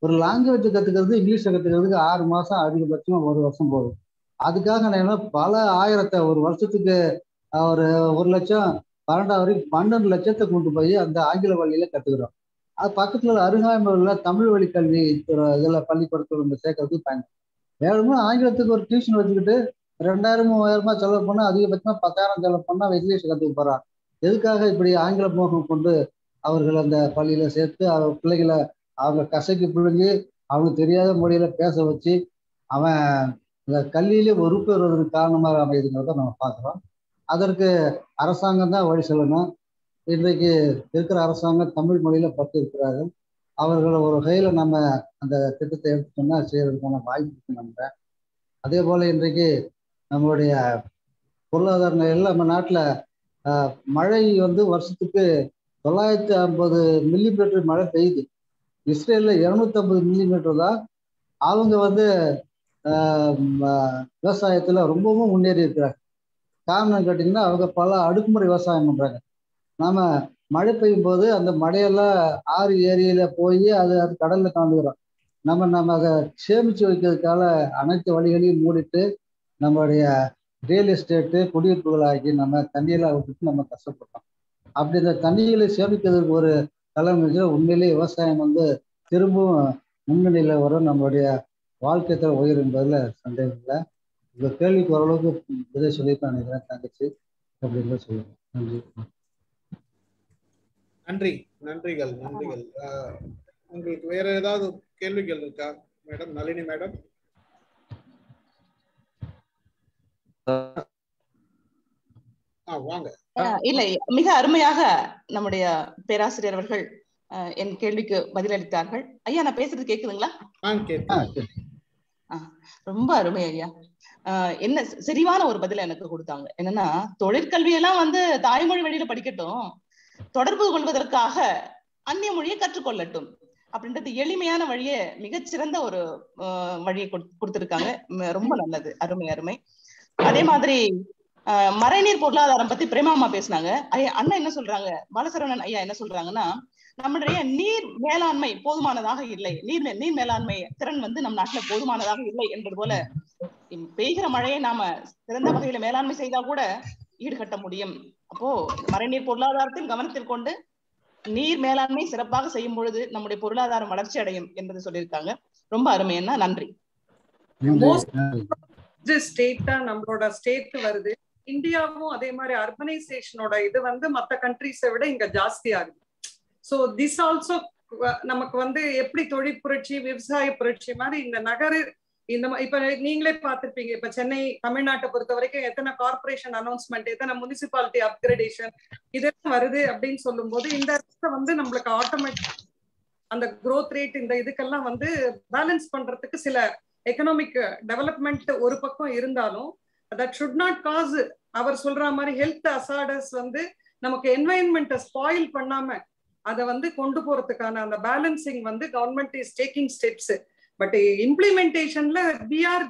ஒரு லாங்குவேஜ் கற்றுக்கிறது இங்கிலீஷை கற்றுக்கிறதுக்கு ஆறு மாதம் அதிகபட்சம் ஒரு வருஷம் போதும். அதுக்காக நான் என்ன பல ஆயிரத்தை ஒரு வருஷத்துக்கு ஒரு ஒரு லட்சம் பன்னெண்டாவது வரைக்கும் பன்னெண்டு லட்சத்தை கொண்டு போய் அந்த ஆங்கில வழியில கற்றுக்கிறோம் அது பக்கத்தில் அருகாமையில் தமிழ் வழி கல்வி இதில் பள்ளிக்கூடத்தில் சேர்க்கறதுக்கு பயன். வேணும்னா ஆங்கிலத்துக்கு ஒரு டியூஷன் வச்சுக்கிட்டு ரெண்டாயிரம் மூவாயிரமா செலவு பண்ணால் அதிகபட்சமாக பத்தாயிரம் செலவு பண்ணால் இங்கிலீஷ் கற்றுக்க போகிறான் எதுக்காக இப்படி ஆங்கில மோகம் கொண்டு அவர்கள் அந்த பள்ளியில சேர்த்து அவர் பிள்ளைகளை அவங்க கசைக்கு பிள்ளைங்க அவங்க தெரியாத மொழியில பேச வச்சு அவன் இந்த கல்வியிலே ஒருப்பு வருவதற்கு காரணமாக அமையுதுங்கிறத நம்ம பார்க்குறோம். அதற்கு அரசாங்கம் தான் வழி சொல்லணும். இன்றைக்கு இருக்கிற அரசாங்கம் தமிழ் மொழியில பட்டு இருக்கிறார்கள் அவர்களை ஒரு வகையில் நம்ம அந்த திட்டத்தை எடுத்துட்டோம்னா செய்யறதுக்கான வாய்ப்பு இருக்கு நம்புறேன் அதே போல இன்றைக்கு நம்மளுடைய பொருளாதார நிலையில் நம்ம நாட்டில் மழை வந்து வருஷத்துக்கு தொள்ளாயிரத்தி ஐம்பது மில்லிமீட்டர் மழை பெய்யுது. இஸ்ரேலில் இரநூத்தம்பது மில்லிமீட்டர் தான். அவங்க வந்து விவசாயத்தில் ரொம்பவும் முன்னேறி இருக்கிறாங்க. காரணம் கேட்டிங்கன்னா அவங்க பல அடுக்குமுறை விவசாயம் பண்ணுறாங்க நாம் மழை பெய்யும் போது அந்த மழையெல்லாம் ஆறு ஏரியில் போய் அது அது கடலில் கலந்துக்கிறோம். நம்ம நம்ம அதை சேமித்து வைக்கிறதுக்கால அனைத்து வழிகளையும் மூடிட்டு நம்மளுடைய ரியல் எஸ்டேட்டு குடியிருப்புகளாகி நம்ம தண்ணியெல்லாம் விட்டுட்டு நம்ம கஷ்டப்பட்டோம். அப்படி இந்த தண்ணிகளை சேமிக்கிறதுக்கு ஒரு தலைமுறை உண்மையிலேயே விவசாயம் வந்து திரும்பவும் முன்னணியில் வரும். நம்மளுடைய வாழ்க்கை தர உயர் என்பதில் சந்தேகம் இல்லை. இந்த கேள்விக்கு ஓரளவுக்கு இதை சொல்லியிருக்கேன் நினைக்கிறேன். தங்கச்சி அப்படின்னு சொல்லுங்கள் நன்றி. நன்றி. நன்றிகள் நன்றிகள். உங்களுக்கு வேற ஏதாவது கேள்விகள் இருக்கா? மேடம் நளினி மேடம் வாங்க இல்லை மிக அருமையாக நம்முடைய பேராசிரியர் அவர்கள் என் கேள்விக்கு பதிலளித்தார்கள். ஐயா நான் பேசுறது கேக்குதுங்களா? ரொம்ப அருமை ஐயா. என்ன செறிவான ஒரு பதில எனக்கு கொடுத்தாங்க. என்னன்னா தொழிற்கல்வி எல்லாம் வந்து தாய்மொழி வழியில படிக்கட்டும் தொடர்பு கொள்வதற்காக அந்நிய மொழியை கற்றுக்கொள்ளட்டும் அப்படின்றது எளிமையான வழியை மிகச்சிறந்த ஒரு வழியை கொடுத்திருக்காங்க. ரொம்ப நல்லது. அருமை அருமை. அதே மாதிரி மறைநீர் பொருளாதாரம் பத்தி பிரேமாமா பேசினாங்க. ஐயா அண்ணா என்ன சொல்றாங்க? பாலசரவணன் ஐயா என்ன சொல்றாங்கன்னா நம்முடைய நீர் மேலாண்மை போதுமானதாக இல்லை. நீர் நீர் மேலாண்மை திறன் வந்து நம் நாட்டுல போதுமானதாக இல்லை என்பது போல பெய்கிற மழையை நாம சிறந்த வகையில மேலாண்மை செய்தால் கூட ஈடுகட்ட முடியும். அப்போ மறைநீர் பொருளாதாரத்தில் கவனத்தில் கொண்டு நீர் மேலாண்மை சிறப்பாக செய்யும் பொழுது நம்முடைய பொருளாதாரம் வளர்ச்சி அடையும் என்பது சொல்லியிருக்காங்க. ரொம்ப அருமைன்னா நன்றி. ஸ்டேட்டா நம்மளோட ஸ்டேட் வருது. இந்தியாவும் அதே மாதிரி அர்பனைசேஷனோட இது வந்து மத்த கண்ட்ரிஸை விட இங்க ஜாஸ்தி ஆகுது. ஸோ திஸ் ஆல்சோ நமக்கு வந்து எப்படி தொழில் புரட்சி விவசாய புரட்சி மாதிரி இந்த நகர இந்த இப்ப நீங்களே பார்த்திருப்பீங்க. இப்ப சென்னை தமிழ்நாட்டை பொறுத்த வரைக்கும் எத்தனை கார்பரேஷன் அனௌன்ஸ்மெண்ட் எத்தனை முனிசிபாலிட்டி அப்கிரேடேஷன் இதெல்லாம் வருது அப்படின்னு சொல்லும் போது இந்த இடத்துல வந்து நம்மளுக்கு ஆட்டோமேட்டிக் அந்த குரோத் ரேட் இந்த இதுக்கெல்லாம் வந்து பேலன்ஸ் பண்றதுக்கு சில எக்கனாமிக் டெவலப்மெண்ட் uh, ஒரு பக்கம் இருந்தாலும் தட் ஷுட் நாட் காஸ் அவர் சொல்ற மாதிரி ஹெல்த் அசார்டர்ஸ் வந்து நமக்கு என்வாயன்மெண்ட்டை ஸ்பாயில் பண்ணாம அதை வந்து கொண்டு போறதுக்கான அந்த பேலன்சிங் வந்து government is taking steps but இம்ப்ளிமெண்டேஷன்ல we are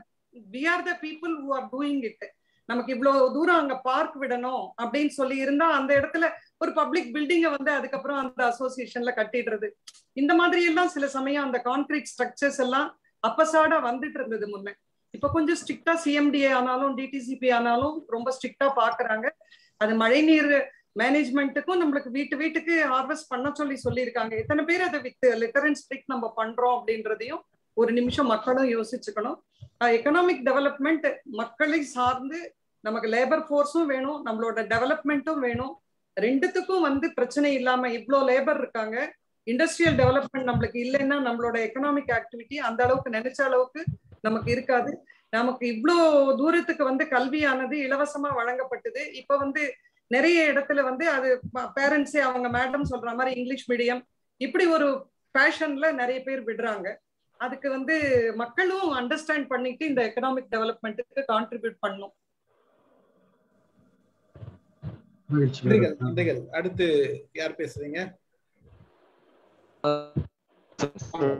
we are the people who are doing it நமக்கு இவ்வளவு தூரம் அங்க பார்க் விடணும் அப்படின்னு சொல்லி இருந்தா அந்த இடத்துல ஒரு பப்ளிக் பில்டிங்க வந்து அதுக்கப்புறம் அந்த அசோசியேஷன்ல கட்டிடுறது. இந்த மாதிரி எல்லாம் சில சமயம் அந்த கான்கிரீட் ஸ்ட்ரக்சர்ஸ் எல்லாம் அப்பசாடா வந்துட்டு இருந்தது முன்ன. இப்ப கொஞ்சம் ஸ்ட்ரிக்டா சிஎம்டிஏ ஆனாலும் டிடிசிபி ஆனாலும் ரொம்ப ஸ்ட்ரிக்டா பாக்குறாங்க. அது மழைநீர் மேனேஜ்மெண்ட்டுக்கும் நம்மளுக்கு வீட்டு வீட்டுக்கு ஹார்வெஸ்ட் பண்ண சொல்லி சொல்லியிருக்காங்க. எத்தனை பேர் அதை வித் லிட்டர் அண்ட் ஸ்ட்ரிக் நம்ம பண்றோம் அப்படின்றதையும் ஒரு நிமிஷம் மக்களும் யோசிச்சுக்கணும். எக்கனாமிக் டெவலப்மெண்ட் மக்களை சார்ந்து நமக்கு லேபர் ஃபோர்ஸும் வேணும் நம்மளோட டெவலப்மெண்ட்டும் வேணும். ரெண்டுத்துக்கும் வந்து பிரச்சனை இல்லாம இவ்வளோ லேபர் இருக்காங்க. இண்டஸ்ட்ரியல் டெவலப்மெண்ட் நம்மளுக்கு இல்லைன்னா நம்மளோட எக்கனாமிக் ஆக்டிவிட்டி அந்த அளவுக்கு நினைச்ச அளவுக்கு நமக்கு இருக்காது. நமக்கு இவ்வளோ தூரத்துக்கு வந்து கல்வியானது இலவசமா வழங்கப்பட்டது. இப்ப வந்து நிறைய இடத்துல வந்து அது பேரண்ட்ஸே அவங்க மேடம் சொல்ற மாதிரி இங்கிலீஷ் மீடியம் இப்படி ஒரு ஃபேஷன்ல நிறைய பேர் விடுறாங்க. அதுக்கு வந்து மக்களும் அண்டர்ஸ்டாண்ட் பண்ணிட்டு இந்த எக்கனாமிக் டெவலப்மெண்ட்டுக்கு கான்ட்ரிபியூட் பண்ணும். அடுத்து யார் பேசுறீங்க?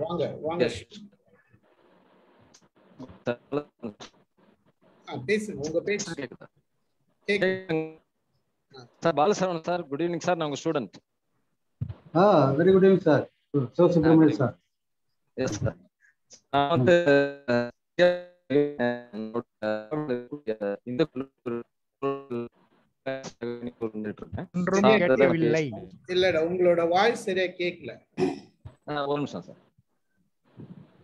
வாங்க வாங்க. பேசுங்க உங்க பேசு. Sir Balasaravanan sir good evening sir நான் உங்க ஸ்டூடெண்ட் ஆ very good evening sir. Yes sir. நான் வந்து இந்த இல்லடா உங்களோட வாய்ஸ் சரியா கேட்கல ஒரு நிமிஷம் சார்.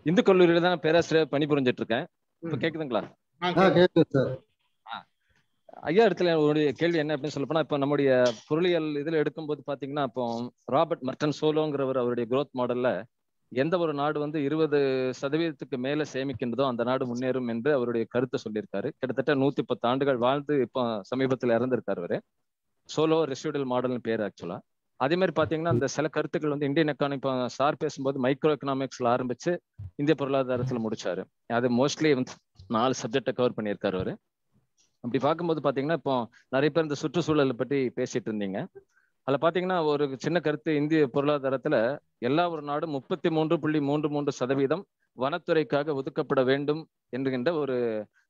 இந்து கல்லூரியில தான் பேராசிரியர் பணிபுரிஞ்சிட்டு இருக்கேன் இப்ப கேக்குதுங்களா? ஆ கேட்குது சார். ஐயா இடத்துல ஒரு கேள்வி என்ன அப்படின்னு சொல்லப்போனா இப்போ நம்முடைய பொருளியல் இதுல எடுக்கும்போது பாத்தீங்கன்னா இப்போ ராபர்ட் மர்டன் சோலோங்கிறவர் அவருடைய growth மாடல்ல எந்த ஒரு நாடு வந்து இருபது சதவீதத்துக்கு மேல சேமிக்கின்றதோ அந்த நாடு முன்னேறும் என்று அவருடைய கருத்தை சொல்லியிருக்காரு. கிட்டத்தட்ட நூத்தி பத்து ஆண்டுகள் வாழ்ந்து இப்போ சமீபத்துல இறந்திருக்காரு அவரு. சோலோ ரெசிடியல் மாடல்னு பேர் ஆக்சுவலா அதே மாதிரி பாத்தீங்கன்னா அந்த சில கருத்துக்கள் வந்து இந்தியன் எக்கானமி இப்போ சார் பேசும்போது மைக்ரோ எக்கனாமிக்ஸ்ல ஆரம்பிச்சு இந்திய பொருளாதாரத்துல முடிச்சாரு. அது மோஸ்ட்லி வந்து நாலு சப்ஜெக்டை கவர் பண்ணியிருக்காரு அவரு. அப்படி பார்க்கும்போது பாத்தீங்கன்னா இப்போ நிறைய பேர் இந்த சுற்றுச்சூழலை பற்றி பேசிட்டு இருந்தீங்க. அதில் பார்த்தீங்கன்னா ஒரு சின்ன கருத்து. இந்திய பொருளாதாரத்துல எல்லா ஒரு நாடும் முப்பத்தி மூன்று புள்ளி மூன்று மூன்று சதவீதம் வனத்துறைக்காக ஒதுக்கப்பட வேண்டும் என்கின்ற ஒரு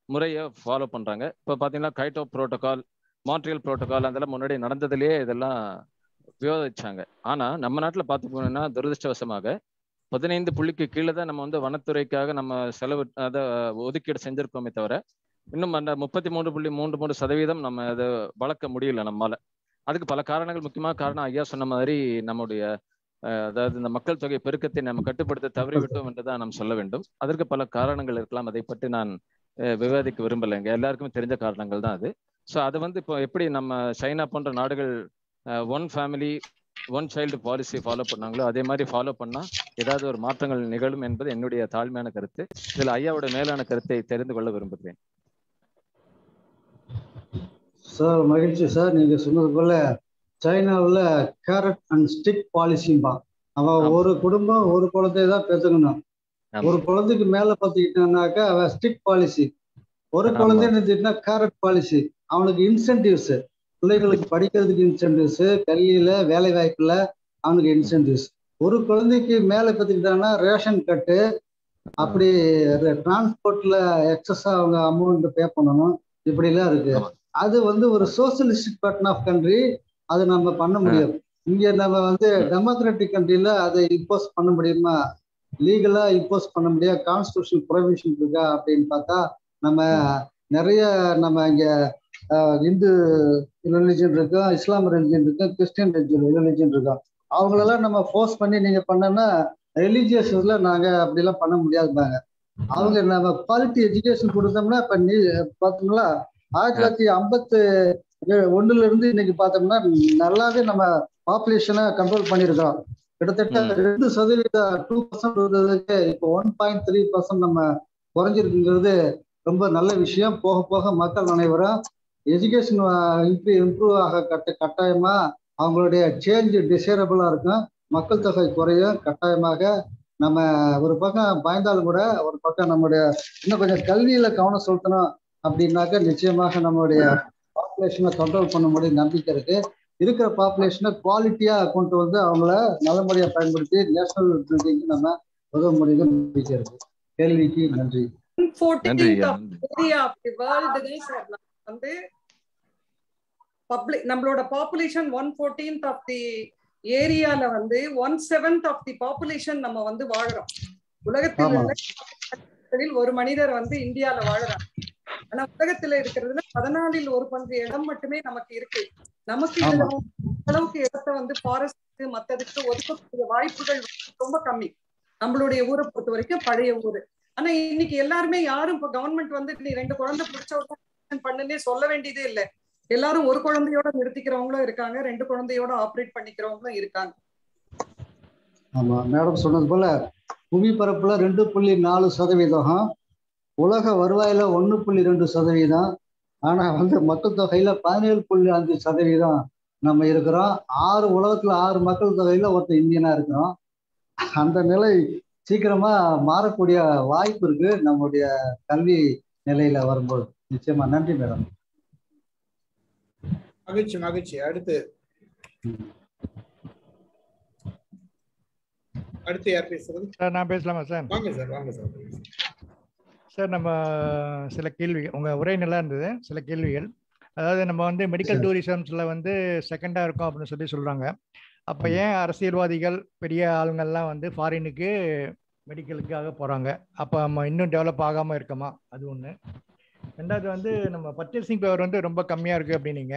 முறையை ஃபாலோ பண்றாங்க. இப்போ பாத்தீங்கன்னா கைட்டோ புரோட்டோகால் மான்ட்ரியல் புரோட்டோகால் அதெல்லாம் முன்னாடி நடந்ததுலேயே இதெல்லாம் உபயோகிச்சாங்க ஆனா நம்ம நாட்டில் பார்த்து போனோம்னா துரதிருஷ்டவசமாக பதினைந்து புள்ளிக்கு கீழே தான் நம்ம வந்து வனத்துறைக்காக நம்ம செலவு அதை ஒதுக்கீடு செஞ்சுருக்கோமே தவிர இன்னும் அந்த முப்பத்தி மூன்று புள்ளி மூன்று மூன்று சதவீதம் நம்ம அதை வளர்க்க முடியல நம்மளால அதுக்கு பல காரணங்கள். முக்கியமான காரணம் ஐயா சொன்ன மாதிரி நம்முடைய அதாவது இந்த மக்கள் தொகை பெருக்கத்தை நம்ம கட்டுப்படுத்த தவறிவிட்டோம் என்றுதான் நாம் சொல்ல வேண்டும். அதற்கு பல காரணங்கள் இருக்கலாம். அதை பற்றி நான் அஹ், விவாதிக்க விரும்பலைங்க எல்லாருக்குமே தெரிஞ்ச காரணங்கள் தான் அது. ஸோ அதை வந்து இப்போ எப்படி நம்ம சைனா போன்ற நாடுகள் one family one child policy follow பண்ணாங்களோ அதே மாதிரி ஃபாலோ பண்ணா ஏதாவது ஒரு மாற்றங்கள் நிகழும் என்பது என்னுடைய தாழ்மையான கருத்து. இதில் ஐயாவோட மேலான கருத்தை தெரிந்து கொள்ள விரும்புகிறேன். சார் மகிழ்ச்சி சார். நீங்க சொன்னது போல சைனாவில் கேரட் அண்ட் ஸ்டிக் பாலிசிம்பா. அவன் ஒரு குடும்பம் ஒரு குழந்தைய தான் பெற்றுக்கணும் ஒரு குழந்தைக்கு மேல பார்த்துக்கிட்டானாக்கா அவன் ஸ்டிக் பாலிசி. ஒரு குழந்தை நினைச்சிட்டுனா கேரட் பாலிசி. அவனுக்கு இன்சென்டிவ்ஸ். பிள்ளைகளுக்கு படிக்கிறதுக்கு இன்சென்டிவ்ஸ். கல்வியில வேலை வாய்ப்புல அவனுக்கு இன்சென்டிவ்ஸ். ஒரு குழந்தைக்கு மேல பார்த்துக்கிட்டாங்கன்னா ரேஷன் கட்டு. அப்படி டிரான்ஸ்போர்ட்ல எக்ஸஸா அவங்க அமௌண்ட் பே பண்ணணும். இப்படிலாம் இருக்கு. அது வந்து ஒரு சோசியலிஸ்டிக் பேட்டர்ன் ஆஃப் கண்ட்ரி அது நம்ம பண்ண முடியாது. இங்க நம்ம வந்து டெமோக்ராட்டிக் கண்ட்ரில அதை இம்போஸ் பண்ண முடியுமா? லீகலா இம்போஸ் பண்ண முடியாது கான்ஸ்டியூஷன் ப்ரொவிஷன் இருக்கா அப்படின்னு பார்த்தா நம்ம நிறைய நம்ம இங்க இந்து ரிலிஜன் இருக்கும் இஸ்லாம் ரிலிஜன் இருக்கும் கிறிஸ்டியன் ரிலிஜன் இருக்கும் அவங்களெல்லாம் நம்ம ஃபோர்ஸ் பண்ணி நீங்க பண்ணோம்னா ரிலீஜியஸ்ல நாங்க அப்படிலாம் பண்ண முடியாதுப்பாங்க அவங்க நம்ம குவாலிட்டி எஜுகேஷன் கொடுத்தோம்னா இப்ப நீ பார்த்தோம்னா ஆயிரத்தி தொள்ளாயிரத்தி ஐம்பத்து ஒண்ணுல இருந்து இன்னைக்கு பார்த்தோம்னா நல்லாவே நம்ம பாப்புலேஷனை கண்ட்ரோல் பண்ணியிருக்கிறோம். கிட்டத்தட்ட ரெண்டு சதவீத டூ பர்சன்ட் இருந்ததுக்கு இப்போ ஒன் பாயிண்ட் த்ரீ பர்சன்ட் நம்ம குறைஞ்சிருக்குங்கிறது ரொம்ப நல்ல விஷயம். போக போக மக்கள் அனைவரும் எஜுகேஷன் இம்ப்ரூவ் இம்ப்ரூவ் ஆக கட்ட கட்டாயமா அவங்களுடைய சேஞ்ச் டிசைரபிளா இருக்கும். மக்கள் தொகை குறையும். கட்டாயமாக நம்ம ஒரு பக்கம் பயந்தாலும் கூட ஒரு பக்கம் நம்முடைய இன்னும் கொஞ்சம் கல்வியில கவனம் செலுத்தணும். அப்படின்னாக்க நிச்சயமாக நம்மளுடைய பாப்புலேஷனை கண்ட்ரோல் பண்ண முடியும் நம்பிக்கை இருக்கு. இருக்கிற பாப்புலேஷனை குவாலிட்டியா கொண்டு வந்து அவங்கள நல்லபடியா பயன்படுத்தி நேஷனல் பில்டிங் நம்ம உதவ முடியும் நம்பிக்கை இருக்கு. கேள்விக்கு நன்றி. வந்து பப்ளிக் நம்மளோட population one fourteenth of the ஏரியால வந்து one seventh of the population நம்ம வந்து வாழுறோம். உலகத்தில் ஒரு மனிதர் வந்து இந்தியால வாழுறாங்க ஆனா உலகத்துல இருக்கிறதுல பதினாலில் ஒரு பங்கு இடம் மட்டுமே நமக்கு இருக்கு. நமக்கு இதுல அளவுக்கு இடத்த வந்து ஃபாரஸ்ட் மத்ததுக்கு ஒதுக்கக்கூடிய வாய்ப்புகள் ரொம்ப கம்மி. நம்மளுடைய ஊரை பொறுத்த வரைக்கும் பழைய ஊரு. ஆனா இன்னைக்கு எல்லாருமே யாரும் இப்ப கவர்மெண்ட் வந்து நீ ரெண்டு குழந்தை பிடிச்ச உடனே பண்ணுன்னே சொல்ல வேண்டியதே இல்ல. எல்லாரும் ஒரு குழந்தையோட நிறுத்திக்கிறவங்களும் இருக்காங்க ரெண்டு குழந்தையோட ஆப்ரேட் பண்ணிக்கிறவங்களும் இருக்காங்க. ஆமா மேடம் சொன்னது போல புவி பரப்புல ரெண்டு புள்ளி நாலு சதவீதம் உலக வருவாயில ஒண்ணு புள்ளி ரெண்டு சதவீதம். ஆனா வந்து மக்கள் தொகையில பதினேழு புள்ளி அஞ்சு சதவீதம் நம்ம இருக்கிறோம். ஆறு உலகத்துல ஆறு மக்கள் தொகையில ஒருத்தர் இந்தியனா இருக்கிறோம் அந்த நிலை சீக்கிரமா மாறக்கூடிய வாய்ப்பு இருக்கு நம்முடைய கல்வி நிலையில வரும்போது. நிச்சயமா. நன்றி மேடம். மகிழ்ச்சி மகிழ்ச்சி. அடுத்து. அடுத்து யார் பேசுறது? சார் நான் பேசலாமா சார்? வாங்க சார் வாங்க சார். சார் நம்ம சில கேள்வி உங்க உரை நல்லா இருந்தது சில கேள்விகள். அதாவது நம்ம வந்து மெடிக்கல் டூரிசம்ஸ்ல வந்து செகண்டா இருக்கும் அப்படின்னு சொல்லி சொல்றாங்க. அப்போ ஏன் அரசியல்வாதிகள் பெரிய ஆளுங்கள்லாம் வந்து ஃபாரினுக்கு மெடிக்கலுக்காக போகிறாங்க அப்போ நம்ம இன்னும் டெவலப் ஆகாமல் இருக்கோமா? அது ஒன்று ரெண்டாவது வந்து நம்ம பர்ச்சேசிங் பவர் வந்து ரொம்ப கம்மியாக இருக்குது அப்படின்னீங்க.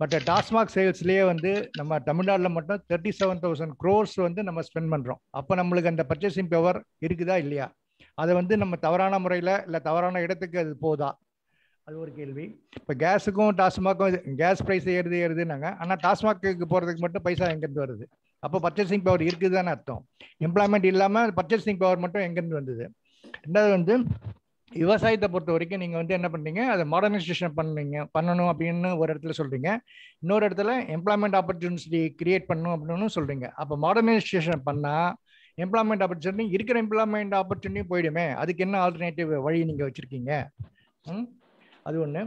பட் டாஸ்மாக் சேல்ஸ்லேயே வந்து நம்ம தமிழ்நாட்டில் மட்டும் தேர்ட்டி செவன் தௌசண்ட் க்ரோர்ஸ் வந்து நம்ம ஸ்பெண்ட் பண்ணுறோம் அப்போ நம்மளுக்கு அந்த பர்ச்சேசிங் பவர் இருக்குதா இல்லையா? அதை வந்து நம்ம தவறான முறையில் இல்லை தவறான இடத்துக்கு அது போதா? அது ஒரு கேள்வி. இப்போ கேஸுக்கும் டாஸ்மாக்கும் கேஸ் ப்ரைஸ் ஏறுது ஏறுதுன்னாங்க. ஆனால் டாஸ்மாக்கு போகிறதுக்கு மட்டும் பைசா எங்கேருந்து வருது? அப்போ பர்ச்சேசிங் பவர் இருக்குதுன்னு அர்த்தம். எம்ப்ளாய்மெண்ட் இல்லாமல் பர்ச்சேசிங் பவர் மட்டும் எங்கேருந்து வந்தது? ரெண்டாவது வந்து விவசாயத்தை பொறுத்த வரைக்கும் நீங்கள் வந்து என்ன பண்ணீங்க அதை மாடர்னைசேஷன் பண்ணீங்க பண்ணணும் அப்படின்னு ஒரு இடத்துல சொல்கிறீங்க இன்னொரு இடத்துல எம்ப்ளாய்மெண்ட் ஆப்பர்ச்சுனிட்டி கிரியேட் பண்ணணும் அப்படின்னு சொல்கிறீங்க அப்போ மாடர்னைசேஷன் பண்ணால் எம்ப்ளாய்மெண்ட் ஆப்பர்ச்சுனிட்டி இருக்கிற எம்ப்ளாய்மெண்ட் ஆப்பர்ச்சுனிட்டியும் போயிடுமே. அதுக்கு என்ன ஆல்டர்னேட்டிவ் வழி நீங்கள் வச்சுருக்கீங்க? ம்? அது ஒன்று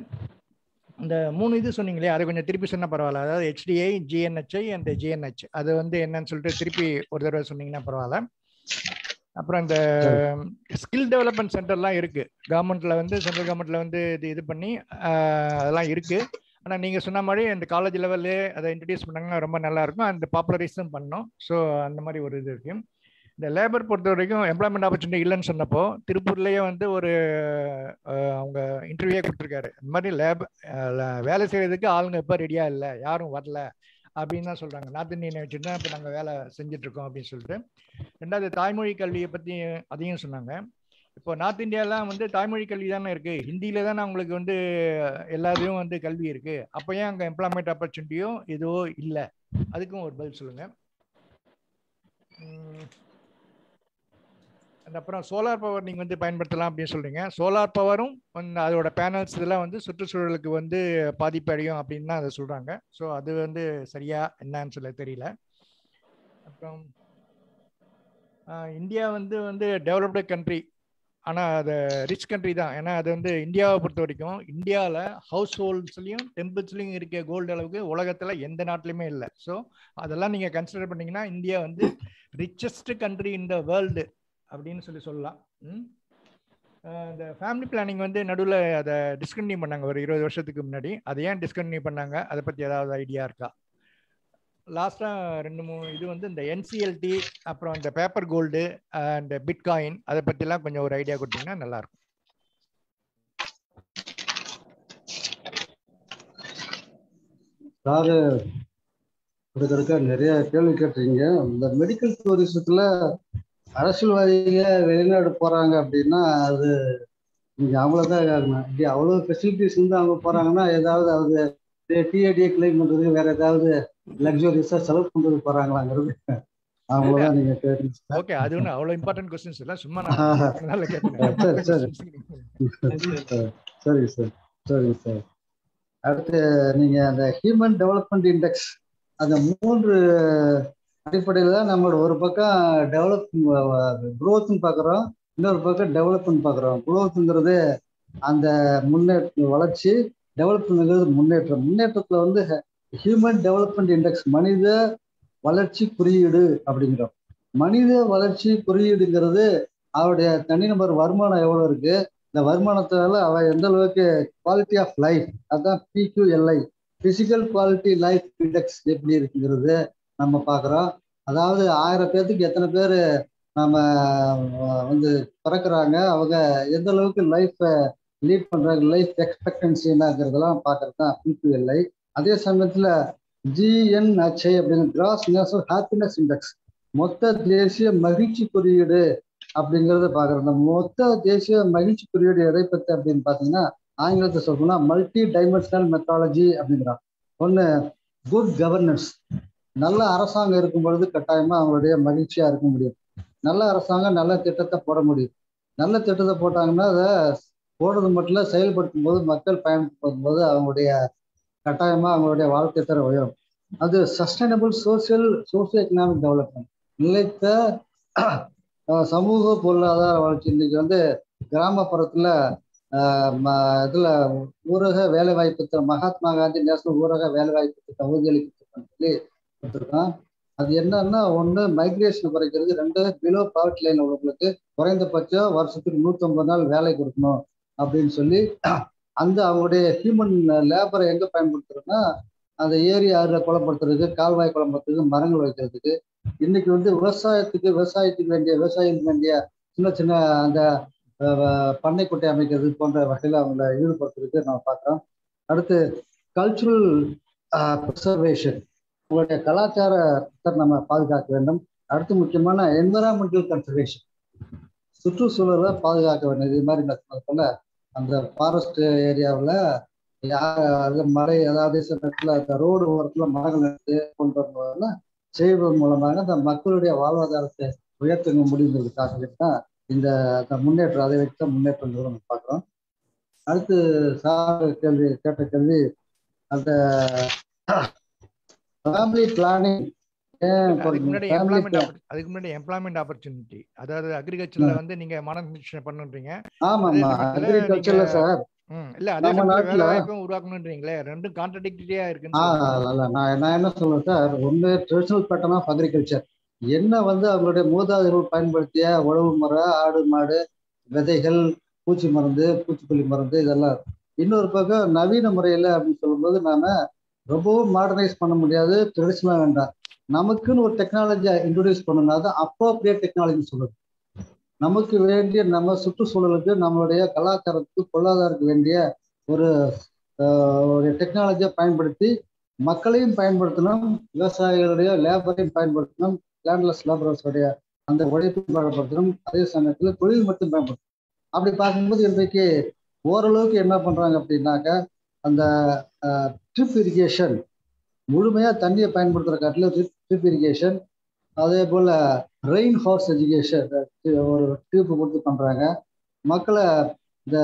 இந்த மூணு இது சொன்னீங்களே அதை கொஞ்சம் திருப்பி சொன்னால் பரவாயில்ல. அதாவது ஹெச்டிஐ ஜிஎன்ஹெச்ஐ அண்ட் ஜிஎன்ஹெச் அது வந்து என்னன்னு சொல்லிட்டு திருப்பி ஒரு தடவை சொன்னீங்கன்னா பரவாயில்ல. அப்புறம் இந்த ஸ்கில் டெவலப்மெண்ட் சென்டர்லாம் இருக்கு. கவர்மெண்ட்ல வந்து சென்ட்ரல் கவர்மெண்ட்ல வந்து இது இது பண்ணி அதெல்லாம் இருக்கு. ஆனால் நீங்கள் சொன்ன மாதிரி அந்த காலேஜ் லெவல்லே அதை இன்ட்ரடியூஸ் பண்ணாங்கன்னா ரொம்ப நல்லா இருக்கும். அந்த பாப்புலரைஸும் பண்ணோம் ஸோ அந்த மாதிரி ஒரு இது இருக்குது இந்த லேபர் பொறுத்த வரைக்கும் எம்ப்ளாய்மெண்ட் ஆப்பர்ச்சுனிட்டி இல்லைன்னு சொன்னப்போ திருப்பூர்லேயே வந்து ஒரு அவங்க இன்டர்வியூவே கொடுத்துருக்காரு. இந்த மாதிரி லேப் வேலை செய்யறதுக்கு ஆளுங்க இப்போ ரெடியாக இல்லை யாரும் வரல அப்படின்னு தான் சொல்கிறாங்க நார்த் இந்தியனை வச்சுட்டு தான் இப்போ நாங்கள் வேலை செஞ்சுட்ருக்கோம் அப்படின்னு சொல்லிட்டு. ரெண்டாவது தாய்மொழி கல்வியை பற்றி அதையும் சொன்னாங்க. இப்போ நார்த் இந்தியாலாம் வந்து தாய்மொழி கல்வி தானே இருக்குது ஹிந்தியில் தானே அவங்களுக்கு வந்து எல்லாத்தையும் வந்து கல்வி இருக்குது அப்போ ஏன் அங்கே எம்ப்ளாய்மெண்ட் ஆப்பர்ச்சுனிட்டியும் எதுவோ இல்லை? அதுக்கும் ஒரு பதில் சொல்லுங்கள் அப்புறம் சோலார் பவர் நீங்கள் வந்து பயன்படுத்தலாம் அப்படின்னு சொல்கிறீங்க சோலார் பவரும் அதோட பேனல்ஸ் இதெல்லாம் வந்து சுற்றுச்சூழலுக்கு வந்து பாதிப்பு அடையும் அப்படின்னு தான் அதை சொல்கிறாங்க ஸோ அது வந்து சரியா என்னன்னு சொல்ல தெரியல. அப்புறம் இந்தியா வந்து வந்து டெவலப்டு கண்ட்ரி ஆனால் அது ரிச் கண்ட்ரி தான். ஏன்னா அது வந்து இந்தியாவை பொறுத்த வரைக்கும் இந்தியாவில் ஹவுஸ் ஹோல்ட்ஸ்லையும் டெம்பிள்ஸ்லையும் இருக்க கோல்டு அளவுக்கு உலகத்தில் எந்த நாட்டிலையுமே இல்லை. ஸோ அதெல்லாம் நீங்கள் கன்சிடர் பண்ணிங்கன்னா இந்தியா வந்து richest country in the world அப்படின்னு சொல்லி சொல்லலாம். இந்த ஃபேமிலி பிளானிங் வந்து நடுவில் அதை டிஸ்கன்டினியூ பண்ணாங்க. ஒரு இருபது வருஷத்துக்கு முன்னாடி. அதை ஏன் டிஸ்கன்டினியூ பண்ணாங்க? அதை பற்றி ஏதாவது ஐடியா இருக்கா? லாஸ்ட்டாக ரெண்டு மூணு இது வந்து இந்த என்சிஎல்டி அப்புறம் இந்த பேப்பர் கோல்டு அண்ட் பிட்காயின் அதை பற்றிலாம் கொஞ்சம் ஒரு ஐடியா கொடுத்தீங்கன்னா நல்லாயிருக்கும். சாரு கொடுக்கறதுக்க நிறைய கேள்வி கேட்டிருக்கீங்க. இந்த மெடிக்கல் டூரிசத்துல அரசியல்வாதிக வெளிநாடு போறாங்க அப்படின்னா அது நீங்க அவங்களதான் கேட்கணும் இப்படி அவ்வளவு ஃபெசிலிட்டிஸ் இருந்து அவங்க போறாங்கன்னா ஏதாவது அவங்க டிஏடியை கிளைம் பண்றதுக்கு வேற ஏதாவது லக்ஸுரியஸா செலவு பண்றது போறாங்களாங்கிறது அவங்களதான் நீங்க கேட்கணும் ஓகே அது ஒன்றும் அவ்வளோ இம்பார்ட்டன்ட் கொஸ்டின்ஸ் இல்லை. சும்மா சரி சரி. சார் [LAUGHS] சரி. சார் அடுத்து நீங்க அந்த ஹியூமன் டெவலப்மெண்ட் இண்டெக்ஸ் அந்த மூன்று அடிப்படையில் தான் நம்மளோட ஒரு பக்கம் டெவலப் குரோத்னு பார்க்குறோம். இன்னொரு பக்கம் டெவலப்னு பார்க்குறோம். குரோத்துங்கிறது அந்த முன்னேற்ற வளர்ச்சி டெவலப்ங்கிறது முன்னேற்றம். முன்னேற்றத்தில் வந்து ஹியூமன் டெவலப்மெண்ட் இண்டெக்ஸ் மனித வளர்ச்சி குறியீடு அப்படிங்கிறோம். மனித வளர்ச்சி குறியீடுங்கிறது அவருடைய தனிநபர் வருமானம் எவ்வளோ இருக்கு? இந்த வருமானத்தால அவள் எந்த அளவுக்கு குவாலிட்டி ஆஃப் லைஃப் அதுதான் PQLI physical quality life index எப்படி இருக்குங்கிறது நம்ம பார்க்குறோம் அதாவது ஆயிரம் பேர்த்துக்கு எத்தனை பேர் நம்ம வந்து பிறக்கிறாங்க அவங்க எந்த அளவுக்கு லைஃப்பை லீட் பண்ணுறாங்க லைஃப் எக்ஸ்பெக்டன்சி என்னங்கிறதெல்லாம் பார்க்கறது தான் பிபிஎல்ஐ அதே சமயத்தில் ஜிஎன்ஹெச்ஐ அப்படின்னு கிராஸ் நேஷனல் ஹாப்பினஸ் இண்டெக்ஸ் மொத்த தேசிய மகிழ்ச்சி குறியீடு அப்படிங்கிறத பார்க்குறோம் மொத்த தேசிய மகிழ்ச்சி குறியீடு எதை பற்றி அப்படின்னு பார்த்தீங்கன்னா ஆங்கிலத்தை சொல்லணும்னா மல்டி டைமென்ஷனல் மெத்தாலஜி அப்படிங்கிறான் ஒன்று குட் கவர்னன்ஸ் நல்ல அரசாங்கம் இருக்கும் பொழுது கட்டாயமா அவங்களுடைய மகிழ்ச்சியா இருக்க முடியும். நல்ல அரசாங்கம் நல்ல திட்டத்தை போட முடியும். நல்ல திட்டத்தை போட்டாங்கன்னா அதை போடுறது மட்டும் இல்லை செயல்படுத்தும் போது மக்கள் பயன்படுத்தும் போது அவங்களுடைய கட்டாயமா அவங்களுடைய வாழ்க்கை தர உயரும். அது sustainable social socio economic development நிலைத்த சமூக பொருளாதார வளர்ச்சி. இன்னைக்கு வந்து கிராமப்புறத்துல இதுல ஊரக வேலை வாய்ப்பு மகாத்மா காந்தி நேஷனல் ஊரக வேலை வாய்ப்பு திட்டம் ஊதியளிப்பு திட்டம் சொல்லி கொடுத்துருக்கான். அது என்னன்னா ஒன்று மைக்ரேஷன் குறைக்கிறது ரெண்டு பிலோ பாவர்ட்டி லைன் உள்ளவங்களுக்கு குறைந்தபட்சம் வருஷத்துக்கு நூற்றம்பது நாள் வேலை கொடுக்கணும் அப்படின்னு சொல்லி அந்த அவங்களுடைய ஹியூமன் லேபரை எங்கே பயன்படுத்துறோம்னா அந்த ஏரி ஆறு குளப்படுத்துறதுக்கு கால்வாய் குளப்படுத்துறதுக்கு மரங்கள் வைக்கிறதுக்கு. இன்னைக்கு வந்து விவசாயத்துக்கு விவசாயத்துக்கு வேண்டிய விவசாயிகளுக்கு வேண்டிய சின்ன சின்ன அந்த பண்ணைக்குட்டை அமைக்கிறது போன்ற வகையில் அவங்கள ஈடுபடுத்துறதுக்கு நம்ம பார்க்குறோம். அடுத்து கல்ச்சுரல் ப்ரிசர்வேஷன் உங்களுடைய கலாச்சாரத்தை நம்ம பாதுகாக்க வேண்டும். அடுத்து முக்கியமான என்விரான்மெண்டல் கன்சர்வேஷன் சுற்றுச்சூழலை பாதுகாக்க வேண்டும். இது மாதிரி நான் சொன்னது போல அந்த ஃபாரஸ்ட் ஏரியாவில் யார் மலை அதாவது சமயத்தில் அந்த ரோடு ஓரத்தில் மரங்கள் எடுத்து கொண்டு வருவதெல்லாம் செய்வதன் மூலமாக அந்த மக்களுடைய வாழ்வாதாரத்தை உயர்த்த முடிந்ததுக்காக தான் இந்த முன்னேற்றம் அதை வச்சு முன்னேற்றம் நம்ம பார்க்குறோம். அடுத்து சார் கேள்வி கேட்ட கேள்வி அந்த ஃபேமிலி பிளானிங் அதுக்கு முன்னாடி எம்ப்ளாய்மெண்ட் அதுக்கு முன்னாடி எம்ப்ளாய்மெண்ட் ஆப்பர்ச்சுனிட்டி அதாவது அக்ரிகல்ச்சர்ல வந்து நீங்க மானிட்டேஷன் பண்ணுன்றீங்க. சமயத்துல அக்ரிகல்ச்சர்ல சார். இல்ல அதே வேலை வாய்ப்பும் ரெண்டும் கான்ட்ரடிக்டரியா இல்ல நான் நான் என்ன சொல்றேன் சார் ஒன்று ட்ரெடிஷனல் பேட்டர்ன் ஆஃப் அக்ரிகல்ச்சர் என்ன வந்து அவங்களுடைய மூதாதையர்கள் பயன்படுத்திய உழவு முறை ஆடு மாடு விதைகள் பூச்சி மருந்து பூச்சிக்கொல்லி மருந்து இதெல்லாம். இன்னொரு பக்கம் நவீன முறையில் அப்படின்னு சொல்லும்போது நாம ரொம்பவும் மாடர்னைஸ் பண்ண முடியாது ட்ரெடிஷ்னலாக வேண்டாம். நமக்குன்னு ஒரு டெக்னாலஜியை இன்ட்ரடியூஸ் பண்ணணும்னா தான் அப்ரோப்ரியேட் டெக்னாலஜின்னு சொல்லுது நமக்கு வேண்டிய நம்ம சுற்றுச்சூழலுக்கு நம்மளுடைய கலாச்சாரத்துக்கு பொருளாதாரத்துக்கு வேண்டிய ஒரு ஒரு டெக்னாலஜியை பயன்படுத்தி மக்களையும் பயன்படுத்தணும் விவசாயிகளுடைய லேபரையும் பயன்படுத்தணும் லேண்ட்லெஸ் லேபரர்ஸுடைய அந்த உழைப்பையும் பயன்படுத்தணும் அதே சமயத்தில் தொழில் மட்டும் பயன்படுத்தணும். அப்படி பார்க்கும்போது இன்றைக்கு ஓரளவுக்கு என்ன பண்ணுறாங்க அப்படின்னாக்கா அந்த ட்ரிப் இரிகேஷன் முழுமையாக தண்ணியை பயன்படுத்துகிற காட்டில் ட்ரிப் இரிகேஷன் அதே போல் ரெயின் ஹார்ஸ் எஜுகேஷன் ஒரு டியூப் கொடுத்து பண்ணுறாங்க மக்களை இந்த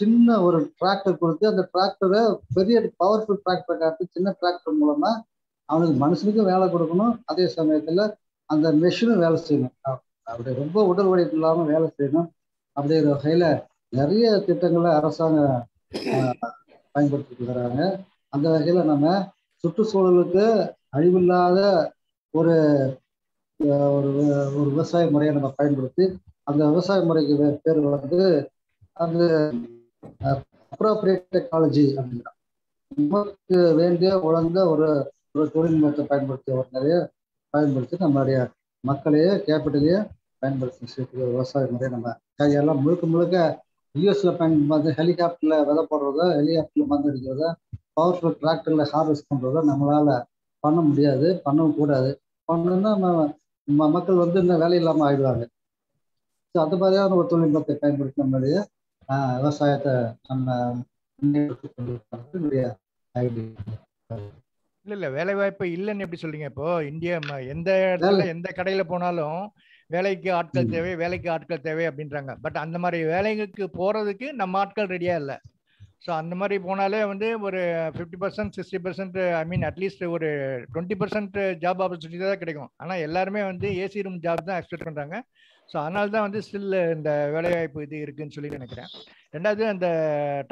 சின்ன ஒரு டிராக்டர் கொடுத்து அந்த டிராக்டரை பெரிய பவர்ஃபுல் டிராக்டரை காட்டி சின்ன டிராக்டர் மூலமாக அவனுக்கு மனுஷனுக்கும் வேலை கொடுக்கணும். அதே சமயத்தில் அந்த மெஷினும் வேலை செய்யணும். அப்படி ரொம்ப உடல் உழைப்பு இல்லாமல் வேலை செய்யணும். அப்படிங்கிற வகையில் நிறைய திட்டங்களை அரசாங்கம் பயன்படுத்திட்டு வராங்க அந்த வகையில் நம்ம சுற்றுச்சூழலுக்கு அழிவில்லாத ஒரு ஒரு ஒரு விவசாய முறையை நம்ம பயன்படுத்தி அந்த விவசாய முறைக்கு பேர் வந்து அந்த அப்ராப்ரியேட் டெக்னாலஜி அப்படின்னா நமக்கு வேண்டிய உழந்த ஒரு ஒரு தொழில்நுட்பத்தை பயன்படுத்தி ஒரு நிறைய பயன்படுத்தி நம்மளுடைய மக்களையே கேபிட்டலையே பயன்படுத்தி விவசாய முறையை நம்ம கையெல்லாம் முழுக்க முழுக்க யூஎஸ்ல பயன் வந்து ஹெலிகாப்டர்ல விதை போடுறதோ ஹெலிகாப்டர்ல மருந்து அடிக்கிறதோ பவர்ஃபுல் டிராக்டர்ல ஹார்வெஸ்ட் பண்றதோ நம்மளால பண்ண முடியாது பண்ணவும் கூடாது. பண்ணணும்னா மக்கள் வந்து இன்னும் வேலை இல்லாமல் ஆயிடுவாங்க. ஸோ அந்த மாதிரியான ஒரு தொழில்நுட்பத்தை பயன்படுத்தி நம்மளுடைய ஆஹ், விவசாயத்தை நம்ம இல்ல இல்ல வேலை வாய்ப்பு இல்லைன்னு எப்படி சொல்றீங்க இப்போ? இந்தியா எந்த இடத்துல எந்த கடையில போனாலும் வேலைக்கு ஆட்கள். தேவை வேலைக்கு ஆட்கள் தேவை அப்படின்றாங்க. பட் அந்த மாதிரி வேலைக்கு போறதுக்கு நம்ம ஆட்கள் ரெடியா இல்லை. ஸோ அந்த மாதிரி போனாலே வந்து ஒரு fifty percent sixty percent I mean at least ஒரு டுவெண்ட்டி பர்சன்ட் ஜாப் ஆப்பர்ச்சுனிட்டி தான் கிடைக்கும். ஆனால் எல்லாருமே வந்து ஏசி ரூம் ஜாப் தான் எக்ஸ்பெக்ட் பண்ணுறாங்க ஸோ அதனால தான் வந்து ஸ்டில் இந்த வேலைவாய்ப்பு இது இருக்குன்னு சொல்லி நினைக்கிறேன். ரெண்டாவது அந்த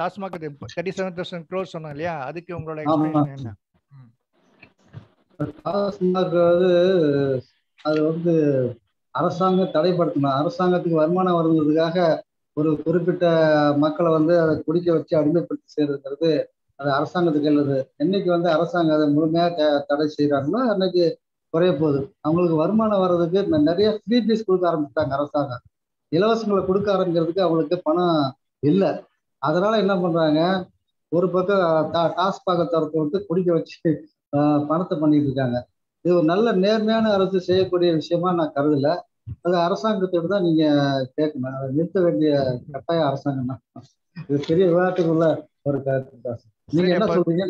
TASMAC thirty seven thousand crores சொன்னோம் இல்லையா? அதுக்கு உங்களோட. எக்ஸ்பிளேஷன் என்ன? டாஸ்மாக் அது வந்து அரசாங்கம் தடைப்படுத்தணும். அரசாங்கத்துக்கு வருமானம் வருங்கிறதுக்காக ஒரு குறிப்பிட்ட மக்களை வந்து அதை குடிக்க வச்சு அடிமைப்படுத்தி செய்யறதுங்கிறது அது அரசாங்கத்துக்கு இல்லது. என்னைக்கு வந்து அரசாங்கம் அதை முழுமையாக த- தடை செய்கிறாங்களோ அன்னைக்கு குறைய போகுது. அவங்களுக்கு வருமானம் வர்றதுக்கு நிறைய ஃப்ரீ பீஸ் கொடுக்க ஆரம்பிச்சிட்டாங்க அரசாங்கம். இலவசங்களை கொடுக்க ஆரம்பிக்கிறதுக்கு அவங்களுக்கு பணம் இல்லை. அதனால என்ன பண்றாங்க? ஒரு பக்கம் டா- டாஸ்மாக தரத்தை விட்டு குடிக்க வச்சு பணத்தை பண்ணிட்டு இருக்காங்க. இது ஒரு நல்ல நேர்மையான அரசு செய்யக்கூடிய விஷயமா நான் கருதல. அது அரசாங்கத்தோட தான் நீங்க கேட்கணும் அதை நிறுத்த வேண்டிய கட்டாயம் அரசாங்கம் தான். இது பெரிய விளையாட்டுக்குள்ள ஒரு கருத்து தான். நீங்க என்ன சொல்றீங்க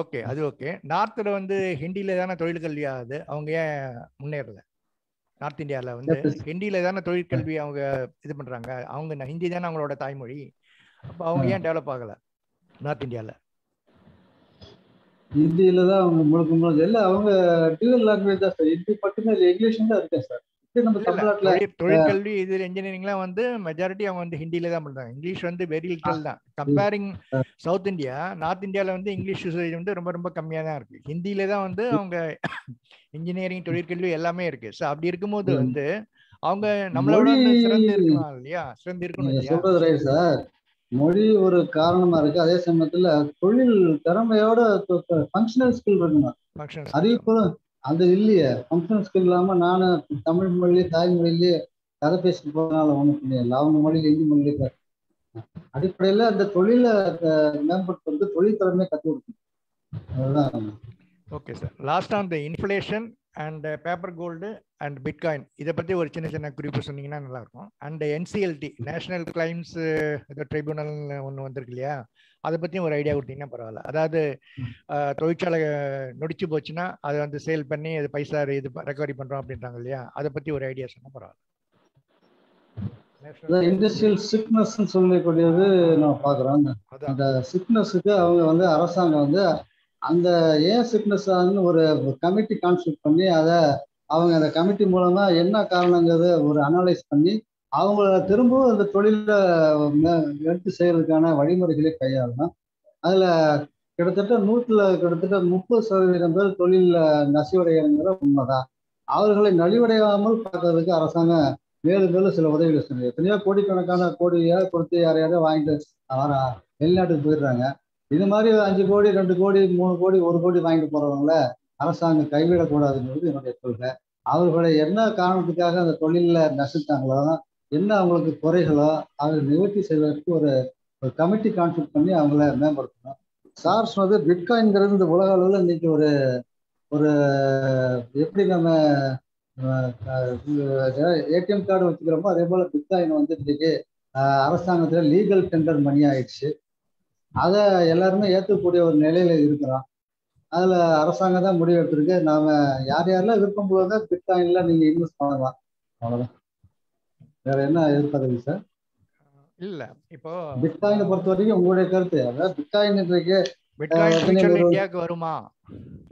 ஓகே அது ஓகே. நார்த்தில் வந்து ஹிந்தியில தானே தொழிற்கல்வி ஆகுது அவங்க ஏன் முன்னேறல? நார்த் இந்தியாவில் வந்து. ஹிந்தியில தானே தொழிற்கல்வி அவங்க இது பண்றாங்க. அவங்க ஹிந்தி தானே அவங்களோட தாய்மொழி. அப்போ அவங்க ஏன் டெவலப் ஆகல? நார்த் இந்தியாவில் ஹிந்தியில தான் அவங்க முழுக்க முழுக்க இல்ல அவங்க டியூவல் லாங்குவேஜ் தான் சார். ஹிந்தி மட்டுமே இல்லை இங்கிலீஷும் தான் இருக்கேன் சார். தொழிற்கல்வி இது இன்ஜினியரிங்லாம் வந்து மெஜாரிட்டி அவங்க வந்து ஹிந்தியில தான் பண்றாங்க. இங்கிலீஷ் வந்து வெரி லிட்டல் தான். கம்பேரிங் சவுத் இந்தியா நார்த் இந்தியாவில் வந்து இங்கிலீஷ் யூசேஜ் வந்து ரொம்ப ரொம்ப கம்மியாக தான் இருக்கு. ஹிந்தியில தான் வந்து அவங்க இன்ஜினியரிங் தொழிற்கல்வி எல்லாமே இருக்கு. ஸோ அப்படி இருக்கும்போது. வந்து அவங்க நம்மளோட சிறந்து இருக்கலாம் இல்லையா? சிறந்து இருக்கணும் சார். மொழி ஒரு காரணமா இருக்கு. அதே சமயத்துல தொழில் திறமையோட ஃபங்க்ஷனல் ஸ்கில் இருக்கணும் ஃபங்க்ஷன் அறிவிப்பு அது இல்லையே. ஃபங்க்ஷனல் ஸ்கில் இல்லாம நானும் தமிழ் மொழியிலே தாய்மொழியிலேயே கதை பேசிட்டு போறதுனால ஒன்றும் புரியல அவங்க மொழியில ஹிந்தி மொழியில அடிப்படையில அந்த தொழிலை அஹ், மேம்படுத்துறது தொழில் திறமையை கற்றுக் கொடுக்கணும். அதுதான். Okay sir last on the inflation and paper gold and bitcoin இதை பற்றி ஒரு சின்ன சின்ன குறிப்பு சொன்னீங்கன்னா நல்லாயிருக்கும். அண்ட் என்சிஎல்டி நேஷனல் கிளைம்ஸ் ஏதோ ட்ரிபியூனல் ஒன்று வந்திருக்கு இல்லையா? அதை பற்றியும் ஒரு ஐடியா கொடுத்தீங்கன்னா பரவாயில்ல. அதாவது அஹ், தொழிற்சாலை நொடிச்சு போச்சுன்னா அதை வந்து சேல் பண்ணி அது பைசா இது ரெக்கவரி பண்ணுறோம் அப்படின்றாங்க இல்லையா? அதை பற்றி ஒரு ஐடியா சொன்னால் பரவாயில்ல. இண்டஸ்ட்ரியல் சிக்னஸ் சொல்லக்கூடியது நம்ம பார்க்குறோம். அந்த சிக்னஸுக்கு அவங்க வந்து அரசாங்கம் வந்து அந்த ஏன் சிக்னஸ் ஆகுதுன்னு ஒரு கமிட்டி கான்ஸ்டியூட் பண்ணி அதை அவங்க அந்த கமிட்டி மூலமா என்ன காரணங்கிறத ஒரு அனலைஸ் பண்ணி அவங்கள திரும்பவும் அந்த தொழில எடுத்து செய்யறதுக்கான வழிமுறைகளை கையாளணும். அதுல கிட்டத்தட்ட நூற்றுல கிட்டத்தட்ட முப்பது சதவீதம் பேர் தொழிலில் நசிவடைகிறங்கிற உண்மைதான். அவர்களை நலிவடையாமல் பார்க்கறதுக்கு அரசாங்கம் மேலும் மேலும் சில உதவிகள் செய்யுது. எத்தனையோ கோடிக்கணக்கான கோடியா கொடுத்து யாரையாவது வாங்கிட்டு வர வெளிநாட்டுக்கு போயிடுறாங்க. இது மாதிரி அஞ்சு கோடி ரெண்டு கோடி மூணு கோடி ஒரு கோடி வாங்கிட்டு போறவங்கள அரசாங்கம் கைவிடக்கூடாதுங்கிறது என்னுடைய கொள்கை. அவர்களை என்ன காரணத்துக்காக அந்த தொழிலில் நசித்தாங்களோ என்ன அவங்களுக்கு குறைகளோ அதை நிவர்த்தி செய்வதற்கு ஒரு ஒரு கமிட்டி கான்செப்ட் பண்ணி அவங்கள மேம்படுத்தணும். சார் சொன்னது பிட்காயின்கிறது இந்த உலக அளவில் இன்னைக்கு ஒரு ஒரு எப்படி நம்ம ஏடிஎம் கார்டு வச்சுக்கிறோமோ அதே போல் பிட்காயின் வந்து இன்னைக்கு அரசாங்கத்தில் லீகல் டெண்டர் மணி ஆயிடுச்சு. அதை எல்லாருமே ஏற்றக்கூடிய ஒரு நிலையில இருக்கிறோம். அதுல அரசாங்கம் தான் முடிவு எடுத்திருக்கு. நாம யார் யாரெல்லாம் விருப்பம் போல பிட்காயின்ல நீங்க இன்வெஸ்ட் பண்ணலாம். அவ்வளவுதான். வேற என்ன எதிர்பார்க்குறீங்க சார் இல்லை. இப்போ பிட்காயினை பொறுத்த வரைக்கும் உங்களுடைய கருத்து. அதாவது பிட்காயின் இன்றைக்கு இந்தியாவுக்கு வருமா?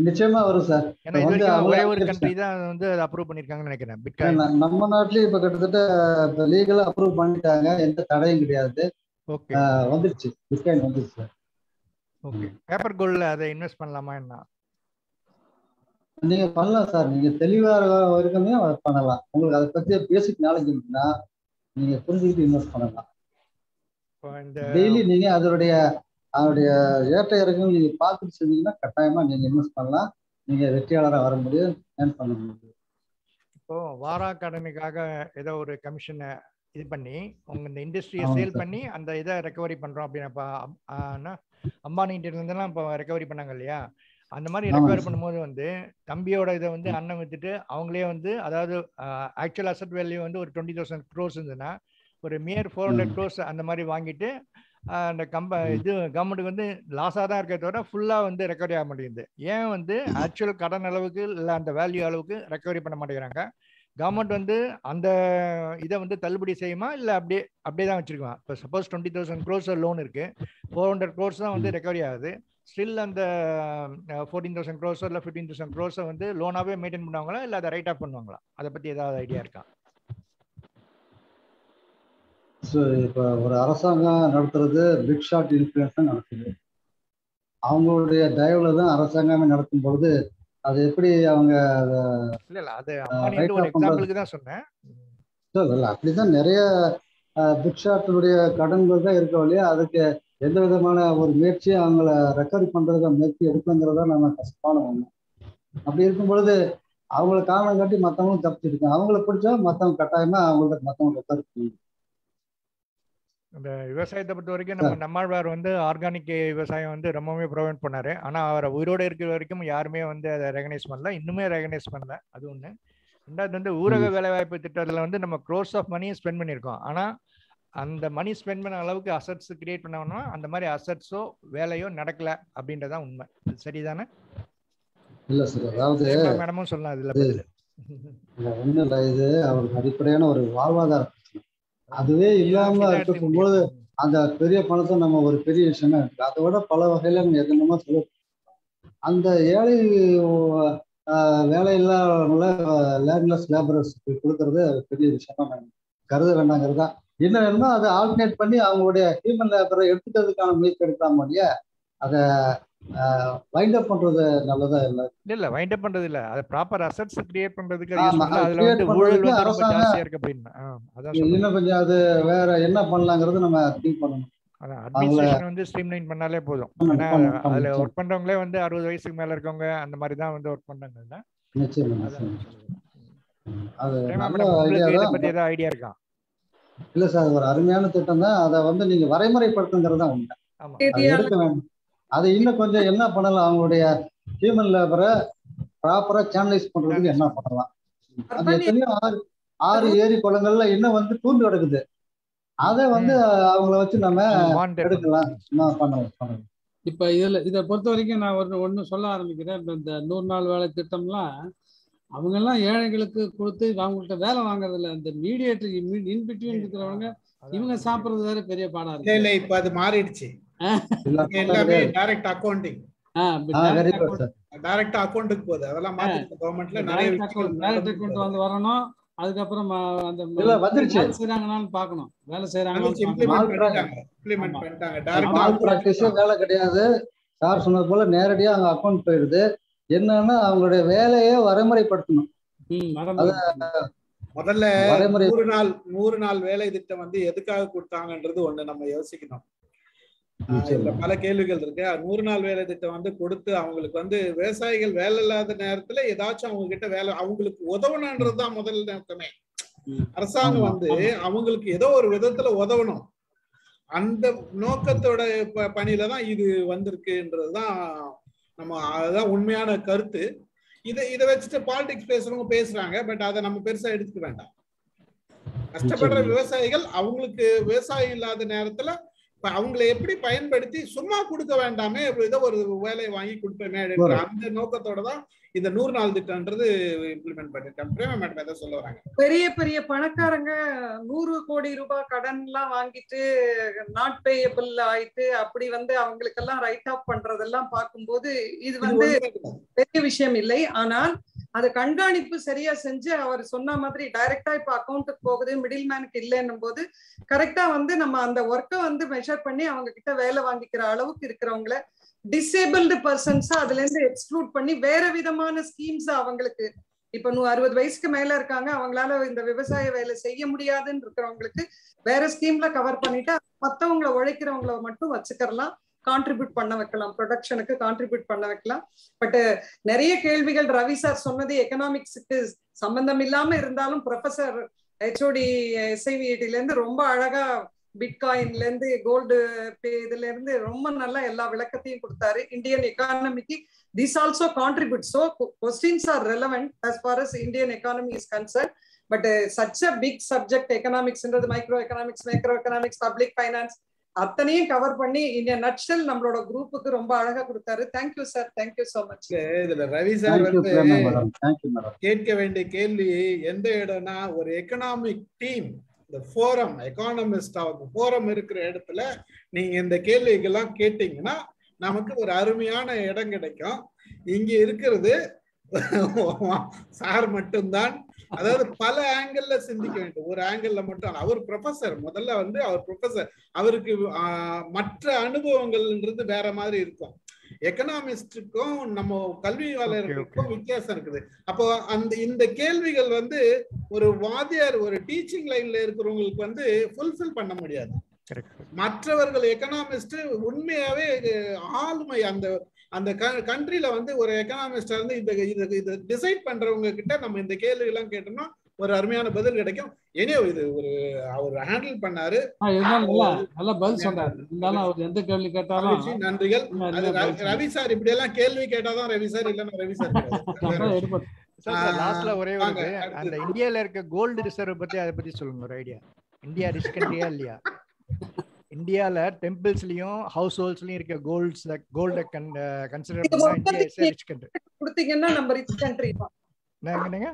நிச்சயமா வரும் சார் வந்து வரைக்கும் ஒரே ஒரு அவங்களே கண்ட்ரி தான் வந்து அதை அப்ரூவ் பண்ணிருக்காங்கன்னு நினைக்கிறேன் பிட்காயின் நம்ம நாட்டிலேயே இப்ப கிட்டத்தட்ட லீகலா அப்ரூவ் பண்ணிட்டாங்க. எந்த தடையும் கிடையாது. வந்துருச்சு. பிட்காயின் வந்துருச்சு சார் ஓகே பேப்பர் கோல்ட்ல அதை இன்வெஸ்ட் பண்ணலாமா என்ன? நீங்க பண்ணலாம் சார். நீங்க தெளிவா வரைக்குமே பண்ணலாம். உங்களுக்கு அதை பத்தி பேசிக் நாலேஜ் இருக்குன்னா நீங்க புரிஞ்சுக்கிட்டு இன்வெஸ்ட் பண்ணலாம். டெய்லி நீங்க அதனுடைய அதனுடைய ஏற்ற இறக்கம் நீங்க பார்த்துட்டு செஞ்சீங்கன்னா கட்டாயமா நீங்க இன்வெஸ்ட் பண்ணலாம். நீங்க வெற்றியாளராக வர முடியும். ஏர்ன் பண்ண முடியும். இப்போ வாரா கடனுக்காக ஏதோ ஒரு கமிஷனை இது பண்ணி உங்க இந்த இண்டஸ்ட்ரியை சேல். பண்ணி அந்த இதை ரெக்கவரி பண்றோம் அப்படின்னு இப்போ அம்பானி இருந்தெல்லாம் இப்போ ரெக்கவரி பண்ணாங்க இல்லையா அந்த மாதிரி ரெக்கவரி. பண்ணும்போது வந்து தம்பியோட இதை வந்து அண்ணன் வித்துட்டு அவங்களே வந்து அதாவது ஆக்சுவல் அசட் வேல்யூ வந்து ஒரு டுவெண்ட்டி தௌசண்ட் க்ரோஸ் இருந்ததுன்னா ஒரு மியர் ஃபோர் ஹண்ட்ரட். க்ரோஸ் அந்த மாதிரி வாங்கிட்டு அந்த கம்ப. இது கவர்மெண்ட்டுக்கு வந்து லாஸாக தான் இருக்கே தவிர ஃபுல்லாக வந்து ரெக்கவரி ஆக மாட்டேங்குது ஏன் வந்து ஆக்சுவல் கடன் அளவுக்கு இல்லை அந்த வேல்யூ அளவுக்கு ரெக்கவரி பண்ண மாட்டேங்கிறாங்க கவர்மெண்ட் வந்து அந்த இதை வந்து தள்ளுபடி செய்யுமா? இல்லை அப்படியே அப்படியே தான் வச்சிருக்குமா? இப்போ suppose twenty thousand crores loan இருக்கு. ஃபோர் ஹண்ட்ரட் க்ரோஸ் தான் வந்து ரெக்கவரி ஆகுது. ஸ்டில் அந்த ஃபோர்டீன் தௌசண்ட் க்ரோஸோ இல்லை ஃபிஃப்டீன் தௌசண்ட் க்ரோஸை வந்து லோனாகவே மெயின்டைன் பண்ணுவாங்களா? இல்லை அதை ரைட் ஆஃப் பண்ணுவாங்களா? அதை பற்றி ஏதாவது ஐடியா இருக்கா? ஸோ இப்போ ஒரு அரசாங்கம் நடத்துறது பிக் ஷாட் இன்ஃப்ளூயன்ஸ் தான் நடத்துது அவங்களுடைய தயவுல தான் அரசாங்கமே நடத்தும் பொழுது அது எப்படி அவங்க இல்லை அது பண்றது? எக்ஸாம்பிளுக்கு தான் சொன்னேன். அப்படிதான் நிறைய பிக் கடன்கள் தான் இருக்க வழியா அதுக்கு எந்த விதமான ஒரு முயற்சியும் அவங்கள ரெக்கவரி பண்றதுக்கு முயற்சி எடுக்கங்கிறதா நம்ம கஷ்டமான ஒண்ணு. அப்படி இருக்கும் பொழுது அவங்கள காரணம் காட்டி மற்றவங்களும் தப்பிச்சிருக்காங்க. அவங்கள பிடிச்சா மற்றவங்க கட்டாயமா அவங்கள்ட்ட மற்றவங்க ரெக்கவரி பண்ணணும். இந்த விவசாயத்தை பொறுத்த வரைக்கும் நம்ம நம்மாழ்வார் வந்து ஆர்கானிக் விவசாயம் வந்து ரொம்பவே ப்ரொவைட் பண்ணாரு. ஆனா அவர் உயிரோட இருக்கிற வரைக்கும் யாருமே வந்து அதை ரெகனைஸ் பண்ணல. இன்னுமே ரெகனைஸ் பண்ணல. அது ஒண்ணு. ரெண்டாவது வந்து ஊரக. வேலைவாய்ப்பு திட்டத்துல வந்து நம்ம க்ரோஸ் ஆஃப் மணி ஸ்பெண்ட் பண்ணியிருக்கோம். ஆனா அந்த மணி ஸ்பெண்ட் பண்ண அளவுக்கு அசட்ஸ் கிரியேட் பண்ணோம்னா அந்த மாதிரி அசட்ஸோ வேலையோ நடக்கல அப்படின்றதான் உண்மை. அது சரிதானே? இல்லை சார் அதாவது மேடமும் சொல்லலாம் இதுல இது பதில். இல்லை இது அவருக்கு அடிப்படையான ஒரு வாழ்வாதார பிரச்சனை அதுவே இல்லாம இருக்கும் போது அந்த பெரிய பணத்தை நம்ம ஒரு பெரிய விஷயமா இருக்கு. அதை விட பல வகையில நம்ம என்னென்னமோ சொல்ல அந்த ஏழை வேலை இல்லாதவங்கள லேண்ட்லெஸ் லேபரர்ஸ் கொடுக்கறது பெரிய விஷயமா நான் கருத வேண்டாங்கிறது. என்ன வேணுமோ அதை ஆல்டர்னேட் பண்ணி அவங்களுடைய ஹியூமன் லேபரை எடுத்துக்கிறதுக்கான முயற்சி எடுக்கலாம் இல்லையா அதை வைண்ட் அப் பண்றது நல்லதா இல்லை? இல்ல இல்ல வைண்ட் அப் பண்றது இல்ல. அது ப்ராப்பர் அசட்ஸ் கிரியேட் பண்றதுக்கு அதுல வந்து ஊழல் வந்து ரொம்ப ஜாஸ்தியா இருக்கு அதான் சொல்றேன் இன்னும் கொஞ்சம் அது வேற என்ன பண்ணலாங்கிறது நம்ம திங்க் பண்ணணும். அட்மினிஸ்ட்ரேஷன் வந்து ஸ்ட்ரீம்லைன் பண்ணாலே போதும். ஏன்னா அதுல. ஒர்க் பண்றவங்களே வந்து அறுபது வயசுக்கு மேல இருக்கவங்க அந்த மாதிரி தான் வந்து ஒர்க் பண்றாங்க பத்தி ஏதாவது ஐடியா இருக்கா? இல்ல சார் ஒரு அருமையான திட்டம் தான். அதை வந்து நீங்க வரைமுறைப்படுத்துங்கிறது தான் எடுக்க வேண்டும் அதை இன்னும் கொஞ்சம் என்ன பண்ணலாம்? அவங்களுடைய ஹியூமன் லேபரை ப்ராப்பரா சேனலைஸ் பண்றதுக்கு என்ன பண்ணலாம்? அது எத்தனையோ ஆறு ஆறு ஏரி குளங்கள்ல இன்னும் வந்து தூண்டு கிடக்குது. அதை வந்து அவங்கள வச்சு நம்ம எடுக்கலாம். பண்ணலாம் பண்ணலாம். இப்ப இதுல இதை பொறுத்த வரைக்கும் நான் ஒரு ஒண்ணு சொல்ல ஆரம்பிக்கிறேன். இந்த நூறு நாள் வேலை திட்டம்லாம் அவங்க எல்லாம் ஏழைகளுக்கு கொடுத்து அவங்கள்ட்ட வேலை வாங்குறது இல்ல இந்த மீடியேட்டர் இன் பிட்வீன் இருக்கிறவங்க இவங்க சாப்பிடுறது வேற பெரிய பாடா இல்ல இல்ல இருக்கு இப்ப அது மாறிடுச்சு. எல்லாமே டைரக்ட் சார் டைரக்ட் அக்கௌண்ட்டுக்கு போகுது. அதெல்லாம் மாத்திருக்கு கவர்மெண்ட்ல நிறைய. வந்து வரணும். அதுக்கப்புறம் அந்த இல்ல, வந்துருச்சு. பார்க்கணும். வேலை பண்ணிட்டாங்க. பண்ணிட்டாங்க. டைரக்டா ப்ராக்டிஸே வேலை கிடையாது. சார் சொன்னது போல நேரடியா அவங்க அக்கௌண்ட் போயிடுது. என்னன்னா அவங்களுடைய வேலையை வரைமுறைப்படுத்தணும். முதல்ல நூறு நாள் நூறு நாள் வேலை திட்டம் வந்து எதுக்காக கொடுத்தாங்கன்றது ஒண்ணு நம்ம யோசிக்கணும். இதுல. பல கேள்விகள் இருக்கு நூறு நாள் வேலை திட்டம் வந்து கொடுத்து அவங்களுக்கு வந்து விவசாயிகள் வேலை இல்லாத நேரத்துல ஏதாச்சும் அவங்க கிட்ட வேலை அவங்களுக்கு உதவணுன்றதுதான் முதல் நோக்கமே. அரசாங்கம் வந்து அவங்களுக்கு ஏதோ ஒரு விதத்துல உதவணும் அந்த நோக்கத்தோட பணியில தான் இது வந்திருக்குன்றதுதான் நம்ம அதுதான் உண்மையான கருத்து இதை இதை வச்சுட்டு பாலிடிக்ஸ் பேசுறவங்க பேசுறாங்க பட் அதை நம்ம பெருசா எடுத்துக்க வேண்டாம் கஷ்டப்படுற. விவசாயிகள் அவங்களுக்கு விவசாயம் இல்லாத நேரத்துல இப்ப அவங்களை எப்படி பயன்படுத்தி சும்மா கொடுக்க வேண்டாமே ஏதோ ஒரு வேலையை வாங்கி கொடுப்போமே அப்படின்ற அந்த நோக்கத்தோட தான் இந்த நூறு நாள் திட்டம்ன்றது இம்ப்ளிமெண்ட் பண்ணிருக்காங்க பிரேமா மேடம் எதை சொல்ல வராங்க. பெரிய பெரிய பணக்காரங்க நூறு கோடி ரூபாய் கடன் எல்லாம் வாங்கிட்டு நாட் பேயபிள் ஆயிட்டு அப்படி வந்து அவங்களுக்கெல்லாம் ரைட் ஆஃப் பண்றதெல்லாம் பார்க்கும்போது இது வந்து. பெரிய விஷயம் இல்லை. ஆனால் அது கண்காணிப்பு சரியா செஞ்சு அவர் சொன்ன மாதிரி டைரக்டா இப்ப அக்கௌண்ட்டுக்கு போகுது மிடில் மேனுக்கு இல்லைன்னும் போது கரெக்டா வந்து நம்ம அந்த ஒர்க்கை வந்து மெஷர் பண்ணி அவங்க கிட்ட வேலை வாங்கிக்கிற அளவுக்கு இருக்கிறவங்கள டிசேபிள்டு பர்சன்ஸா அதுல இருந்து எக்ஸ்க்ளூட் பண்ணி வேற விதமான ஸ்கீம்ஸ் அவங்களுக்கு இப்ப நூ அறுபது வயசுக்கு மேல இருக்காங்க அவங்களால இந்த விவசாய வேலை செய்ய முடியாதுன்னு இருக்கிறவங்களுக்கு வேற ஸ்கீம்ல கவர் பண்ணிட்டு மத்தவங்களை உழைக்கிறவங்கள மட்டும் வச்சுக்கலாம் கான்ட்ரிபியூட் பண்ண வைக்கலாம். ப்ரொடக்ஷனுக்கு கான்ட்ரிபியூட் பண்ண வைக்கலாம். பட் நிறைய கேள்விகள் ரவி சார் சொன்னது எக்கனாமிக்ஸுக்கு சம்பந்தம் இல்லாம இருந்தாலும் ப்ரொஃபசர் ஹெச்ஓடி எஸ்ஐவிஐடில இருந்து ரொம்ப அழகா பிட்காயின்ல இருந்து கோல்டு இதுல இருந்து ரொம்ப நல்லா எல்லா விளக்கத்தையும் கொடுத்தாரு. Indian எக்கானமிக்கு this also contribute so questions are relevant as far as Indian economy is concern but such a big subject எக்கனாமிக்ஸ்ன்றது micro economics micro economics public finance அத்தனையும் கவர் பண்ணி இந்த நட்சல் நம்மளோட குரூப்புக்கு ரொம்ப அழகா கொடுத்தாரு. Thank you sir thank you so much இதுல Ravi sir வந்து கேட்க வேண்டிய கேள்வி எந்த இடம்னா ஒரு எக்கனாமிக் டீம் இந்த ஃபோரம் எக்கானமிஸ்ட் ஃபோரம் இருக்கிற இடத்துல நீங்க இந்த கேள்விகள்லாம் கேட்டீங்கன்னா நமக்கு ஒரு அருமையான இடம் கிடைக்கும். இங்க இருக்கிறது சார் மட்டும்தான். அதாவது பல ஆங்கிள் சிந்திக்க வேண்டும். ஒரு ஆங்கிள் மட்டும் அவர் ப்ரொஃபசர் முதல்ல வந்து அவர் ப்ரொஃபசர் அவருக்கு மற்ற அனுபவங்கள்ன்றது வேற மாதிரி இருக்கும். எக்கனாமிஸ்டுக்கும் நம்ம கல்வியாளர்களுக்கும் வித்தியாசம் இருக்குது. அப்போ அந்த இந்த கேள்விகள் வந்து ஒரு வாத்தியார் ஒரு டீச்சிங் லைன்ல இருக்கிறவங்களுக்கு வந்து ஃபுல்ஃபில் பண்ண முடியாது. மற்றவர்கள் எக்கனாமிஸ்ட் உண்மையாவே ஆளுமை அந்த அந்த கண்ட்ரில வந்து ஒரு எக்கனாமிஸ்டா இருந்து இந்த இது டிசைட் பண்றவங்க கிட்ட நம்ம இந்த கேள்வி எல்லாம் கேட்டோம்னா ஒரு அருமையான பதில் கிடைக்கும். எனே இது ஒரு அவர் ஹேண்டில் பண்ணாரு. நல்லா நல்லா பதில் சொல்றாரு இருந்தாலும் அவர் எந்த கேள்வி கேட்டாலும் நன்றிகள். ரவி- சார் இப்படி எல்லாம் கேள்வி கேட்டாதான் ரவி சார் இல்லைன்னா ரவி சார் லாஸ்ட்ல [LAUGHS] ஒரே ஒரு. அந்த இந்தியால இருக்க கோல்டு ரிசர்வ் பத்தி அதை பத்தி சொல்லுங்க ஒரு ஐடியா இந்தியா கண்ட்ரியா இல்லையா? இந்தியால டெம்பிள்ஸ்லயும் ஹவுஸ் ஹோல்ட்ஸ்லயும் இருக்க கோல்ட்ஸ் கோல்ட கன்சிடர் பண்ணா இந்தியா இஸ் மொத்தம் ரிச் கண்ட்ரி கொடுத்தீங்கன்னா நம்ம ரிச் கண்ட்ரி தான். என்னங்க?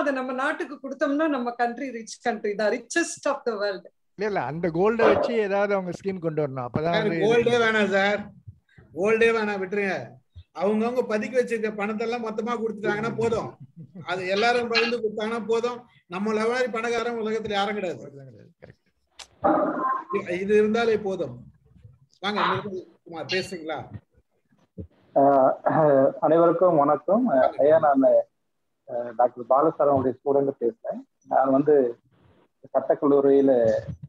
அதை நம்ம நாட்டுக்கு கொடுத்தோம்னா நம்ம கண்ட்ரி ரிச் கண்ட்ரி தான். ரிச்சஸ்ட் ஆஃப் த வேர்ல்ட் இல்ல இல்ல அந்த கோல்ட வச்சு ஏதாவது அவங்க ஸ்கீம் கொண்டு வரணும். அப்பதான் கோல்டே வேணாம் சார். கோல்டே வேணாம் விட்டுருங்க. அவங்கவுங்க பதுக்கி வச்சிருக்க பணத்தெல்லாம் மொத்தமா கொடுத்துட்டாங்கன்னா போதும். அது எல்லாரும் பகிர்ந்து கொடுத்தாங்கன்னா போதும். நம்மள மாதிரி பணக்காரன் உலகத்துல யாரும் கிடையாது. இது இருந்தாலே போதும். வாங்க குமார் பேசுங்களா அனைவருக்கும் வணக்கம். ஐயா நான் டாக்டர் பாலசரனுடைய ஸ்டூடெண்ட் பேசுறேன். நான் வந்து சட்டக்கல்லூரியில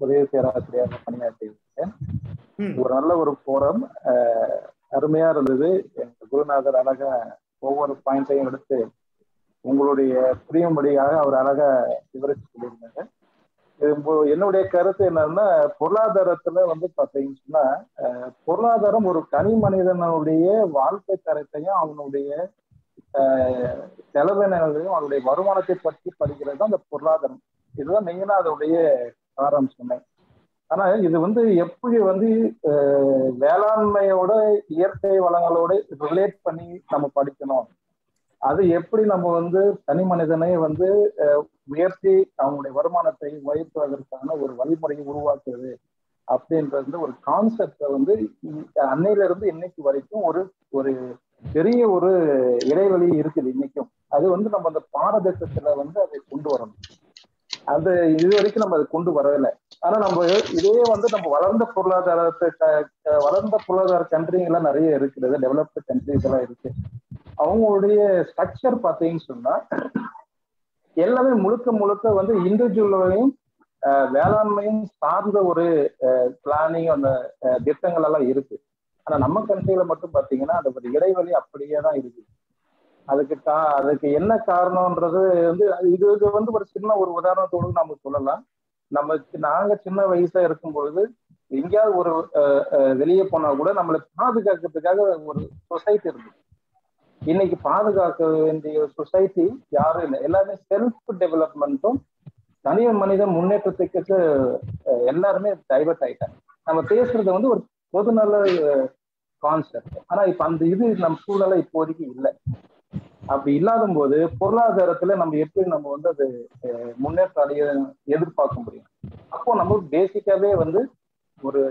உதவி பேராசிரியராக பணியாற்றி இருக்கேன் ஒரு நல்ல ஒரு போரம் அருமையா இருந்தது. எங்க குருநாதர் அழகா ஒவ்வொரு பாயிண்டையும் எடுத்து உங்களுடைய புரியும்படியாக அவர் அழகா விவரிச்சு சொல்லியிருந்தாங்க என்னுடைய கருத்து என்னன்னா பொருளாதாரத்துல வந்து பாத்தீங்கன்னா பொருளாதாரம் ஒரு தனி மனிதனுடைய வாழ்க்கை தரத்தையும் அவனுடைய செலவினங்களையும் அவனுடைய வருமானத்தை பற்றி படிக்கிறது தான் அந்த பொருளாதாரம். இதுதான் மெயினா அதனுடைய காரணம் சொன்னேன் ஆனா இது வந்து எப்படி வந்து வேளாண்மையோட இயற்கை வளங்களோட ரிலேட் பண்ணி நம்ம படிக்கணும்? அது எப்படி நம்ம வந்து தனி மனிதனை வந்து உயர்த்தி அவங்களுடைய வருமானத்தை உயர்த்துவதற்கான ஒரு வழிமுறையை உருவாக்குறது அப்படின்றது ஒரு கான்செப்டை வந்து அன்னையில இருந்து இன்னைக்கு வரைக்கும் ஒரு ஒரு பெரிய ஒரு இடைவெளி இருக்குது இன்னைக்கும். அது வந்து நம்ம அந்த பாரதேசத்துல வந்து அதை கொண்டு வரணும். அது இது வரைக்கும் நம்ம அதை கொண்டு வரவில்லை. ஆனா நம்ம இதே வந்து நம்ம வளர்ந்த பொருளாதாரத்தை க- வளர்ந்த பொருளாதார கண்ட்ரிங்க எல்லாம் நிறைய இருக்குது. டெவலப்டு கண்ட்ரிஸ் எல்லாம் இருக்கு. அவங்களுடைய ஸ்ட்ரக்சர் பார்த்தீங்கன்னு சொன்னா எல்லாமே முழுக்க முழுக்க வந்து இண்டிவிஜுவலையும் வேளாண்மையும் சார்ந்த ஒரு பிளானிங் அந்த திட்டங்கள் எல்லாம் இருக்கு. ஆனா நம்ம கண்ட்ரியில மட்டும் பாத்தீங்கன்னா அது ஒரு இடைவெளி அப்படியே தான் இருக்கு. அதுக்கு கா அதுக்கு என்ன காரணம்ன்றது வந்து அது- இது இது வந்து ஒரு சின்ன ஒரு உதாரணத்தோடு நம்ம சொல்லலாம். நம்ம நாங்க சின்ன வயசா இருக்கும் பொழுது எங்கேயாவது ஒரு அஹ், வெளியே போனா கூட நம்மளை பாதுகாக்கிறதுக்காக ஒரு சொசைட்டி இருந்துச்சு இன்னைக்கு பாதுகாக்க வேண்டிய சொசைட்டி யாரும் இல்லை. எல்லாருமே செல்ஃப் டெவலப்மெண்ட்டும் தனி மனித முன்னேற்றத்துக்கு எல்லாருமே டைவர்ட் ஆயிட்டாங்க. நம்ம பேசுறது வந்து ஒரு பொதுநல கான்செப்ட் ஆனா இப்ப அந்த இது நம்ம சூழ்நிலை இப்போதைக்கு இல்லை. அப்படி இல்லாத போது பொருளாதாரத்துல நம்ம எப்படி நம்ம வந்து அது முன்னேற்ற முன்னேற்றம் அடைய எதிர்பார்க்க முடியும்? அப்போ நம்ம பேசிக்காவே வந்து ஒரு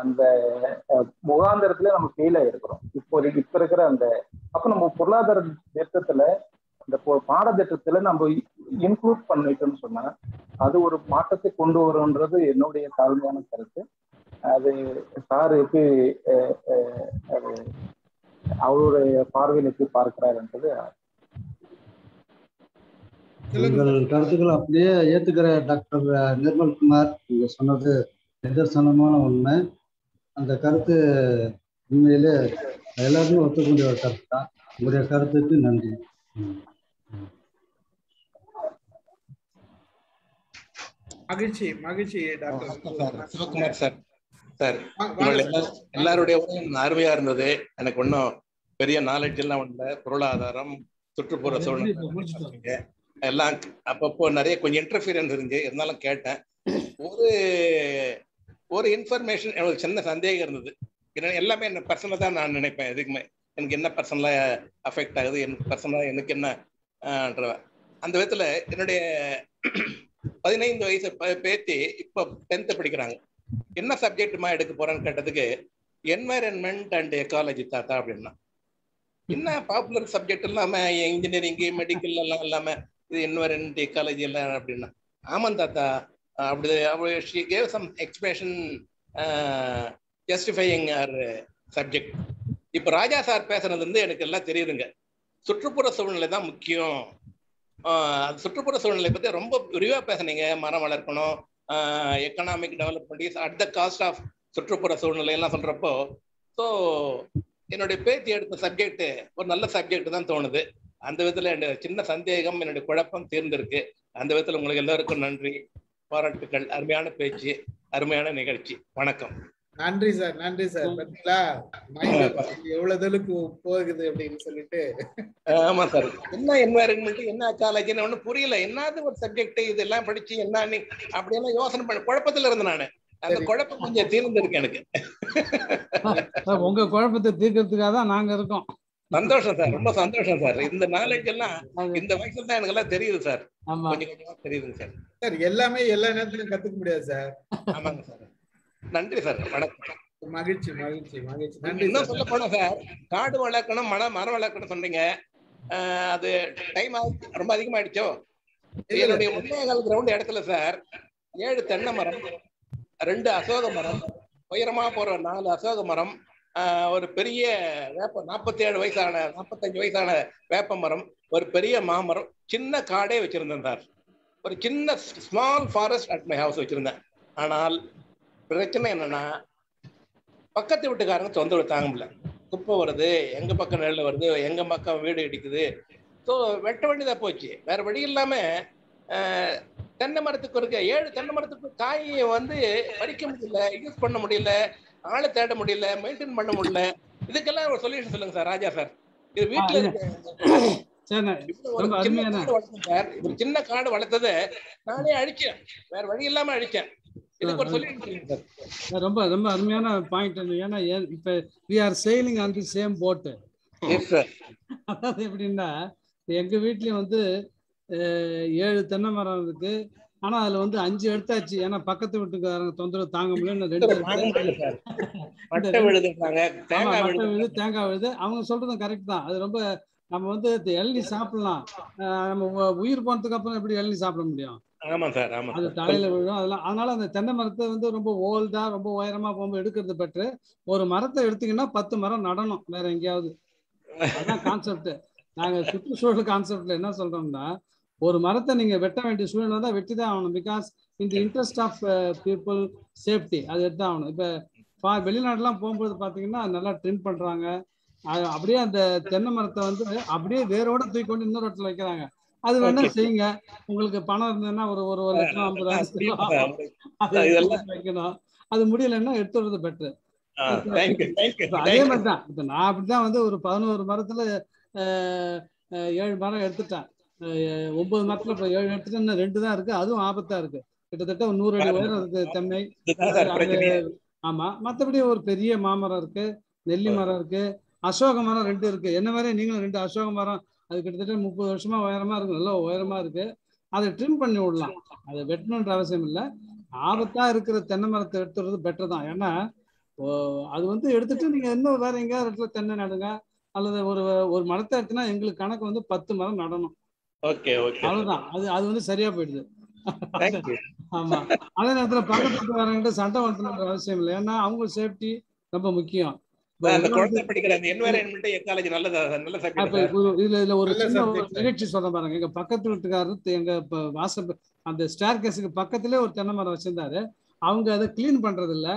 அந்த முகாந்திரத்துல நம்ம ஃபெயில் ஆயிருக்கிறோம். இப்போதைக்கு இப்ப இருக்கிற அந்த அப்ப நம்ம பொருளாதார திட்டத்துல இந்த பாடத்திட்டத்துல நம்ம இன்க்ளூட் பண்ணிட்டோம்னு சொன்னா அது ஒரு மாற்றத்தை கொண்டு வரும்ன்றது என்னுடைய தாழ்மையான கருத்து. அது சாருக்கு அது அவருடைய பார்வையில் எப்படி பார்க்கிறாருன்றது உங்கள் கருத்துக்களை அப்படியே ஏத்துக்கிற டாக்டர் நிர்மல்குமார் நீங்க சொன்னது நிதர்சனமான உண்மை அந்த கருத்து உண்மையிலே எல்லாருமே ஒத்துக்கூடிய ஒரு கருத்து தான். உங்களுடைய கருத்துக்கு நன்றி. மகிழ்ச்சி மகிழ்ச்சி sir doctor Sivakumar sir. Sir எல்லாருடைய உரையும் அருமையா இருந்தது. எனக்கு ஒன்றும் பெரிய நாலேஜ் எல்லாம் இல்லை பொருளாதாரம் சுற்றுப்புற சூழ்நிலை எல்லாம் அப்பப்போ நிறைய கொஞ்சம் இன்டர்ஃபியரன்ஸ் இருந்துச்சு. இருந்தாலும் கேட்டேன். ஒரு ஒரு இன்ஃபர்மேஷன் எனக்கு சின்ன சந்தேகம் இருந்தது. ஏன்னா எல்லாமே என்ன பர்சனலாக தான் நான் நினைப்பேன் எதுக்குமே. எனக்கு என்ன பர்சனலாக அஃபெக்ட் ஆகுது எனக்கு பர்சனலாக எனக்கு என்ன அந்த விதத்துல என்னுடைய பதினைந்து வயசு பேத்தி இப்போ டென்த்து படிக்கிறாங்க. என்ன சப்ஜெக்ட்மா எடுக்க போறேன்னு கேட்டதுக்கு என்வைரன்மெண்ட் அண்ட் எக்காலஜி தாத்தா அப்படின்னா. என்ன பாப்புலர் சப்ஜெக்ட் இல்லாம இன்ஜினியரிங் மெடிக்கல் எல்லாம் இல்லாம இது என்வைரன்மெண்ட் எக்காலஜி எல்லாம் அப்படின்னா. ஆமாம் தாத்தா அப்படி she gave some expression justifying our subject இப்போ ராஜா சார் பேசுனது வந்து எனக்கு எல்லாம் தெரியுதுங்க சுற்றுப்புற சூழ்நிலை தான் முக்கியம் அது சுற்றுப்புற சூழ்நிலை பற்றி ரொம்ப விரிவாக பேசுனீங்க மரம் வளர்க்கணும் economic development is at the cost of சுற்றுப்புற சூழ்நிலை எல்லாம் சொல்கிறப்போ ஸோ என்னுடைய பேத்தி எடுத்த சப்ஜெக்ட் ஒரு நல்ல சப்ஜெக்ட் தான் தோணுது அந்த விதத்தில் என்னுடைய சின்ன சந்தேகம் என்னுடைய குழப்பம் தீர்ந்திருக்கு. அந்த விதத்தில் உங்களுக்கு எல்லாருக்கும் நன்றி. பாராட்டுக்கள். அருமையான பேச்சு அருமையான நிகழ்ச்சி. வணக்கம். நன்றி சார் நன்றி சார். பாத்தீங்களா? எவ்வளவு தூளுக்கு போகுது அப்படின்னு சொல்லிட்டு. ஆமா சார். என்ன என்வாயரன்மெண்ட் என்ன அக்காலஜின்னு ஒன்றும் புரியல. என்னது ஒரு சப்ஜெக்ட் இதெல்லாம் படிச்சு என்ன நீ அப்படியெல்லாம் யோசனை பண்ண குழப்பத்துல இருந்தேன் நானு. அந்த குழப்பம் கொஞ்சம் தீர்ந்திருக்கு எனக்கு. உங்க குழப்பத்தை தீர்க்கறதுக்காக தான் நாங்க இருக்கோம். சந்தோஷம் சார் ரொம்ப சந்தோஷம் சார். இந்த நாலேஜ் எல்லாம் இந்த வயசுல தான் எனக்கு எல்லாம் தெரியுது சார். ஆமா. கொஞ்சம் கொஞ்சமா தெரியுதுங்க சார். சார் எல்லாமே எல்லா நேரத்திலும் கத்துக்க முடியாது சார். ஆமாங்க சார். நன்றி சார். வணக்கம். மகிழ்ச்சி மகிழ்ச்சி மகிழ்ச்சி. நன்றி இன்னும் சொல்ல போனா சார் காடு வளர்க்கணும் மரம் மரம் வளர்க்கணும் சொன்னீங்க. அது டைம் ரொம்ப அதிகமாயிடுச்சோ? என்னுடைய ஒன்னே கால் கிரவுண்ட் இடத்துல சார் ஏழு தென்னை மரம் ரெண்டு அசோக மரம் உயரமா போற நாலு அசோக மரம் ஒரு பெரிய வேப்ப நாற்பத்தி ஏழு வயசான நாற்பத்தஞ்சு வயசான வேப்ப மரம் ஒரு பெரிய மாமரம் சின்ன காடே வச்சிருந்தார் ஒரு சின்ன small forest at my house வச்சிருந்தேன். ஆனால் பிரச்சனை என்னன்னா பக்கத்து வீட்டுக்காரங்க தொந்தரவு தாங்க முடியல. குப்பை வருது எங்க பக்கம் நெல் வருது எங்க பக்கம் வீடு இடிக்குது. ஸோ வெட்ட வேண்டியதாக போச்சு. வேற வழி இல்லாம தென்னை மரத்துக்கு இருக்க ஏழு தென்னை மரத்துக்கு காயை வந்து பறிக்க முடியல யூஸ் பண்ண முடியல. ஆளை தேட முடியல மெயின்டைன் பண்ண முடியல. இதுக்கெல்லாம் ஒரு சொல்யூஷன் சொல்லுங்க சார் ராஜா சார். இது வீட்டுல இருக்க சின்ன அருமையான காடு வளர்த்ததை நானே அழிச்சேன். வேற வழி இல்லாம அழிச்சேன். ரொம்ப ரொம்ப அருமையான பாயிண்ட் ஏன்னா ஏன் இப்ப we are sailing on the same boat அதாவது எப்படின்னா எங்க வீட்லயும் வந்து ஏழு தென்னை மரம் இருக்கு. ஆனா அதுல வந்து அஞ்சு எடுத்தாச்சு. ஏன்னா பக்கத்து வீட்டுக்காரங்க தொந்தரவு தாங்க முடியல ரெண்டு தேங்காய் விழுது. அவங்க சொல்றதும் கரெக்ட் தான். அது ரொம்ப நம்ம வந்து இளநீ சாப்பிடலாம். நம்ம உயிர் போனதுக்கு அப்புறம் எப்படி இளநீ சாப்பிட முடியும்? அது தலையில விழும். அதெல்லாம் அதனால அந்த தென்னை மரத்தை வந்து ரொம்ப ஓல்டா ரொம்ப உயரமா போகும்போது எடுக்கிறது பெற்று ஒரு மரத்தை எடுத்தீங்கன்னா பத்து மரம் நடணும். வேற எங்கேயாவது. அதான் கான்செப்ட் நாங்க சுற்றுச்சூழல் கான்செப்ட்ல என்ன சொல்றோம்னா ஒரு மரத்தை நீங்க வெட்ட வேண்டிய சூழ்நிலை தான் வெட்டி தான் ஆகணும். பிகாஸ் இந்த இன்ட்ரெஸ்ட் ஆஃப் பீப்புள் சேஃப்டி அது எடுத்து ஆகணும். இப்ப வெளிநாட்டுலாம் போகும்போது பாத்தீங்கன்னா நல்லா ட்ரிம் பண்றாங்க. அப்படியே அந்த தென்னை மரத்தை வந்து அப்படியே வேரோட தூக்கி கொண்டு இன்னொரு இடத்துல வைக்கிறாங்க. அது வேணா. செய்யுங்க. உங்களுக்கு பணம் இருந்ததுன்னா ஒரு ஒரு லட்சம் ஐம்பதாயிரம் [LAUGHS] வைக்கணும். அது முடியலன்னா எடுத்து வர்றது பெட்ரு அதே மாதிரி தான். இப்ப நான் அப்படிதான் வந்து ஒரு பதினோரு மரத்துல ஏழு மரம் எடுத்துட்டேன். ஒன்பது மரத்துல இப்ப ஏழு இன்னும் ரெண்டு தான் இருக்கு அதுவும் ஆபத்தா இருக்கு. கிட்டத்தட்ட ஒரு நூறு அடி உயரம் இருக்கு தென்னை. ஆமா. மத்தபடி ஒரு பெரிய மாமரம் இருக்கு நெல்லி மரம் இருக்கு அசோக மரம் ரெண்டு இருக்கு. என்ன மாதிரி? நீங்களும் ரெண்டு அசோக மரம் அது கிட்டத்தட்ட முப்பது வருஷமா உயரமா இருக்கு நல்ல உயரமா இருக்கு. அதை ட்ரிம் பண்ணி விடலாம். அதை வெட்டணுன்ற அவசியம் இல்லை. ஆபத்தா இருக்கிற தென்னை மரத்தை எடுத்துறது பெட்டர் தான். ஏன்னா அது வந்து எடுத்துட்டு நீங்க இன்னும் வேற எங்கேயாவது இடத்துல தென்னை நடுங்க அல்லது ஒரு ஒரு மரத்தை எடுத்துனா எங்களுக்கு கணக்கு வந்து பத்து மரம் நடணும். Okay okay. அவ்வளவுதான். அது அது வந்து சரியா போயிடுது. தேங்க்யூ ஆமா. அதே நேரத்துல பக்கத்து வீட்டுக்காரங்கிட்ட சண்டை வளர்த்தணுன்ற அவசியம் இல்லை. ஏன்னா அவங்க சேஃப்டி ரொம்ப முக்கியம். இதுல இதுல ஒரு. நிகழ்ச்சி சொல்றேன் பாருங்க. எங்க பக்கத்து வீட்டுக்காரர் எங்க வாசல் அந்த ஸ்டேர் கேஸுக்கு பக்கத்திலே ஒரு தென்னை மரம் வச்சிருந்தாரு. அவங்க அதை கிளீன் பண்றது இல்ல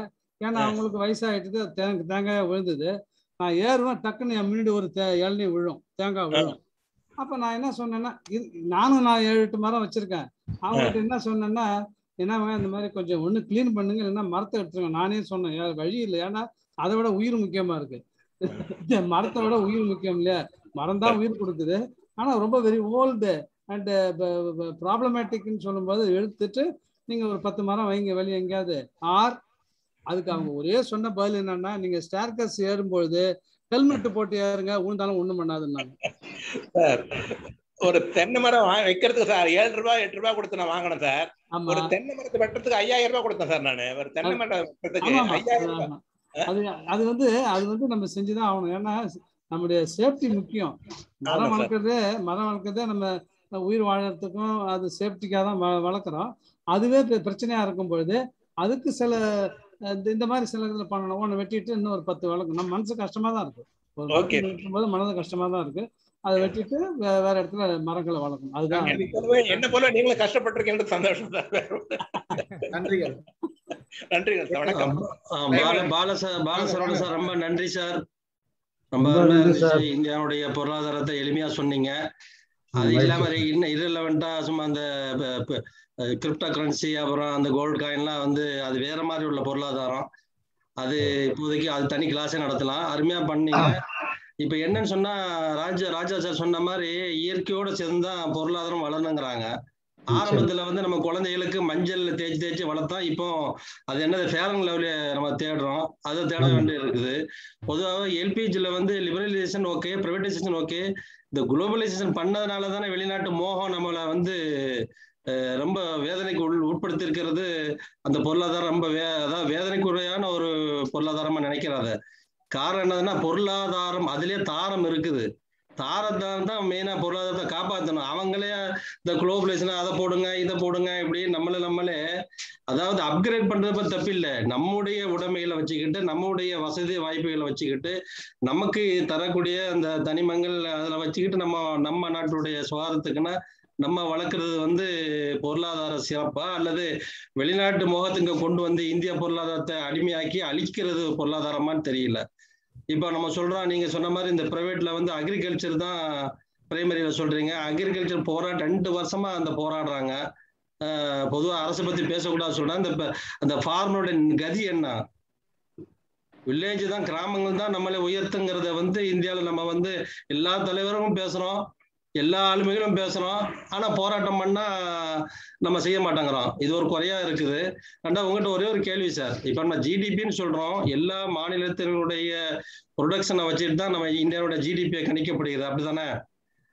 ஏன்னா. அவங்களுக்கு வயசாயிட்டு தேங்க தேங்காயா விழுந்தது. நான் ஏறுவேன் டக்குன்னு என் முன்னாடி ஒரு இளநீ விழும். தேங்காய் விழும். அப்ப நான் என்ன சொன்னேன்னா இது நானும் நான் ஏழு எட்டு மரம் வச்சிருக்கேன். அவங்ககிட்ட என்ன சொன்னேன்னா என்னவா இந்த மாதிரி கொஞ்சம் ஒண்ணு க்ளீன் பண்ணுங்க இல்லைன்னா மரத்தை எடுத்துருங்க. நானே சொன்னேன் வழி இல்லை. ஏன்னா அதை விட உயிர் முக்கியமா இருக்கு. மரத்தை விட உயிர் முக்கியம் இல்லையா? மரம் தான் உயிர் கொடுக்குது. ஆனா ரொம்ப வெரி ஓல்டு அண்ட் ப்ராப்ளமேட்டிக்னு சொல்லும்போது எடுத்துட்டு நீங்க ஒரு பத்து மரம் வைங்க வெளியே எங்கேயாவது. ஆர் அதுக்கு அவங்க ஒரே சொன்ன பதில் என்னன்னா நீங்க ஸ்டேர்கஸ் ஏறும்பொழுது ஹெல்மெட் போட்டு ஏறுங்க உழுந்தாலும் ஒண்ணும் பண்ணாதுன்னாங்க. சார் ஒரு தென்னை மரம் வா- வைக்கிறதுக்கு சார் ஏழு ரூபாய் எட்டு ரூபாய் கொடுத்து நான் வாங்கினேன் சார். ஒரு தென்னை மரத்தை வெட்டுறதுக்கு ஐயாயிரம் ரூபாய் கொடுத்தேன் சார் நானு. ஒரு தென்னை மரம் வெட்டுறதுக்கு ஐயாயிரம் ரூபாய். அது அது வந்து அது வந்து நம்ம செஞ்சுதான் ஆகணும். ஏன்னா நம்முடைய சேஃப்டி முக்கியம். மரம் வளர்க்கறதே மரம் வளர்க்கறதே நம்ம உயிர் வாழறதுக்கும் அது சேஃப்டிக்காக தான் வளர்க்குறோம். அதுவே பிரச்சனையா இருக்கும் பொழுது அதுக்கு சில இந்த- மாதிரி சில இதில் பண்ணணும். ஒன்று வெட்டிட்டு இன்னும் ஒரு பத்து வளர்க்கும் நம்ம மனசு கஷ்டமா தான் இருக்கு. ஒரு ஓகே. மரத்தை வெட்டும்போது மனது கஷ்டமா தான் இருக்கு. அதை வெட்டிட்டு வேற இடத்துல மரங்களை வளர்க்கணும். அதுதான். என்ன போல நீங்களும் கஷ்டப்பட்டிருக்கீங்க. சந்தோஷம் சார் நன்றிகள். நன்றிகள். வணக்கம். Bala sir Bala Saravanan sir. ரொம்ப நன்றி சார். ரொம்ப இந்தியாவுடைய பொருளாதாரத்தை எளிமையா சொன்னீங்க. அது இல்லாம இன்னும் irrelevant-ஆ சும்மா அந்த கிரிப்டோ கரன்சி அப்புறம் அந்த கோல்டு காயின்லாம் வந்து அது வேற மாதிரி உள்ள பொருளாதாரம். அது இப்போதைக்கு அது தனி கிளாஸே நடத்தலாம். அருமையா பண்ணீங்க. இப்ப என்னன்னு சொன்னா ராஜா ராஜா சார் சொன்ன மாதிரி இயற்கையோட சேர்ந்து பொருளாதாரம் வளரணுங்கிறாங்க ஆரம்பத்துல வந்து நம்ம குழந்தைகளுக்கு மஞ்சள் தேய்ச்சி தேய்ச்சி வளர்த்தா இப்போ அது என்னது ஃபேரன் லெவலில் நம்ம தேடுறோம். அதை தேட ஆமா. வேண்டி இருக்குது பொதுவாக எல்பிஜியில் வந்து லிபரலைசேஷன் ஓகே ப்ரைவேடைசேஷன் ஓகே இந்த குளோபலைசேஷன் பண்ணதுனால தானே வெளிநாட்டு மோகம் நம்மளை வந்து ரொம்ப வேதனைக்கு உள் உட்படுத்தி இருக்கிறது அந்த பொருளாதாரம் ரொம்ப வே அதாவது வேதனைக்குறையான ஒரு பொருளாதாரமா நினைக்கிறாத. காரணம் என்னதுன்னா பொருளாதாரம் அதுலயே தாரம் இருக்குது. தாரத்தான் தான் மெயினா பொருளாதாரத்தை காப்பாற்றணும் அவங்களே இந்த குளோபலைசேஷன் அதை போடுங்க இதை போடுங்க இப்படி நம்மள நம்மளே அதாவது அப்கிரேட் பண்றது பத்தி நம்முடைய உடைமைகளை வச்சுக்கிட்டு நம்முடைய வசதி வாய்ப்புகளை வச்சுக்கிட்டு நமக்கு தரக்கூடிய அந்த தனிமங்கள் அதில் வச்சுக்கிட்டு நம்ம நம்ம நாட்டுடைய சுகாதாரத்துக்குன்னா நம்ம வளர்க்குறது வந்து பொருளாதார சிறப்பா அல்லது வெளிநாட்டு முகத்துங்க கொண்டு வந்து இந்திய பொருளாதாரத்தை அடிமையாக்கி அழிக்கிறது பொருளாதாரமான்னு தெரியல. இப்போ நம்ம சொல்றோம் நீங்க சொன்ன மாதிரி இந்த பிரைவேட்ல வந்து அக்ரிகல்ச்சர் தான் பிரைமரியில சொல்றீங்க. அக்ரிகல்ச்சர் போராட்டம் ரெண்டு வருஷமா அந்த போராடுறாங்க. பொதுவாக அரசை பத்தி பேசக்கூடாது சொல்றாங்க அந்த அந்த ஃபார்மரோட கதி என்ன? வில்லேஜ் தான் கிராமங்கள் தான் நம்மளை உயர்த்துங்கிறத வந்து இந்தியாவில் நம்ம வந்து எல்லா தலைவரும் பேசுறோம். எல்லா ஆளுமைகளும் பேசுறோம். ஆனா போராட்டம் பண்ணா நம்ம செய்ய மாட்டேங்கிறோம். இது ஒரு குறையா இருக்குது. ரெண்டா உங்ககிட்ட ஒரே ஒரு கேள்வி சார். இப்ப நம்ம ஜிடிபின்னு சொல்றோம். எல்லா மாநிலத்தினுடைய ப்ரொடக்ஷனை வச்சுட்டு தான் நம்ம இந்தியாவோட ஜிடிபியை கணிக்கப்படுகிறது. அப்படிதானே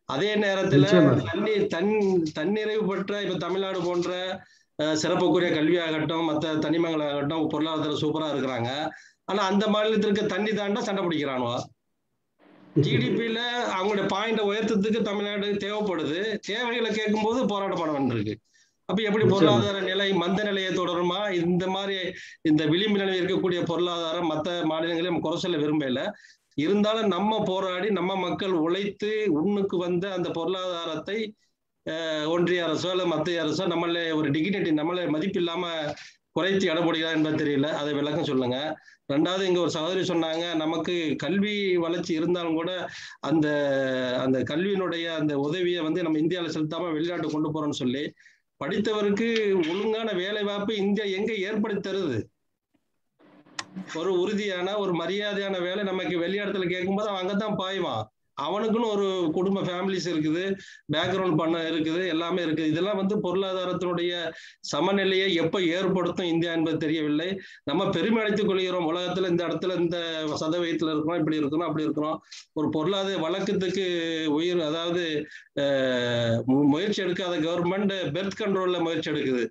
அதே நேரத்துல. தண்ணி தன் தன்னிறைவு பெற்ற இப்ப தமிழ்நாடு போன்ற சிறப்புக்குரிய கல்வியாகட்டும் மற்ற தனிமங்களாகட்டும் பொருளாதார சூப்பரா இருக்கிறாங்க. ஆனா அந்த மாநிலத்திற்கு தண்ணி தாண்டா சண்டை பிடிக்கிறானுவா? ஜிடிபியில அவங்களுடைய பாயிண்ட உயர்த்தத்துக்கு தமிழ்நாடு தேவைப்படுது. தேவைகளை கேட்கும்போது போராட்டம் பண்ண வேண்டியிருக்கு. அப்ப எப்படி. பொருளாதார நிலை மந்த நிலையை தொடருமா? இந்த மாதிரி இந்த விளிம்பு நிலையில் இருக்கக்கூடிய பொருளாதாரம் மற்ற மாநிலங்களையும் குறை சொல்ல விரும்பல இருந்தாலும் நம்ம போராடி நம்ம மக்கள் உழைத்து உண்ணுக்கு வந்த அந்த பொருளாதாரத்தை ஒன்றிய அரசோ அல்ல மத்திய அரசோ நம்மள ஒரு டிகினிட்டி நம்மள மதிப்பு இல்லாம குறைத்து இடப்படுகிறா என்பது தெரியல. அதை விளக்கம் சொல்லுங்க. ரெண்டாவது இங்க ஒரு சகோதரி சொன்னாங்க நமக்கு கல்வி வளர்ச்சி இருந்தாலும் கூட அந்த அந்த கல்வியினுடைய அந்த உதவியை வந்து நம்ம இந்தியாவில் செலுத்தாம வெளிநாட்டு கொண்டு போறோம்னு சொல்லி படித்தவருக்கு ஒழுங்கான வேலை வாய்ப்பு இந்தியா எங்க ஏற்படுத்தி தருது? ஒரு உறுதியான ஒரு மரியாதையான வேலை நமக்கு வெளியிடத்துல கேட்கும்போது அவன் அங்கதான் பாய்வான். அவனுக்குன்னு ஒரு குடும்ப ஃபேமிலிஸ் இருக்குது பேக்ரவுண்ட் பண்ண இருக்குது எல்லாமே இருக்குது. இதெல்லாம் வந்து பொருளாதாரத்தினுடைய சமநிலையை எப்போ ஏற்படுத்தும் இந்தியா என்பது தெரியவில்லை. நம்ம பெருமை அடைத்துக் கொள்கிறோம். உலகத்துல இந்த இடத்துல இந்த சதவீதத்துல இருக்கிறோம் இப்படி இருக்கிறோம் அப்படி இருக்கிறோம். ஒரு பொருளாதார வழக்கத்துக்கு உயிர் அதாவது முயற்சி எடுக்காத கவர்மெண்ட் பெர்த் கண்ட்ரோல்ல முயற்சி எடுக்குது.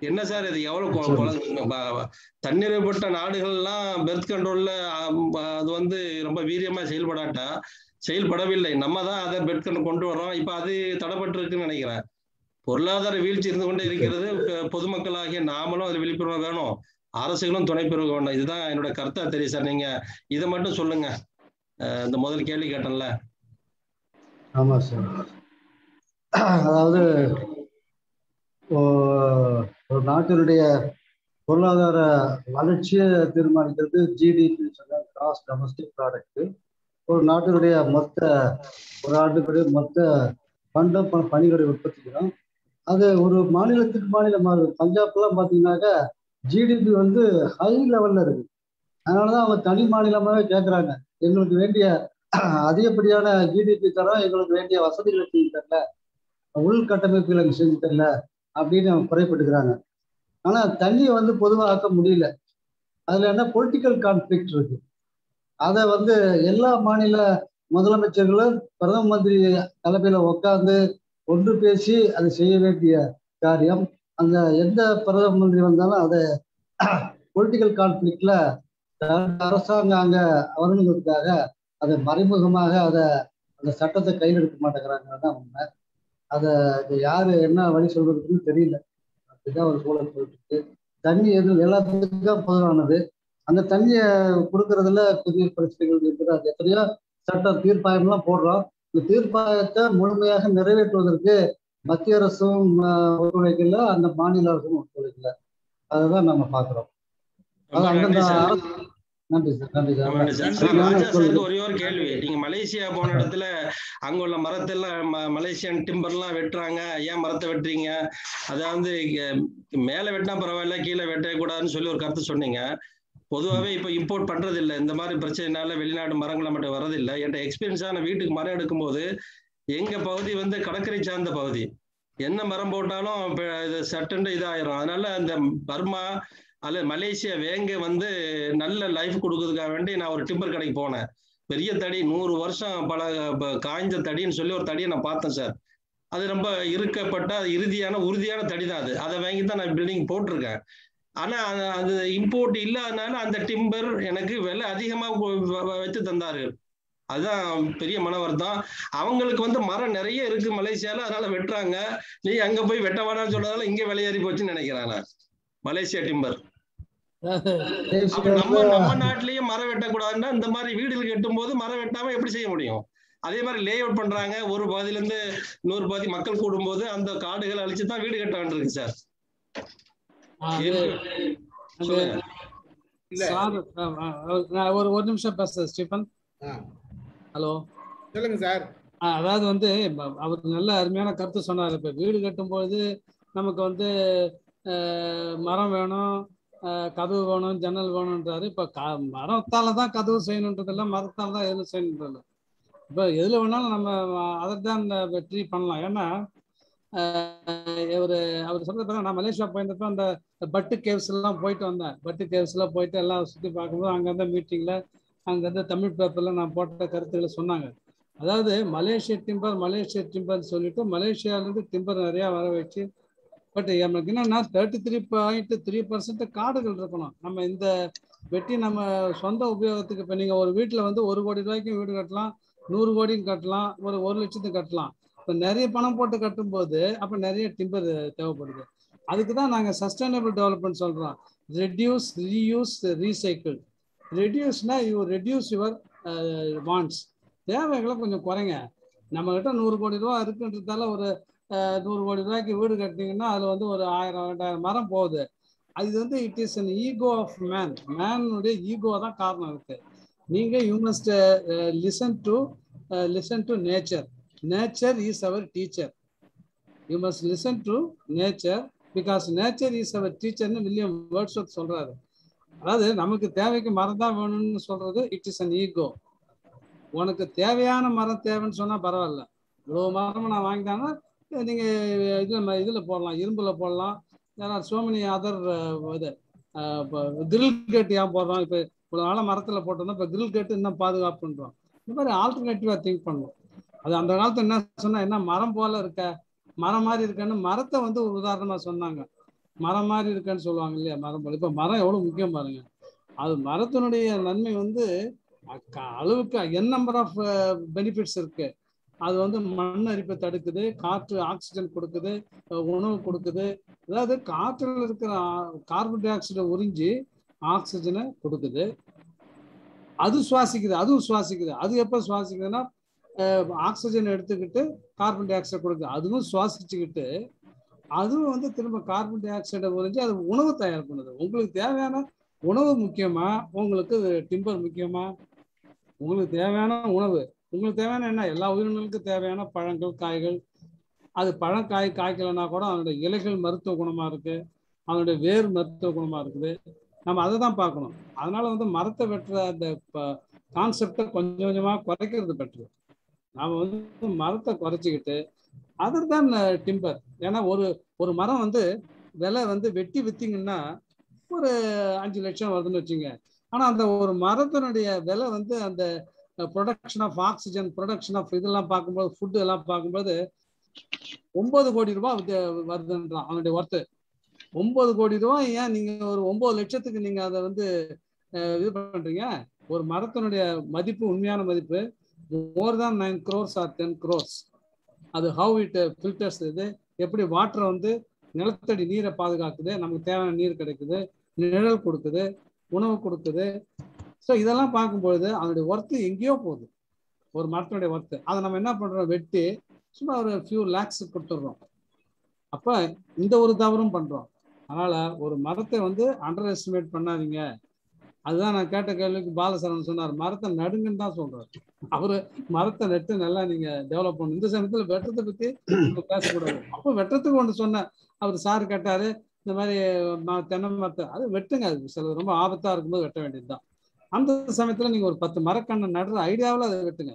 என்ன சார் இது? எவ்வளவு தன்னிறைவுபட்ட நாடுகள்லாம் பெர்த் கண்ட்ரோல்ல அது வந்து ரொம்ப வீரியமா செயல்படாட்டா? செயல்படவில்லை. நம்ம தான் அதை பெர்த் கண்ட்ரோல் கொண்டு வரோம் இப்ப அது தடைப்பட்டு இருக்குன்னு நினைக்கிறேன். பொருளாதார வீழ்ச்சி இருந்து கொண்டே இருக்கிறது பொதுமக்களாகிய நாமளும் அதில் விழிப்புணர்வு வேணும். அரசுகளும் துணை பெறுக வேணும். இதுதான் என்னோட கருத்தா தெரியும் சார். நீங்க இதை மட்டும் சொல்லுங்க. இந்த முதல் கேள்வி கேட்டேன்ல. ஆமா சார். அதாவது ஒரு நாட்டினுடைய பொருளாதார வளர்ச்சியை தீர்மானிக்கிறது ஜிடிபி சொன்ன கிராஸ் டொமஸ்டிக் ப்ராடக்ட் ஒரு நாட்டினுடைய மொத்த ஒரு ஆண்டுடைய மொத்த பண்டம் பணிகளை உற்பத்தி உற்பத்திக்கிறோம் அது ஒரு மாநிலத்துக்கு மாநிலம் மாறுது பஞ்சாப்லாம் பார்த்தீங்கன்னாக்கா ஜிடிபி வந்து ஹை லெவல்ல இருக்கு. அதனாலதான் அவங்க தனி மாநிலமாவே கேட்குறாங்க எங்களுக்கு வேண்டிய அதிகப்படியான ஜிடிபி தரம் எங்களுக்கு வேண்டிய வசதிகளை செஞ்சு தரல. உள்கட்டமைப்புகளை செஞ்சு தரல. அப்படின்னு குறைப்பட்டுக்கிறாங்க ஆனா தண்ணியை வந்து பொதுவாக ஆக்க முடியல. அதுல என்ன பொலிட்டிக்கல் கான்ஃபிளிக்ட் இருக்கு. அதை வந்து எல்லா மாநில முதலமைச்சர்களும் பிரதம மந்திரி தலைமையில உட்கார்ந்து ஒன்று பேசி அதை செய்ய வேண்டிய காரியம். அந்த எந்த பிரதம மந்திரி வந்தாலும் அதை பொலிட்டிக்கல் கான்ஃபிளிக்ட்ல அரசாங்கம் அங்க வரணுங்கிறதுக்காக அதை மறைமுகமாக அதை அந்த சட்டத்தை கையில் எடுக்க மாட்டேங்கிறாங்க தான் உண்மை. அதை யாரு என்ன வழி சொல்றதுன்னு தெரியல. அப்படிதான் ஒரு சூழல் போயிட்டு இருக்கு தண்ணி எது எல்லாத்துக்கும் பொதுவானது அந்த தண்ணியை கொடுக்கறதுல பெரிய பிரச்சனைகள் இருக்குது. அது எத்தனையோ சட்டம் தீர்ப்பாயம்லாம் போடுறோம். இந்த தீர்ப்பாயத்தை முழுமையாக நிறைவேற்றுவதற்கு மத்திய அரசும் ஒத்துழைக்கல. அந்த மாநில அரசும் ஒத்துழைக்கல. அதுதான் நம்ம பாக்குறோம் அந்தந்த அரசு ஒரே ஒரு கேள்வி. நீங்க மலேசியா போன இடத்துல அங்க உள்ள மரத்தெல்லாம் ம- மலேசியன் டிம்பர்லாம் வெட்டுறாங்க. ஏன் மரத்தை வெட்டுறீங்க? அதாவது மேல வெட்டினா பரவாயில்ல கீழே வெட்டக்கூடாதுன்னு சொல்லி ஒரு கருத்து சொன்னீங்க. பொதுவாகவே இப்போ இம்போர்ட் பண்றது இல்ல இந்த மாதிரி பிரச்சனைனால வெளிநாடு மரங்களை மட்டும் வரதில்லை என்கிட்ட எக்ஸ்பீரியன்ஸான வீட்டுக்கு மரம் எடுக்கும்போது எங்க பகுதி வந்து கடற்கரை சார்ந்த பகுதி. என்ன மரம் போட்டாலும் இது இதாயிரும். அதனால அந்த பர்மா அல்ல மலேசியா வேங்க வந்து நல்ல லைஃப் கொடுக்கறதுக்காக வேண்டி நான் ஒரு டிம்பர் கடைக்கு போனேன். பெரிய தடி நூறு வருஷம் பல ப- காய்ஞ்ச தடின்னு சொல்லி ஒரு தடியை நான் பார்த்தேன் சார். அது ரொம்ப இருக்கப்பட்ட இறுதியான உறுதியான தடி தான் அது. அதை வாங்கி தான் நான் பில்டிங் போட்டிருக்கேன். ஆனா அது- அது இம்போர்ட் இல்லாதனால அந்த டிம்பர் எனக்கு விலை அதிகமா வச்சு தந்தார்கள். அதுதான் பெரிய மனவர் தான். அவங்களுக்கு வந்து மரம் நிறைய இருக்கு மலேசியால அதனால வெட்டுறாங்க. நீ அங்க போய் வெட்ட வேணாம்னு சொன்னதால இங்க விலையேறி போச்சுன்னு நினைக்கிறேன் நான். மலேசியா டிம்பர் நம்ம நம்ம நாட்டிலேயே மரம் வெட்டக்கூடாதுன்னா இந்த மாதிரி வீடுகள் கட்டும் போது மரம் வெட்டாம எப்படி செய்ய முடியும்? அதே மாதிரி லே அவுட் பண்றாங்க. ஒரு பாதியில இருந்து நூறு பாதி மக்கள் கூடும்போது அந்த காடுகளை அழிச்சு தான் வீடு கட்ட வேண்டியிருக்கு சார். சொல்லுங்க. சார் நான் ஒரு ஒரு நிமிஷம் பேசுறேன் ஸ்டீஃபன். ஹலோ. சொல்லுங்க சார். அதாவது வந்து அவர் நல்ல அருமையான கருத்து சொன்னார். இப்ப வீடு கட்டும்போது நமக்கு வந்து மரம் வேணும் கதவு வேணும் ஜன்னல் வேணுன்றாரு இப்ப க மரத்தால தான் கதவு செய்யணுன்றதில்ல மரத்தால தான் எதுவும் செய்யணுன்றதில்ல இப்ப எதுல வேணாலும் நம்ம அதை தான் ட்ரீ பண்ணலாம். ஏன்னா ஒரு அவர் சொல்றது பாருங்க நான் மலேசியா போயிருந்தப்ப அந்த பட்டு கேவ்ஸ் எல்லாம் போயிட்டு வந்தேன். பட்டு கேவ்ஸ் எல்லாம் போயிட்டு எல்லாம் சுத்தி பார்க்கும்போது அங்கிருந்த மீட்டிங்ல அங்கிருந்த தமிழ் பேப்பர்ல நான் போட்ட கருத்துக்களை சொன்னாங்க. அதாவது மலேசிய டிம்பர் மலேசிய டிம்பர் சொல்லிட்டு மலேசியால இருந்து டிம்பர் நிறைய வர வச்சு பட் நமக்கு என்னன்னா thirty three point three percent காடுகள் இருக்கணும். நம்ம இந்த வெட்டி நம்ம சொந்த உபயோகத்துக்கு இப்போ நீங்கள் ஒரு வீட்டில் வந்து ஒரு கோடி ரூபாய்க்கும் வீடு கட்டலாம் நூறு கோடியும் கட்டலாம் ஒரு ஒரு லட்சத்துக்கு கட்டலாம். இப்போ நிறைய பணம் போட்டு கட்டும்போது அப்போ நிறைய டிம்பர் தேவைப்படுது. அதுக்கு தான் நாங்கள் சஸ்டைனபிள் டெவலப்மெண்ட் சொல்கிறோம் ரெடியூஸ் ரீயூஸ் ரீசைக்கிள் ரெடியூஸ்னா யூ ரெடியூஸ் யுவர் வாண்ட்ஸ் தேவைகளை கொஞ்சம் குறைங்க. நம்ம கிட்ட நூறு கோடி ரூபா இருக்குன்றதால ஒரு நூறு கோடி ரூபாய்க்கு வீடு கட்டினீங்கன்னா அதில் வந்து ஒரு ஆயிரம் ரெண்டாயிரம் மரம் போகுது. அது வந்து it is an ego of man மேனுடைய ego தான் காரணம் இருக்கு நீங்க you must listen to listen to nature nature is our teacher you must listen to nature because nature is our டீச்சர்னு William Wordsworth சொல்றாரு. அதாவது நமக்கு தேவைக்கு மரம் தான் வேணும்னு சொல்றது இட் இஸ் அன் ஈகோ உனக்கு தேவையான மரம் தேவைன்னு சொன்னா பரவாயில்ல. இவ்வளவு மரம் நான் வாங்கிட்டாங்கன்னா நீங்க இதுல இதில் போடலாம் இரும்பில் போடலாம். ஏன்னா சோ மெனி அதர் இது கிரில் கேட் ஏன் போடுறோம்? இப்போ இவ்வளோ நாளாக மரத்தில் போட்டோம்னா இப்போ கிரில் கேட் இன்னும் பாதுகாப்பு பண்ணுறோம் இந்த மாதிரி ஆல்டர்னேட்டிவாக திங்க் பண்ணணும் அது அந்த காலத்தில் என்ன சொன்னா என்ன மரம் போல இருக்க மரம் மாதிரி இருக்கன்னு மரத்தை வந்து ஒரு உதாரணமாக சொன்னாங்க. மரம் மாதிரி இருக்கன்னு சொல்லுவாங்க இல்லையா மரம் போல. இப்போ மரம் எவ்வளோ முக்கியம் பாருங்க. அது மரத்தினுடைய நன்மை வந்து அளவுக்கு என் நம்பர் ஆஃப் பெனிஃபிட்ஸ் இருக்கு. அது வந்து மண் அரிப்பை தடுக்குது காற்று ஆக்சிஜன் கொடுக்குது உணவு கொடுக்குது. அதாவது காற்றில் இருக்கிற கார்பன் டை ஆக்சைடை உறிஞ்சி ஆக்சிஜனை கொடுக்குது. அது சுவாசிக்குது அதுவும் சுவாசிக்குது. அது எப்போ சுவாசிக்குதுன்னா ஆக்சிஜன் எடுத்துக்கிட்டு கார்பன் டை ஆக்சைடு கொடுக்குது. அதுவும் சுவாசிச்சுக்கிட்டு அதுவும் வந்து திரும்ப கார்பன் டை ஆக்சைடை உறிஞ்சி அது உணவு தயார் பண்ணுது. உங்களுக்கு தேவையான உணவு முக்கியமா? உங்களுக்கு டிம்பர் முக்கியமா? உங்களுக்கு தேவையான உணவு. உங்களுக்கு தேவையான என்ன? எல்லா உயிரினங்களுக்கும் தேவையான பழங்கள் காய்கள். அது பழம் காய் காய்க்கலைன்னா கூட அதனுடைய இலைகள் மருத்துவ குணமா இருக்கு. அதனுடைய வேர் மருத்துவ குணமா இருக்குது. நம்ம அதை தான் பார்க்கணும். அதனால வந்து மரத்தை வெட்டுற அந்த கான்செப்டை கொஞ்சம் கொஞ்சமா குறைக்கிறது பெட்ரு. நாம வந்து மரத்தை குறைச்சிக்கிட்டு அதர் தான் டிம்பர் ஏன்னா ஒரு ஒரு மரம் வந்து விலை வந்து வெட்டி விற்றிங்கன்னா ஒரு அஞ்சு லட்சம் வருதுன்னு வச்சுங்க. ஆனா அந்த ஒரு மரத்தினுடைய விலை வந்து அந்த production of oxygen production of இதெல்லாம் பார்க்கும்போது ஃபுட்டு எல்லாம் பார்க்கும்போது ஒன்பது கோடி ரூபாய் வருதுன்றான். அவனுடைய ஒர்த்து ஒன்பது கோடி ரூபாய் ஏன் நீங்க ஒரு ஒன்பது லட்சத்துக்கு நீங்க அதை வந்து இது பண்றீங்க? ஒரு மரத்தினுடைய மதிப்பு உண்மையான மதிப்பு மோர் தான் nine crores or ten crores அது ஹவு இட் ஃபில்டர்ஸ் இது. எப்படி வாட்டரை வந்து நிலத்தடி நீரை பாதுகாக்குது? நமக்கு தேவையான நீர் கிடைக்குது. நிழல் கொடுக்குது. உணவு கொடுக்குது. ஸோ இதெல்லாம் பார்க்கும்பொழுது அதனுடைய ஒர்த்து எங்கேயோ போகுது. ஒரு மரத்தினுடைய ஒர்த்து அதை நம்ம என்ன பண்றோம்? வெட்டி சும்மா ஒரு ஃபியூ லேக்ஸ் கொடுத்துட்றோம். அப்ப இந்த ஒரு தவறும் பண்றோம். அதனால ஒரு மரத்தை வந்து அண்டர் எஸ்டிமேட் பண்ணாதீங்க. அதுதான் நான் கேட்ட கேள்விக்கு பாலசரன் சொன்னார். மரத்தை நடுங்கன்னு தான் சொல்றாரு. அவரு மரத்தை நட்டு நல்லா நீங்க டெவலப் பண்ணணும் இந்த சமயத்துல வெட்டுறதை பத்தி நம்ம பேசக்கூடாது. அப்போ வெட்டுறதுக்கு ஒன்று சொன்னேன் அவர் சார் கேட்டாரு இந்த மாதிரி ம- தென்னை மரத்தை அது வெட்டுங்க. அது சில ரொம்ப ஆபத்தா இருக்கும்போது வெட்ட வேண்டியதுதான். அந்த சமயத்துல நீங்க ஒரு பத்து மரக்கண்ணை நடுற ஐடியாவில் அதை வெட்டுங்க.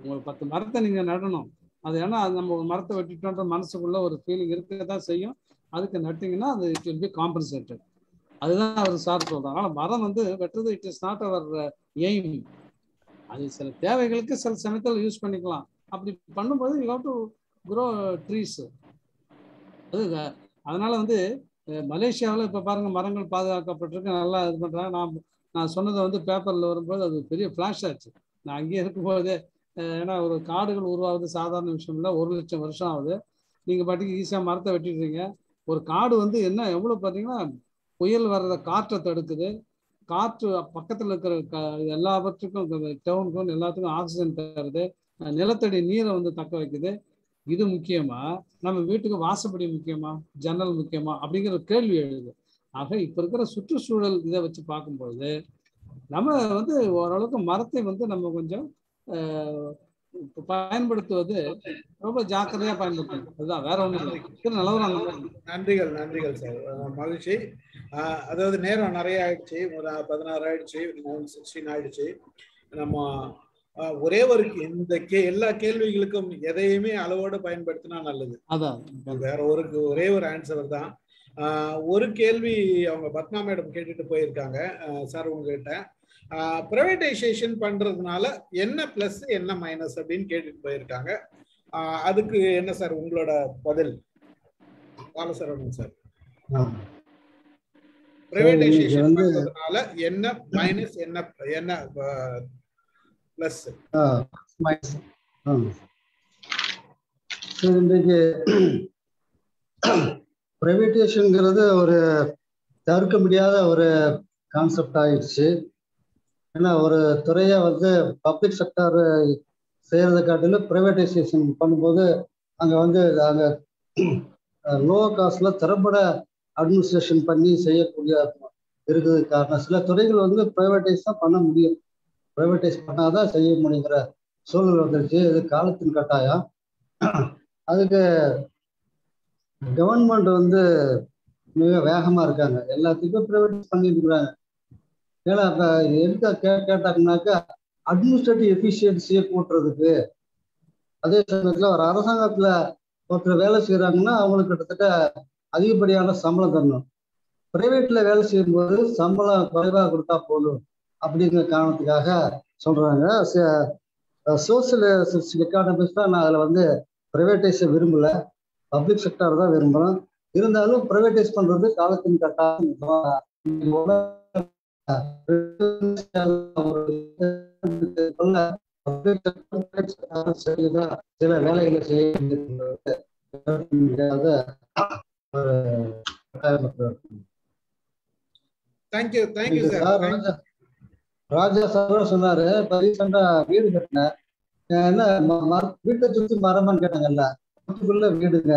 உங்களுக்கு பத்து மரத்தை நீங்க நடணும். அது ஏன்னா அது நம்ம ஒரு மரத்தை வெட்டிட்டோன்ற மனசுக்குள்ள ஒரு ஃபீலிங் இருக்க தான் செய்யும். அதுக்கு நட்டிங்கன்னா அது இட் வில் பி காம்பன்சேட்டட் அதுதான் அவர் சார் சொல்றாங்க ஆனால் மரம் வந்து வெட்டுறது it is not our aim அது சில தேவைகளுக்கு சில சமயத்தில் யூஸ் பண்ணிக்கலாம். அப்படி பண்ணும்போது you have to grow trees அது அதனால வந்து மலேசியாவில் இப்போ பாருங்க மரங்கள் பாதுகாக்கப்பட்டிருக்கு. நல்லா இது பண்ணுறாங்க நான் நான் சொன்னதை வந்து பேப்பரில் வரும்போது அது பெரிய ஃப்ளாஷ் ஆச்சு. நான் அங்கேயே இருக்கும்போதே ஏன்னா ஒரு காடுகள் உருவாகுது சாதாரண விஷயம் இல்லை. ஒரு லட்சம் வருஷம் ஆகுது. நீங்கள் பாட்டுக்கு ஈஸியாக மரத்தை வெட்டிடுறீங்க ஒரு காடு வந்து என்ன எவ்வளோ பார்த்தீங்கன்னா புயல் வர்ற காற்றை தடுக்குது. காற்று பக்கத்தில் இருக்கிற க எல்லாவற்றுக்கும் டவுனுக்கும் எல்லாத்துக்கும் ஆக்சிஜன் தருது. நிலத்தடி நீரை வந்து தக்க வைக்குது. இது முக்கியமா? நம்ம வீட்டுக்கு வாசப்படி முக்கியமா? ஜன்னல் முக்கியமா? அப்படிங்கிற கேள்வி எழுது. ஆக இப்ப இருக்கிற சுற்றுச்சூழல் இதை வச்சு பார்க்கும்பொழுது நம்ம வந்து ஓரளவுக்கு மரத்தை வந்து நம்ம கொஞ்சம் பயன்படுத்துவது ரொம்ப ஜாக்கிரதையா பயன்படுத்தணும். அதுதான் வேற மாதிரி இருக்கு. நன்றிகள். நன்றிகள் சார். மகிழ்ச்சி. அதாவது நேரம் நிறைய ஆயிடுச்சு. ஒரு பதினாறு ஆயிடுச்சு. சிக்ஸ்டீன் ஆயிடுச்சு. நம்ம ஒரே ஒரு இந்த கே எல்லா கேள்விகளுக்கும் எதையுமே அளவோடு பயன்படுத்தினா நல்லது. அதான். வேற ஒரு ஒரே ஒரு ஆன்சர் தான். ஒரு கேள்வி அவங்க பத்மா மேடம் கேட்டுட்டு போயிருக்காங்க. சார் உங்ககிட்ட. ப்ரைவேட்டைசேஷன் பண்றதுனால என்ன பிளஸ் என்ன மைனஸ் அப்படின்னு கேட்டுட்டு போயிருக்காங்க. அதுக்கு என்ன சார் உங்களோட பதில்? பாலசரவணன் சார். பிரைவேடைசேஷன் வந்து- பண்றதுனால என்ன மைனஸ் என்ன என்ன பிளஸ் இன்றைக்கு ப்ரைவேட்டேஷனுங்கிறது ஒரு தவிர்க்க முடியாத ஒரு கான்செப்ட் ஆயிடுச்சு. ஏன்னா ஒரு துறையை வந்து பப்ளிக் செக்டர் செய்யறதை காட்டிலும் ப்ரைவேட்டைசேஷன் பண்ணும்போது அங்கே வந்து அங்கே லோ காஸ்ட்ல திறம்பட அட்மினிஸ்ட்ரேஷன் பண்ணி செய்யக்கூடிய இருக்குது காரணம். சில துறைகள் வந்து ப்ரைவேட்டைஸ் தான் பண்ண முடியும். ப்ரைவேட்டைஸ் பண்ணாதான் செய்ய முடியுங்கிற சூழல் வந்துருச்சு. இது காலத்தின் கட்டாயம். அதுக்கு கவர்மெண்ட் வந்து மிக வேகமா இருக்காங்க. எல்லாத்துக்கும் ப்ரைவேட் பண்ணிருக்கிறாங்க ஏன்னா இப்ப எதுக்கு கே கேட்டாங்கனாக்கா அட்மினிஸ்ட்ரேட்டிவ் எஃபிஷியன்சியை கூட்டுறதுக்கு. அதே சமயத்தில் ஒரு அரசாங்கத்துல ஒருத்தர் வேலை செய்யறாங்கன்னா அவங்களுக்கு கிட்டத்தட்ட அதிகப்படியான சம்பளம் தரணும். பிரைவேட்ல வேலை செய்யும்போது சம்பளம் குறைவா கொடுத்தா போதும் அப்படிங்கிற காரணத்துக்காக சொல்றாங்க. சோசியல் எக்கானமிஸ்டா நான் அதில் வந்து ப்ரைவேட்டைஸை விரும்பல. பப்ளிக் செக்டர் தான் விரும்புகிறேன் இருந்தாலும் ப்ரைவேட்டைஸ் பண்றது காலத்தின் கட்டாயம். சில வேலைகளை செய்ய ராஜா ராஜா சார் சொன்னாரு வீடு கட்டினேன். அஹ் என்ன வீட்டை சுத்தி மரமான்னு கேட்டாங்கல்ல? வீட்டுக்குள்ள வீடுங்க.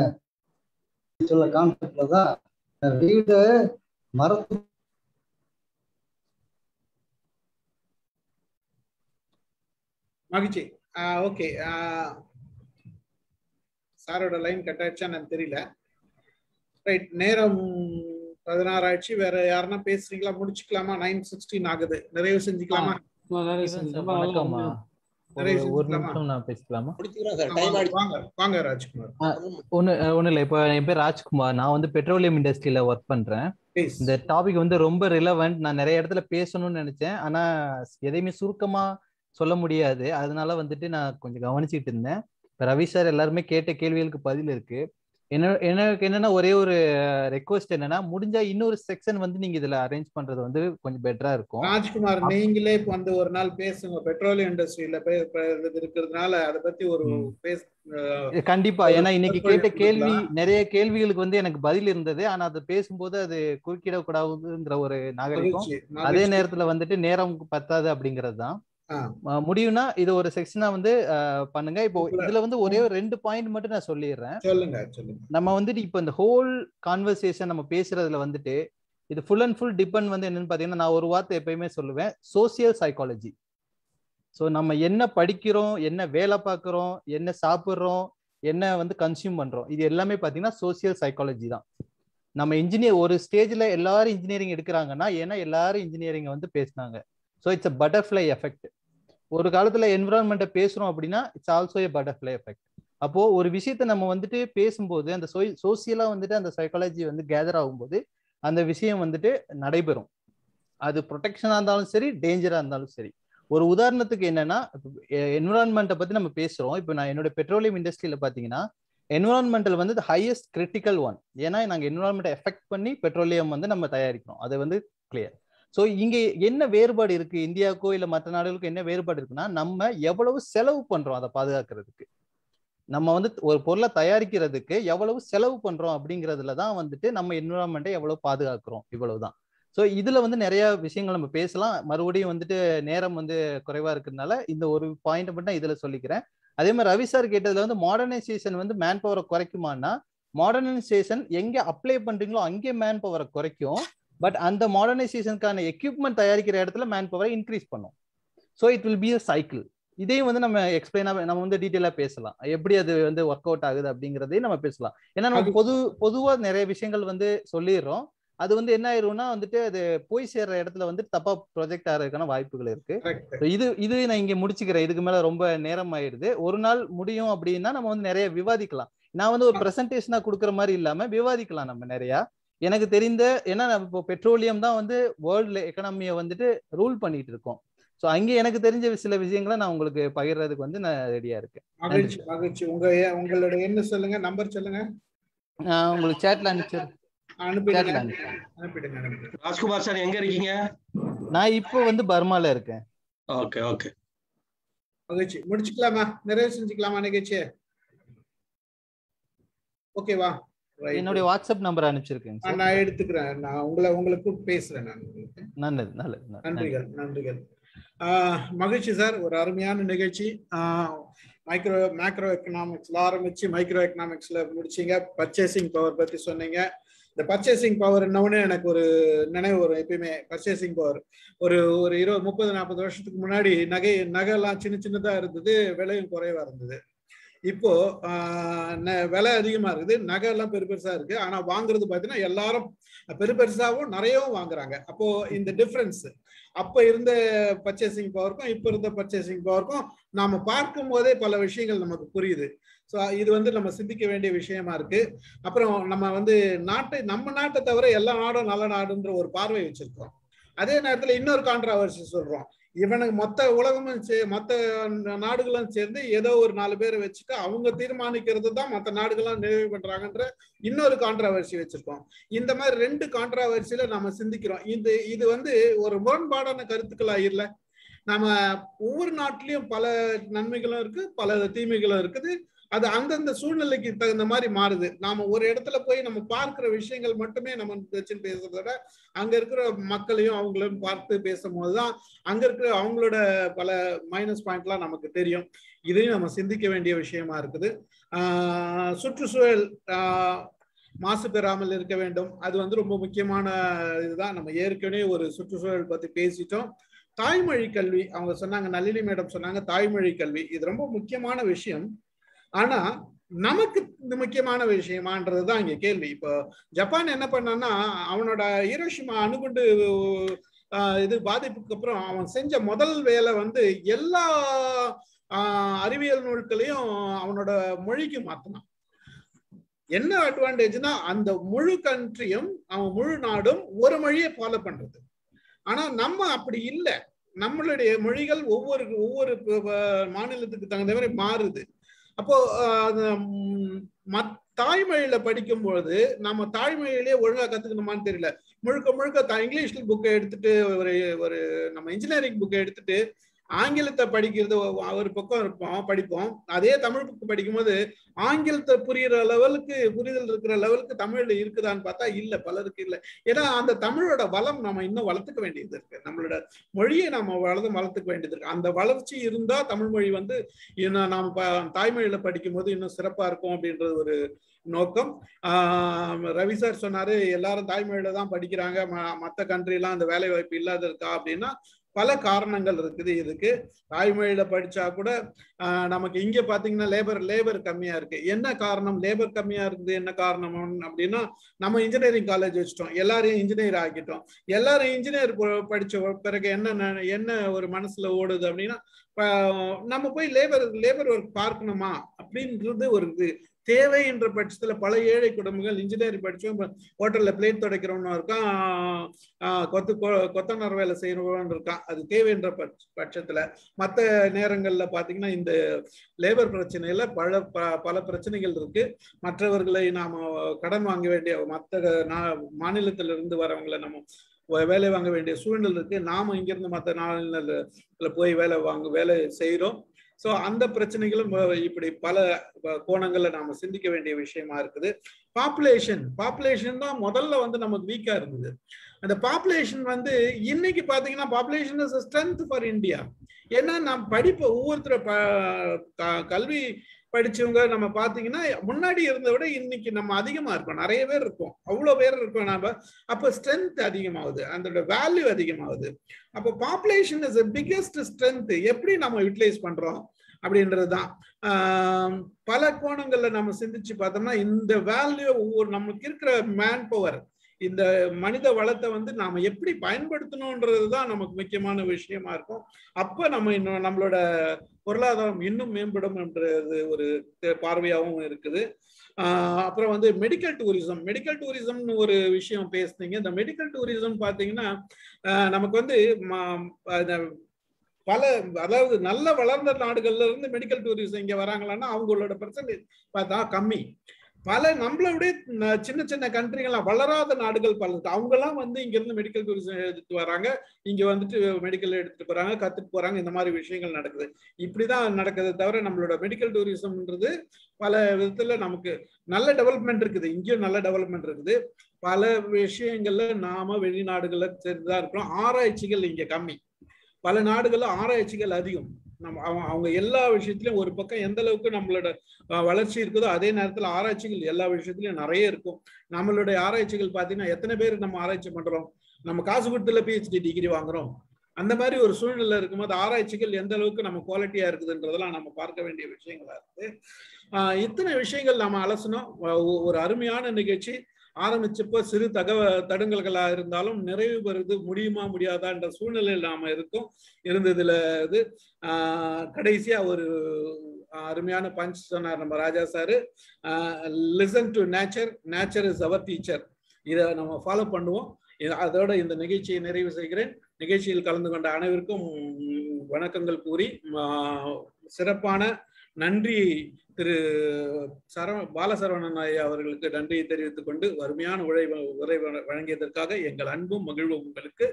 சொல்ல கான்செப்ட்ல தான் வீடு மரத்து மகிழ்ச்சி. ஓகே சாரோட லைன் கட் ஆயிடுச்சான்னு எனக்கு தெரியல. ரைட் நேரம் பதினாறு ஆயிடுச்சு. வேற யாருன்னா பேசுறீங்களா? முடிச்சுக்கலாமா? நைன் சிக்ஸ்டீன் ஆகுது. நிறைவு செஞ்சுக்கலாமா? ஒரு நிமிஷம் நான் பேசிக்கலாமா? வாங்க, ஆயிடுச்சு. வாங்க வாங்க ராஜ்குமார். இல்லை. இப்போ என் பேர் ராஜ்குமார். நான் வந்து பெட்ரோலியம் இண்டஸ்ட்ரியில ஒர்க் பண்றேன். இந்த டாபிக் வந்து ரொம்ப ரிலவெண்ட் நான் நிறைய இடத்துல பேசணும்னு நினைச்சேன். ஆனா எதையுமே சுருக்கமா சொல்ல முடியாது. அதனால வந்துட்டு நான் கொஞ்சம் கவனிச்சிட்டு இருந்தேன். இப்ப ரவி சார் எல்லாருமே கேட்ட கேள்விகளுக்கு பதில் இருக்கு. என்ன எனக்கு என்னன்னா ஒரே ஒரு ரெக்வஸ்ட் என்னன்னா முடிஞ்சா இன்னொரு செக்ஷன் வந்து நீங்க இதுல அரேஞ்ச் பண்றது வந்து கொஞ்சம் பெட்டரா இருக்கும். ராஜ்குமார் நீங்களே இப்ப வந்து ஒரு நாள் பேசுங்க. பெட்ரோலியம் இண்டஸ்ட்ரியில இருக்கிறதுனால அதை பத்தி ஒரு கண்டிப்பா. ஏன்னா இன்னைக்கு கேட்ட கேள்வி. நிறைய கேள்விகளுக்கு வந்து எனக்கு பதில் இருந்தது. ஆனா அதை பேசும்போது அது குறுக்கிடக்கூடாதுங்கிற ஒரு நாகரிகம். அதே நேரத்துல வந்துட்டு நேரம் பத்தாது அப்படிங்கிறது தான் ஆ, அஹ் முடியும்னா இது ஒரு செக்ஷனா வந்து பண்ணுங்க. இப்போ இதுல வந்து ஒரே ஒரு ரெண்டு பாயிண்ட் மட்டும் நான் சொல்லிடுறேன் சொல்லுங்க சொல்லுங்க. நம்ம வந்துட்டு இப்போ இந்த ஹோல் கான்வர்சேஷன் நம்ம பேசுறதுல வந்துட்டு இது ஃபுல் அண்ட் ஃபுல் டிபெண்ட் வந்து என்னன்னு பாத்தீங்கன்னா நான் ஒரு வார்த்தை எப்பயுமே சொல்லுவேன். சோசியல் சைக்காலஜி ஸோ நம்ம என்ன படிக்கிறோம் என்ன வேலை பார்க்குறோம் என்ன சாப்பிட்றோம் என்ன வந்து கன்சியூம் பண்றோம். இது எல்லாமே பாத்தீங்கன்னா சோசியல் சைக்காலஜி தான். நம்ம இன்ஜினியர் ஒரு ஸ்டேஜ்ல எல்லாரும் இன்ஜினியரிங் எடுக்கிறாங்கன்னா ஏன்னா எல்லாரும் இன்ஜினியரிங் வந்து பேசினாங்க. So it's a butterfly effect ஒரு காலத்துல என்விரான்மெண்ட்டை பேசுறோம் அப்படின்னா it's also a butterfly effect அப்போ ஒரு விஷயத்த நம்ம வந்துட்டு பேசும்போது அந்த சோசியலா வந்துட்டு அந்த சைக்காலஜி வந்து கேதர் ஆகும்போது அந்த விஷயம் வந்துட்டு நடைபெறும். அது ப்ரொடெக்ஷனா இருந்தாலும் சரி டேஞ்சரா இருந்தாலும் சரி. ஒரு உதாரணத்துக்கு என்னன்னா என்விரான்மெண்ட்டை பத்தி நம்ம பேசுறோம். இப்போ நான் என்னோட பெட்ரோலியம் இண்டஸ்ட்ரியில பாத்தீங்கன்னா என்விரான்மெண்டல் வந்து ஹையஸ்ட் கிரிட்டிக்கல் ஒன் ஏன்னா நாங்கள் என்விரான்மெண்ட்டை எஃபெக்ட் பண்ணி பெட்ரோலியம் வந்து நம்ம தயாரிக்கிறோம். அது வந்து கிளியர் ஸோ இங்கே என்ன வேறுபாடு இருக்கு? இந்தியாவுக்கோ இல்லை மற்ற நாடுகளுக்கோ என்ன வேறுபாடு இருக்குன்னா நம்ம எவ்வளவு செலவு பண்றோம் அதை பாதுகாக்கிறதுக்கு. நம்ம வந்து ஒரு பொருளை தயாரிக்கிறதுக்கு எவ்வளவு செலவு பண்றோம் அப்படிங்கிறதுல தான் வந்துட்டு நம்ம என்விரான்மெண்ட்டை எவ்வளவு பாதுகாக்கிறோம். இவ்வளவுதான். ஸோ இதுல வந்து நிறைய விஷயங்கள் நம்ம பேசலாம். மறுபடியும் வந்துட்டு நேரம் வந்து குறைவா இருக்கிறதுனால இந்த ஒரு பாயிண்ட் மட்டும் நான் இதுல சொல்லிக்கிறேன். அதே மாதிரி ரவி சார் கேட்டதுல வந்து மாடர்னைசேஷன் வந்து மேன் பவரை குறைக்குமான்னா மாடர்னைசேஷன் எங்க அப்ளை பண்றீங்களோ அங்கே மேன் பவரை குறைக்கும். பட் அந்த மாடர்னைசேஷனுக்கான எக்யூப்மெண்ட் தயாரிக்கிற இடத்துல மேன் பவரை இன்க்ரீஸ் பண்ணும். So it will be a cycle இதையும் வந்து நம்ம எக்ஸ்பிளைனா நம்ம வந்து டீட்டெயிலா பேசலாம். எப்படி அது வந்து ஒர்க் அவுட் ஆகுது அப்படிங்கறதையும் நம்ம பேசலாம். ஏன்னா நம்ம பொது பொதுவா நிறைய விஷயங்கள் வந்து சொல்லிடுறோம். அது வந்து என்ன ஆயிரும்னா வந்துட்டு அது போய் சேர்ற இடத்துல வந்து தப்பா ப்ரொஜெக்ட் ஆகிறதுக்கான வாய்ப்புகள் இருக்கு. இது இது நான் இங்க முடிச்சுக்கிறேன். இதுக்கு மேல ரொம்ப நேரம் ஆயிடுது. ஒரு நாள் முடியும் அப்படின்னா நம்ம வந்து நிறைய விவாதிக்கலாம். நான் வந்து ஒரு பிரசன்டேஷனா கொடுக்குற மாதிரி இல்லாம விவாதிக்கலாம் நம்ம நிறைய. எனக்கு தெரிந்த ஏன்னா இப்போ பெட்ரோலியம் தான் வந்து வேர்ல்டு எக்கனாமியை வந்துட்டு ரூல் பண்ணிட்டு இருக்கோம். ஸோ அங்கே எனக்கு தெரிஞ்ச சில விஷயங்களை நான் உங்களுக்கு பகிர்றதுக்கு வந்து நான் ரெடியா இருக்கேன். மகிழ்ச்சி மகிழ்ச்சி. உங்க உங்களோட என்ன சொல்லுங்க நம்பர் சொல்லுங்க. நான் உங்களுக்கு சேட்ல அனுப்பிச்சு ராஜ்குமார் சார் எங்க இருக்கீங்க? நான் இப்போ வந்து பர்மால இருக்கேன். Okay okay. மகிழ்ச்சி. முடிச்சுக்கலாமா? நிறைவு செஞ்சுக்கலாமா நிகழ்ச்சியை? ஓகேவா. என்னுடைய வாட்ஸ்அப் நம்பர் அனுப்பிச்சிருக்கேன் நான் எடுத்துக்கிறேன். நான் உங்களை உங்களுக்கு பேசுறேன் நான் நல்லது நல்லது. நன்றிகள் நன்றிகள். மகிழ்ச்சி சார் ஒரு அருமையான நிகழ்ச்சி. மைக்ரோ மேக்ரோ எக்கனாமிக்ஸ்ல ஆரம்பிச்சு மைக்ரோ எக்கனாமிக்ஸ்ல முடிச்சீங்க. பர்ச்சேசிங் பவர் பத்தி சொன்னீங்க. இந்த பர்ச்சேசிங் பவர் என்னவுன்னு எனக்கு ஒரு நினைவு வரும். எப்பயுமே பர்ச்சேசிங் பவர் ஒரு ஒரு இருபது முப்பது நாற்பது வருஷத்துக்கு முன்னாடி நகை நகைலாம் சின்ன சின்னதா இருந்தது. விலையும் குறைவா இருந்தது. இப்போ ந- விலை அதிகமா இருக்குது. நகை எல்லாம் பெரு பெருசா இருக்கு. ஆனா வாங்குறது பாத்தீங்கன்னா எல்லாரும் பெரு பெருசாவும் நிறையவும் வாங்குறாங்க. அப்போ இந்த டிஃபரன்ஸ் அப்ப இருந்த பர்ச்சேசிங் பவருக்கும் இப்ப இருந்த பர்ச்சேசிங் பவருக்கும் நாம பார்க்கும் போதே பல விஷயங்கள் நமக்கு புரியுது. ஸோ இது வந்து நம்ம சிந்திக்க வேண்டிய விஷயமா இருக்கு. அப்புறம் நம்ம வந்து நாட்டை நம்ம நாட்டை தவிர எல்லா நாடும் நல்ல நாடுன்ற ஒரு பார்வை வச்சிருக்கோம் அதே நேரத்தில் இன்னொரு கான்ட்ராவர்சி சொல்றோம். இவனுக்கு மொத்த உலகமும் சே- மொத்த நாடுகளும் சேர்ந்து ஏதோ ஒரு நாலு பேரை வச்சுட்டு அவங்க தீர்மானிக்கிறது தான் மற்ற நாடுகள்லாம் நிறைவு பண்றாங்கன்ற இன்னொரு கான்ட்ராவர்சி வச்சிருக்கோம். இந்த மாதிரி ரெண்டு கான்ட்ராவர்சியில நம்ம சிந்திக்கிறோம். இது இது வந்து ஒரு முரண்பாடான கருத்துக்களா இல்லை. நம்ம ஒவ்வொரு நாட்டிலையும் பல நன்மைகளும் இருக்கு பல தீமைகளும் இருக்குது. அது அந்தந்த சூழ்நிலைக்கு தகுந்த மாதிரி மாறுது. நாம ஒரு இடத்துல போய் நம்ம பார்க்கிற விஷயங்கள் மட்டுமே நம்ம வச்சு பேசுறத விட அங்க இருக்கிற மக்களையும் அவங்களையும் பார்த்து பேசும்போது தான் அங்க இருக்கிற அவங்களோட பல மைனஸ் பாயிண்ட்லாம் நமக்கு தெரியும். இதையும் நம்ம சிந்திக்க வேண்டிய விஷயமா இருக்குது. ஆஹ் சுற்றுச்சூழல் மாசு பெறாமல் இருக்க வேண்டும். அது வந்து ரொம்ப முக்கியமான இதுதான். நம்ம ஏற்கனவே ஒரு சுற்றுச்சூழல் பத்தி பேசிட்டோம். தாய்மொழி கல்வி அவங்க சொன்னாங்க நளினி மேடம் சொன்னாங்க தாய்மொழி கல்வி. இது ரொம்ப முக்கியமான விஷயம். ஆனா நமக்கு இந்த முக்கியமான விஷயமான்றதுதான் இங்க கேள்வி. இப்போ ஜப்பான் என்ன பண்ணான்னா அவனோட ஹீரோஷிமா அணுகுண்டு இது பாதிப்புக்கு அப்புறம் அவன் செஞ்ச முதல் வேலை வந்து எல்லா அறிவியல் நூல்களையும் அவனோட மொழிக்கு மாத்தினான். என்ன அட்வான்டேஜ்னா அந்த முழு கண்ட்ரியும் அவன் முழு நாடும் ஒரு மொழியை ஃபாலோ பண்றது. ஆனா நம்ம அப்படி இல்லை. நம்மளுடைய மொழிகள் ஒவ்வொரு ஒவ்வொரு மாநிலத்துக்கு தகுந்த மாதிரி மாறுது. அப்போ தாய்மொழியில படிக்கும் பொழுது நம்ம தாய்மொழியிலேயே ஒழுங்கா கத்துக்கணுமான்னு தெரியல. முழுக்க முழுக்க இங்கிலீஷ் புக்கை எடுத்துட்டு ஒரு ஒரு நம்ம இன்ஜினியரிங் புக்கை எடுத்துட்டு ஆங்கிலத்தை படிக்கிறது ஒரு பக்கம் இருப்போம் படிப்போம். அதே தமிழ் புக்கு படிக்கும்போது ஆங்கிலத்தை புரியுற லெவலுக்கு புரிதல் இருக்கிற லெவலுக்கு தமிழ்ல இருக்குதான்னு பார்த்தா இல்ல பலருக்கு இல்ல. ஏன்னா அந்த தமிழோட வளம் நம்ம இன்னும் வளர்த்துக்க வேண்டியது இருக்கு. நம்மளோட மொழியை நம்ம வளர்ந்து வளர்த்துக்க வேண்டியது இருக்கு. அந்த வளர்ச்சி இருந்தா தமிழ் மொழி வந்து இன்னும் நாம் தாய்மொழியில படிக்கும்போது இன்னும் சிறப்பா இருக்கும் அப்படின்றது ஒரு நோக்கம். ஆஹ் ரவி சார் சொன்னாரு எல்லாரும் தாய்மொழியில தான் படிக்கிறாங்க. ம- மத்த கண்ட்ரிலாம் அந்த வேலை வாய்ப்பு இல்லாத இருக்கா அப்படின்னா பல காரணங்கள் இருக்குது. இதுக்கு தாய்மொழியில படிச்சா கூட நமக்கு இங்க பாத்தீங்கன்னா லேபர் லேபர் கம்மியா இருக்கு. என்ன காரணம்? லேபர் கம்மியா இருக்குது. என்ன காரணம் அப்படின்னா நம்ம இன்ஜினியரிங் காலேஜ் வச்சிட்டோம். எல்லாரையும் இன்ஜினியர் ஆக்கிட்டோம். எல்லாரும் இன்ஜினியர் படிச்ச பிறகு என்ன ந- என்ன ஒரு மனசுல ஓடுது அப்படின்னா நம்ம போய் லேபர் லேபர் ஒர்க் பார்க்கணுமா? அப்படின்றது ஒரு இது. தேவை என்ற பட்சத்துல பல ஏழை குடும்பங்கள் இன்ஜினியரிங் படிச்சவங்க ஹோட்டல்ல பிளேட் துடைக்கிறவனும் இருக்கான் கொத்து கொ- கொத்தனார் வேலை செய்யறவன் இருக்கான் அது தேவைன்ற பட்ச- பட்சத்துல. மற்ற நேரங்கள்ல பாத்தீங்கன்னா இந்த லேபர் பிரச்சனையில பல ப- பல பிரச்சனைகள் இருக்கு. மற்றவர்களை நாம கடன் வாங்க வேண்டிய மற்ற நா- மாநிலத்தில இருந்து வரவங்களை நம்ம வேலை வாங்க வேண்டிய சூழ்நிலை இருக்கு. நாம இங்கிருந்து மற்ற நாளில் போய் வேலை வாங்க வேலை செய்யறோம் சோ அந்த பிரச்சனைகளும் இப்படி பல கோணங்கள்ல நாம சிந்திக்க வேண்டிய விஷயமா இருக்குது. பாப்புலேஷன் பாப்புலேஷன் தான் முதல்ல வந்து நமக்கு வீக்கா இருந்தது. அந்த பாப்புலேஷன் வந்து இன்னைக்கு பாத்தீங்கன்னா population is strength for India ஏன்னா நாம் படிப்பை ஒவ்வொருத்தர ப க- கல்வி படிச்சவங்க நம்ம பாத்தீங்கன்னா முன்னாடி இருந்த விட இன்னைக்கு நம்ம அதிகமா இருக்கோம். நிறைய பேர் இருக்கோம். அவ்வளவு பேர் இருக்கோம் நாம. அப்ப ஸ்ட்ரென்த் அதிகமாகுது. அதோட வேல்யூ அதிகமாகுது. அப்போ பாப்புலேஷன் இஸ் பிக்கெஸ்ட் ஸ்ட்ரென்த் எப்படி நம்ம யூட்டிலைஸ் பண்றோம்? அப்படின்றதுதான். தான் பல கோணங்கள்ல நம்ம சிந்திச்சு பார்த்தோம்னா இந்த வேல்யூ ஒவ்வொரு நமக்கு இருக்கிற மேன் பவர் இந்த மனித வளத்தை வந்து நாம எப்படி பயன்படுத்தணும்ன்றது தான் நமக்கு முக்கியமான விஷயமா இருக்கும். அப்ப நம்ம இன்னும் நம்மளோட பொருளாதாரம் இன்னும் மேம்படும் என்றது ஒரு பார்வையாகவும் இருக்குது. அப்புறம் வந்து மெடிக்கல் டூரிசம் மெடிக்கல் டூரிசம்னு ஒரு விஷயம் பேசுனீங்க. இந்த மெடிக்கல் டூரிசம் பார்த்தீங்கன்னா நமக்கு வந்து ம- அந்த பல அதாவது நல்ல வளர்ந்த நாடுகள்ல இருந்து மெடிக்கல் டூரிசம் இங்க வராங்களான்னா அவங்களோட பர்சன்டேஜ் பார்த்தா கம்மி. பல நம்மளுடைய சின்ன சின்ன கண்ட்ரிகள்லாம் வளராத நாடுகள் பல இருக்கு. அவங்கெல்லாம் வந்து இங்க இருந்து மெடிக்கல் டூரிசம் எடுத்துட்டு வராங்க. இங்க வந்துட்டு மெடிக்கல் எடுத்துட்டு போறாங்க கத்துட்டு போறாங்க. இந்த மாதிரி விஷயங்கள் நடக்குது. இப்படிதான் நடக்குது தவிர நம்மளோட மெடிக்கல் டூரிசம்ன்றது பல விதத்துல நமக்கு நல்ல டெவலப்மெண்ட் இருக்குது. இங்கேயும் நல்ல டெவலப்மெண்ட் இருக்குது. பல விஷயங்கள்ல நாம வெளிநாடுகள்ல தெரிஞ்சுதான் இருக்கிறோம். ஆராய்ச்சிகள் இங்க கம்மி. பல நாடுகள்ல ஆராய்ச்சிகள் அதிகம். நம்ம அவங்க அவங்க எல்லா விஷயத்துலையும் ஒரு பக்கம் எந்த அளவுக்கு நம்மளோட வளர்ச்சி இருக்குதோ அதே நேரத்தில் ஆராய்ச்சிகள் எல்லா விஷயத்துலையும் நிறைய இருக்கும். நம்மளுடைய ஆராய்ச்சிகள் பார்த்தீங்கன்னா எத்தனை பேர் நம்ம ஆராய்ச்சி பண்ணுறோம் நம்ம காசு கொடுத்துல பிஹெச்டி டிகிரி வாங்குறோம். அந்த மாதிரி ஒரு சூழ்நிலை இருக்கும்போது ஆராய்ச்சிகள் எந்த அளவுக்கு நம்ம குவாலிட்டியா இருக்குதுன்றதெல்லாம் நம்ம பார்க்க வேண்டிய விஷயங்களா இருக்கு. இத்தனை விஷயங்கள் நம்ம அலசணும் ஒரு அருமையான நிகழ்ச்சி. ஆரம்பிச்சப்போ சிறு தகவ தடங்கல்களா இருந்தாலும் நிறைவு பெறுது. முடியுமா முடியாதான்ற சூழ்நிலையில் நாம இருக்கோம். இருந்ததுல இது கடைசியா ஒரு அருமையான பஞ்ச் சொன்னார் நம்ம Raja sir. Listen to nature nature is our teacher இதை நம்ம ஃபாலோ பண்ணுவோம். அதோட இந்த நிகழ்ச்சியை நிறைவு செய்கிறேன். நிகழ்ச்சியில் கலந்து கொண்ட அனைவருக்கும் வணக்கங்கள் கூறி சிறப்பான நன்றி திரு சரவ பாலசரவணன் ஐயா அவர்களுக்கு நன்றியை தெரிவித்துக் கொண்டு வறுமையான உழை உரை வழ- வழங்கியதற்காக எங்கள் அன்பும் மகிழ்வும் உங்களுக்கு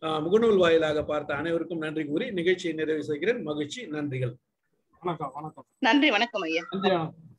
ஆஹ் முகநூல் வாயிலாக பார்த்த அனைவருக்கும் நன்றி கூறி நிகழ்ச்சியை நிறைவு செய்கிறேன். மகிழ்ச்சி நன்றிகள். வணக்கம் வணக்கம். நன்றி வணக்கம் ஐயா. நன்றி வணக்கம்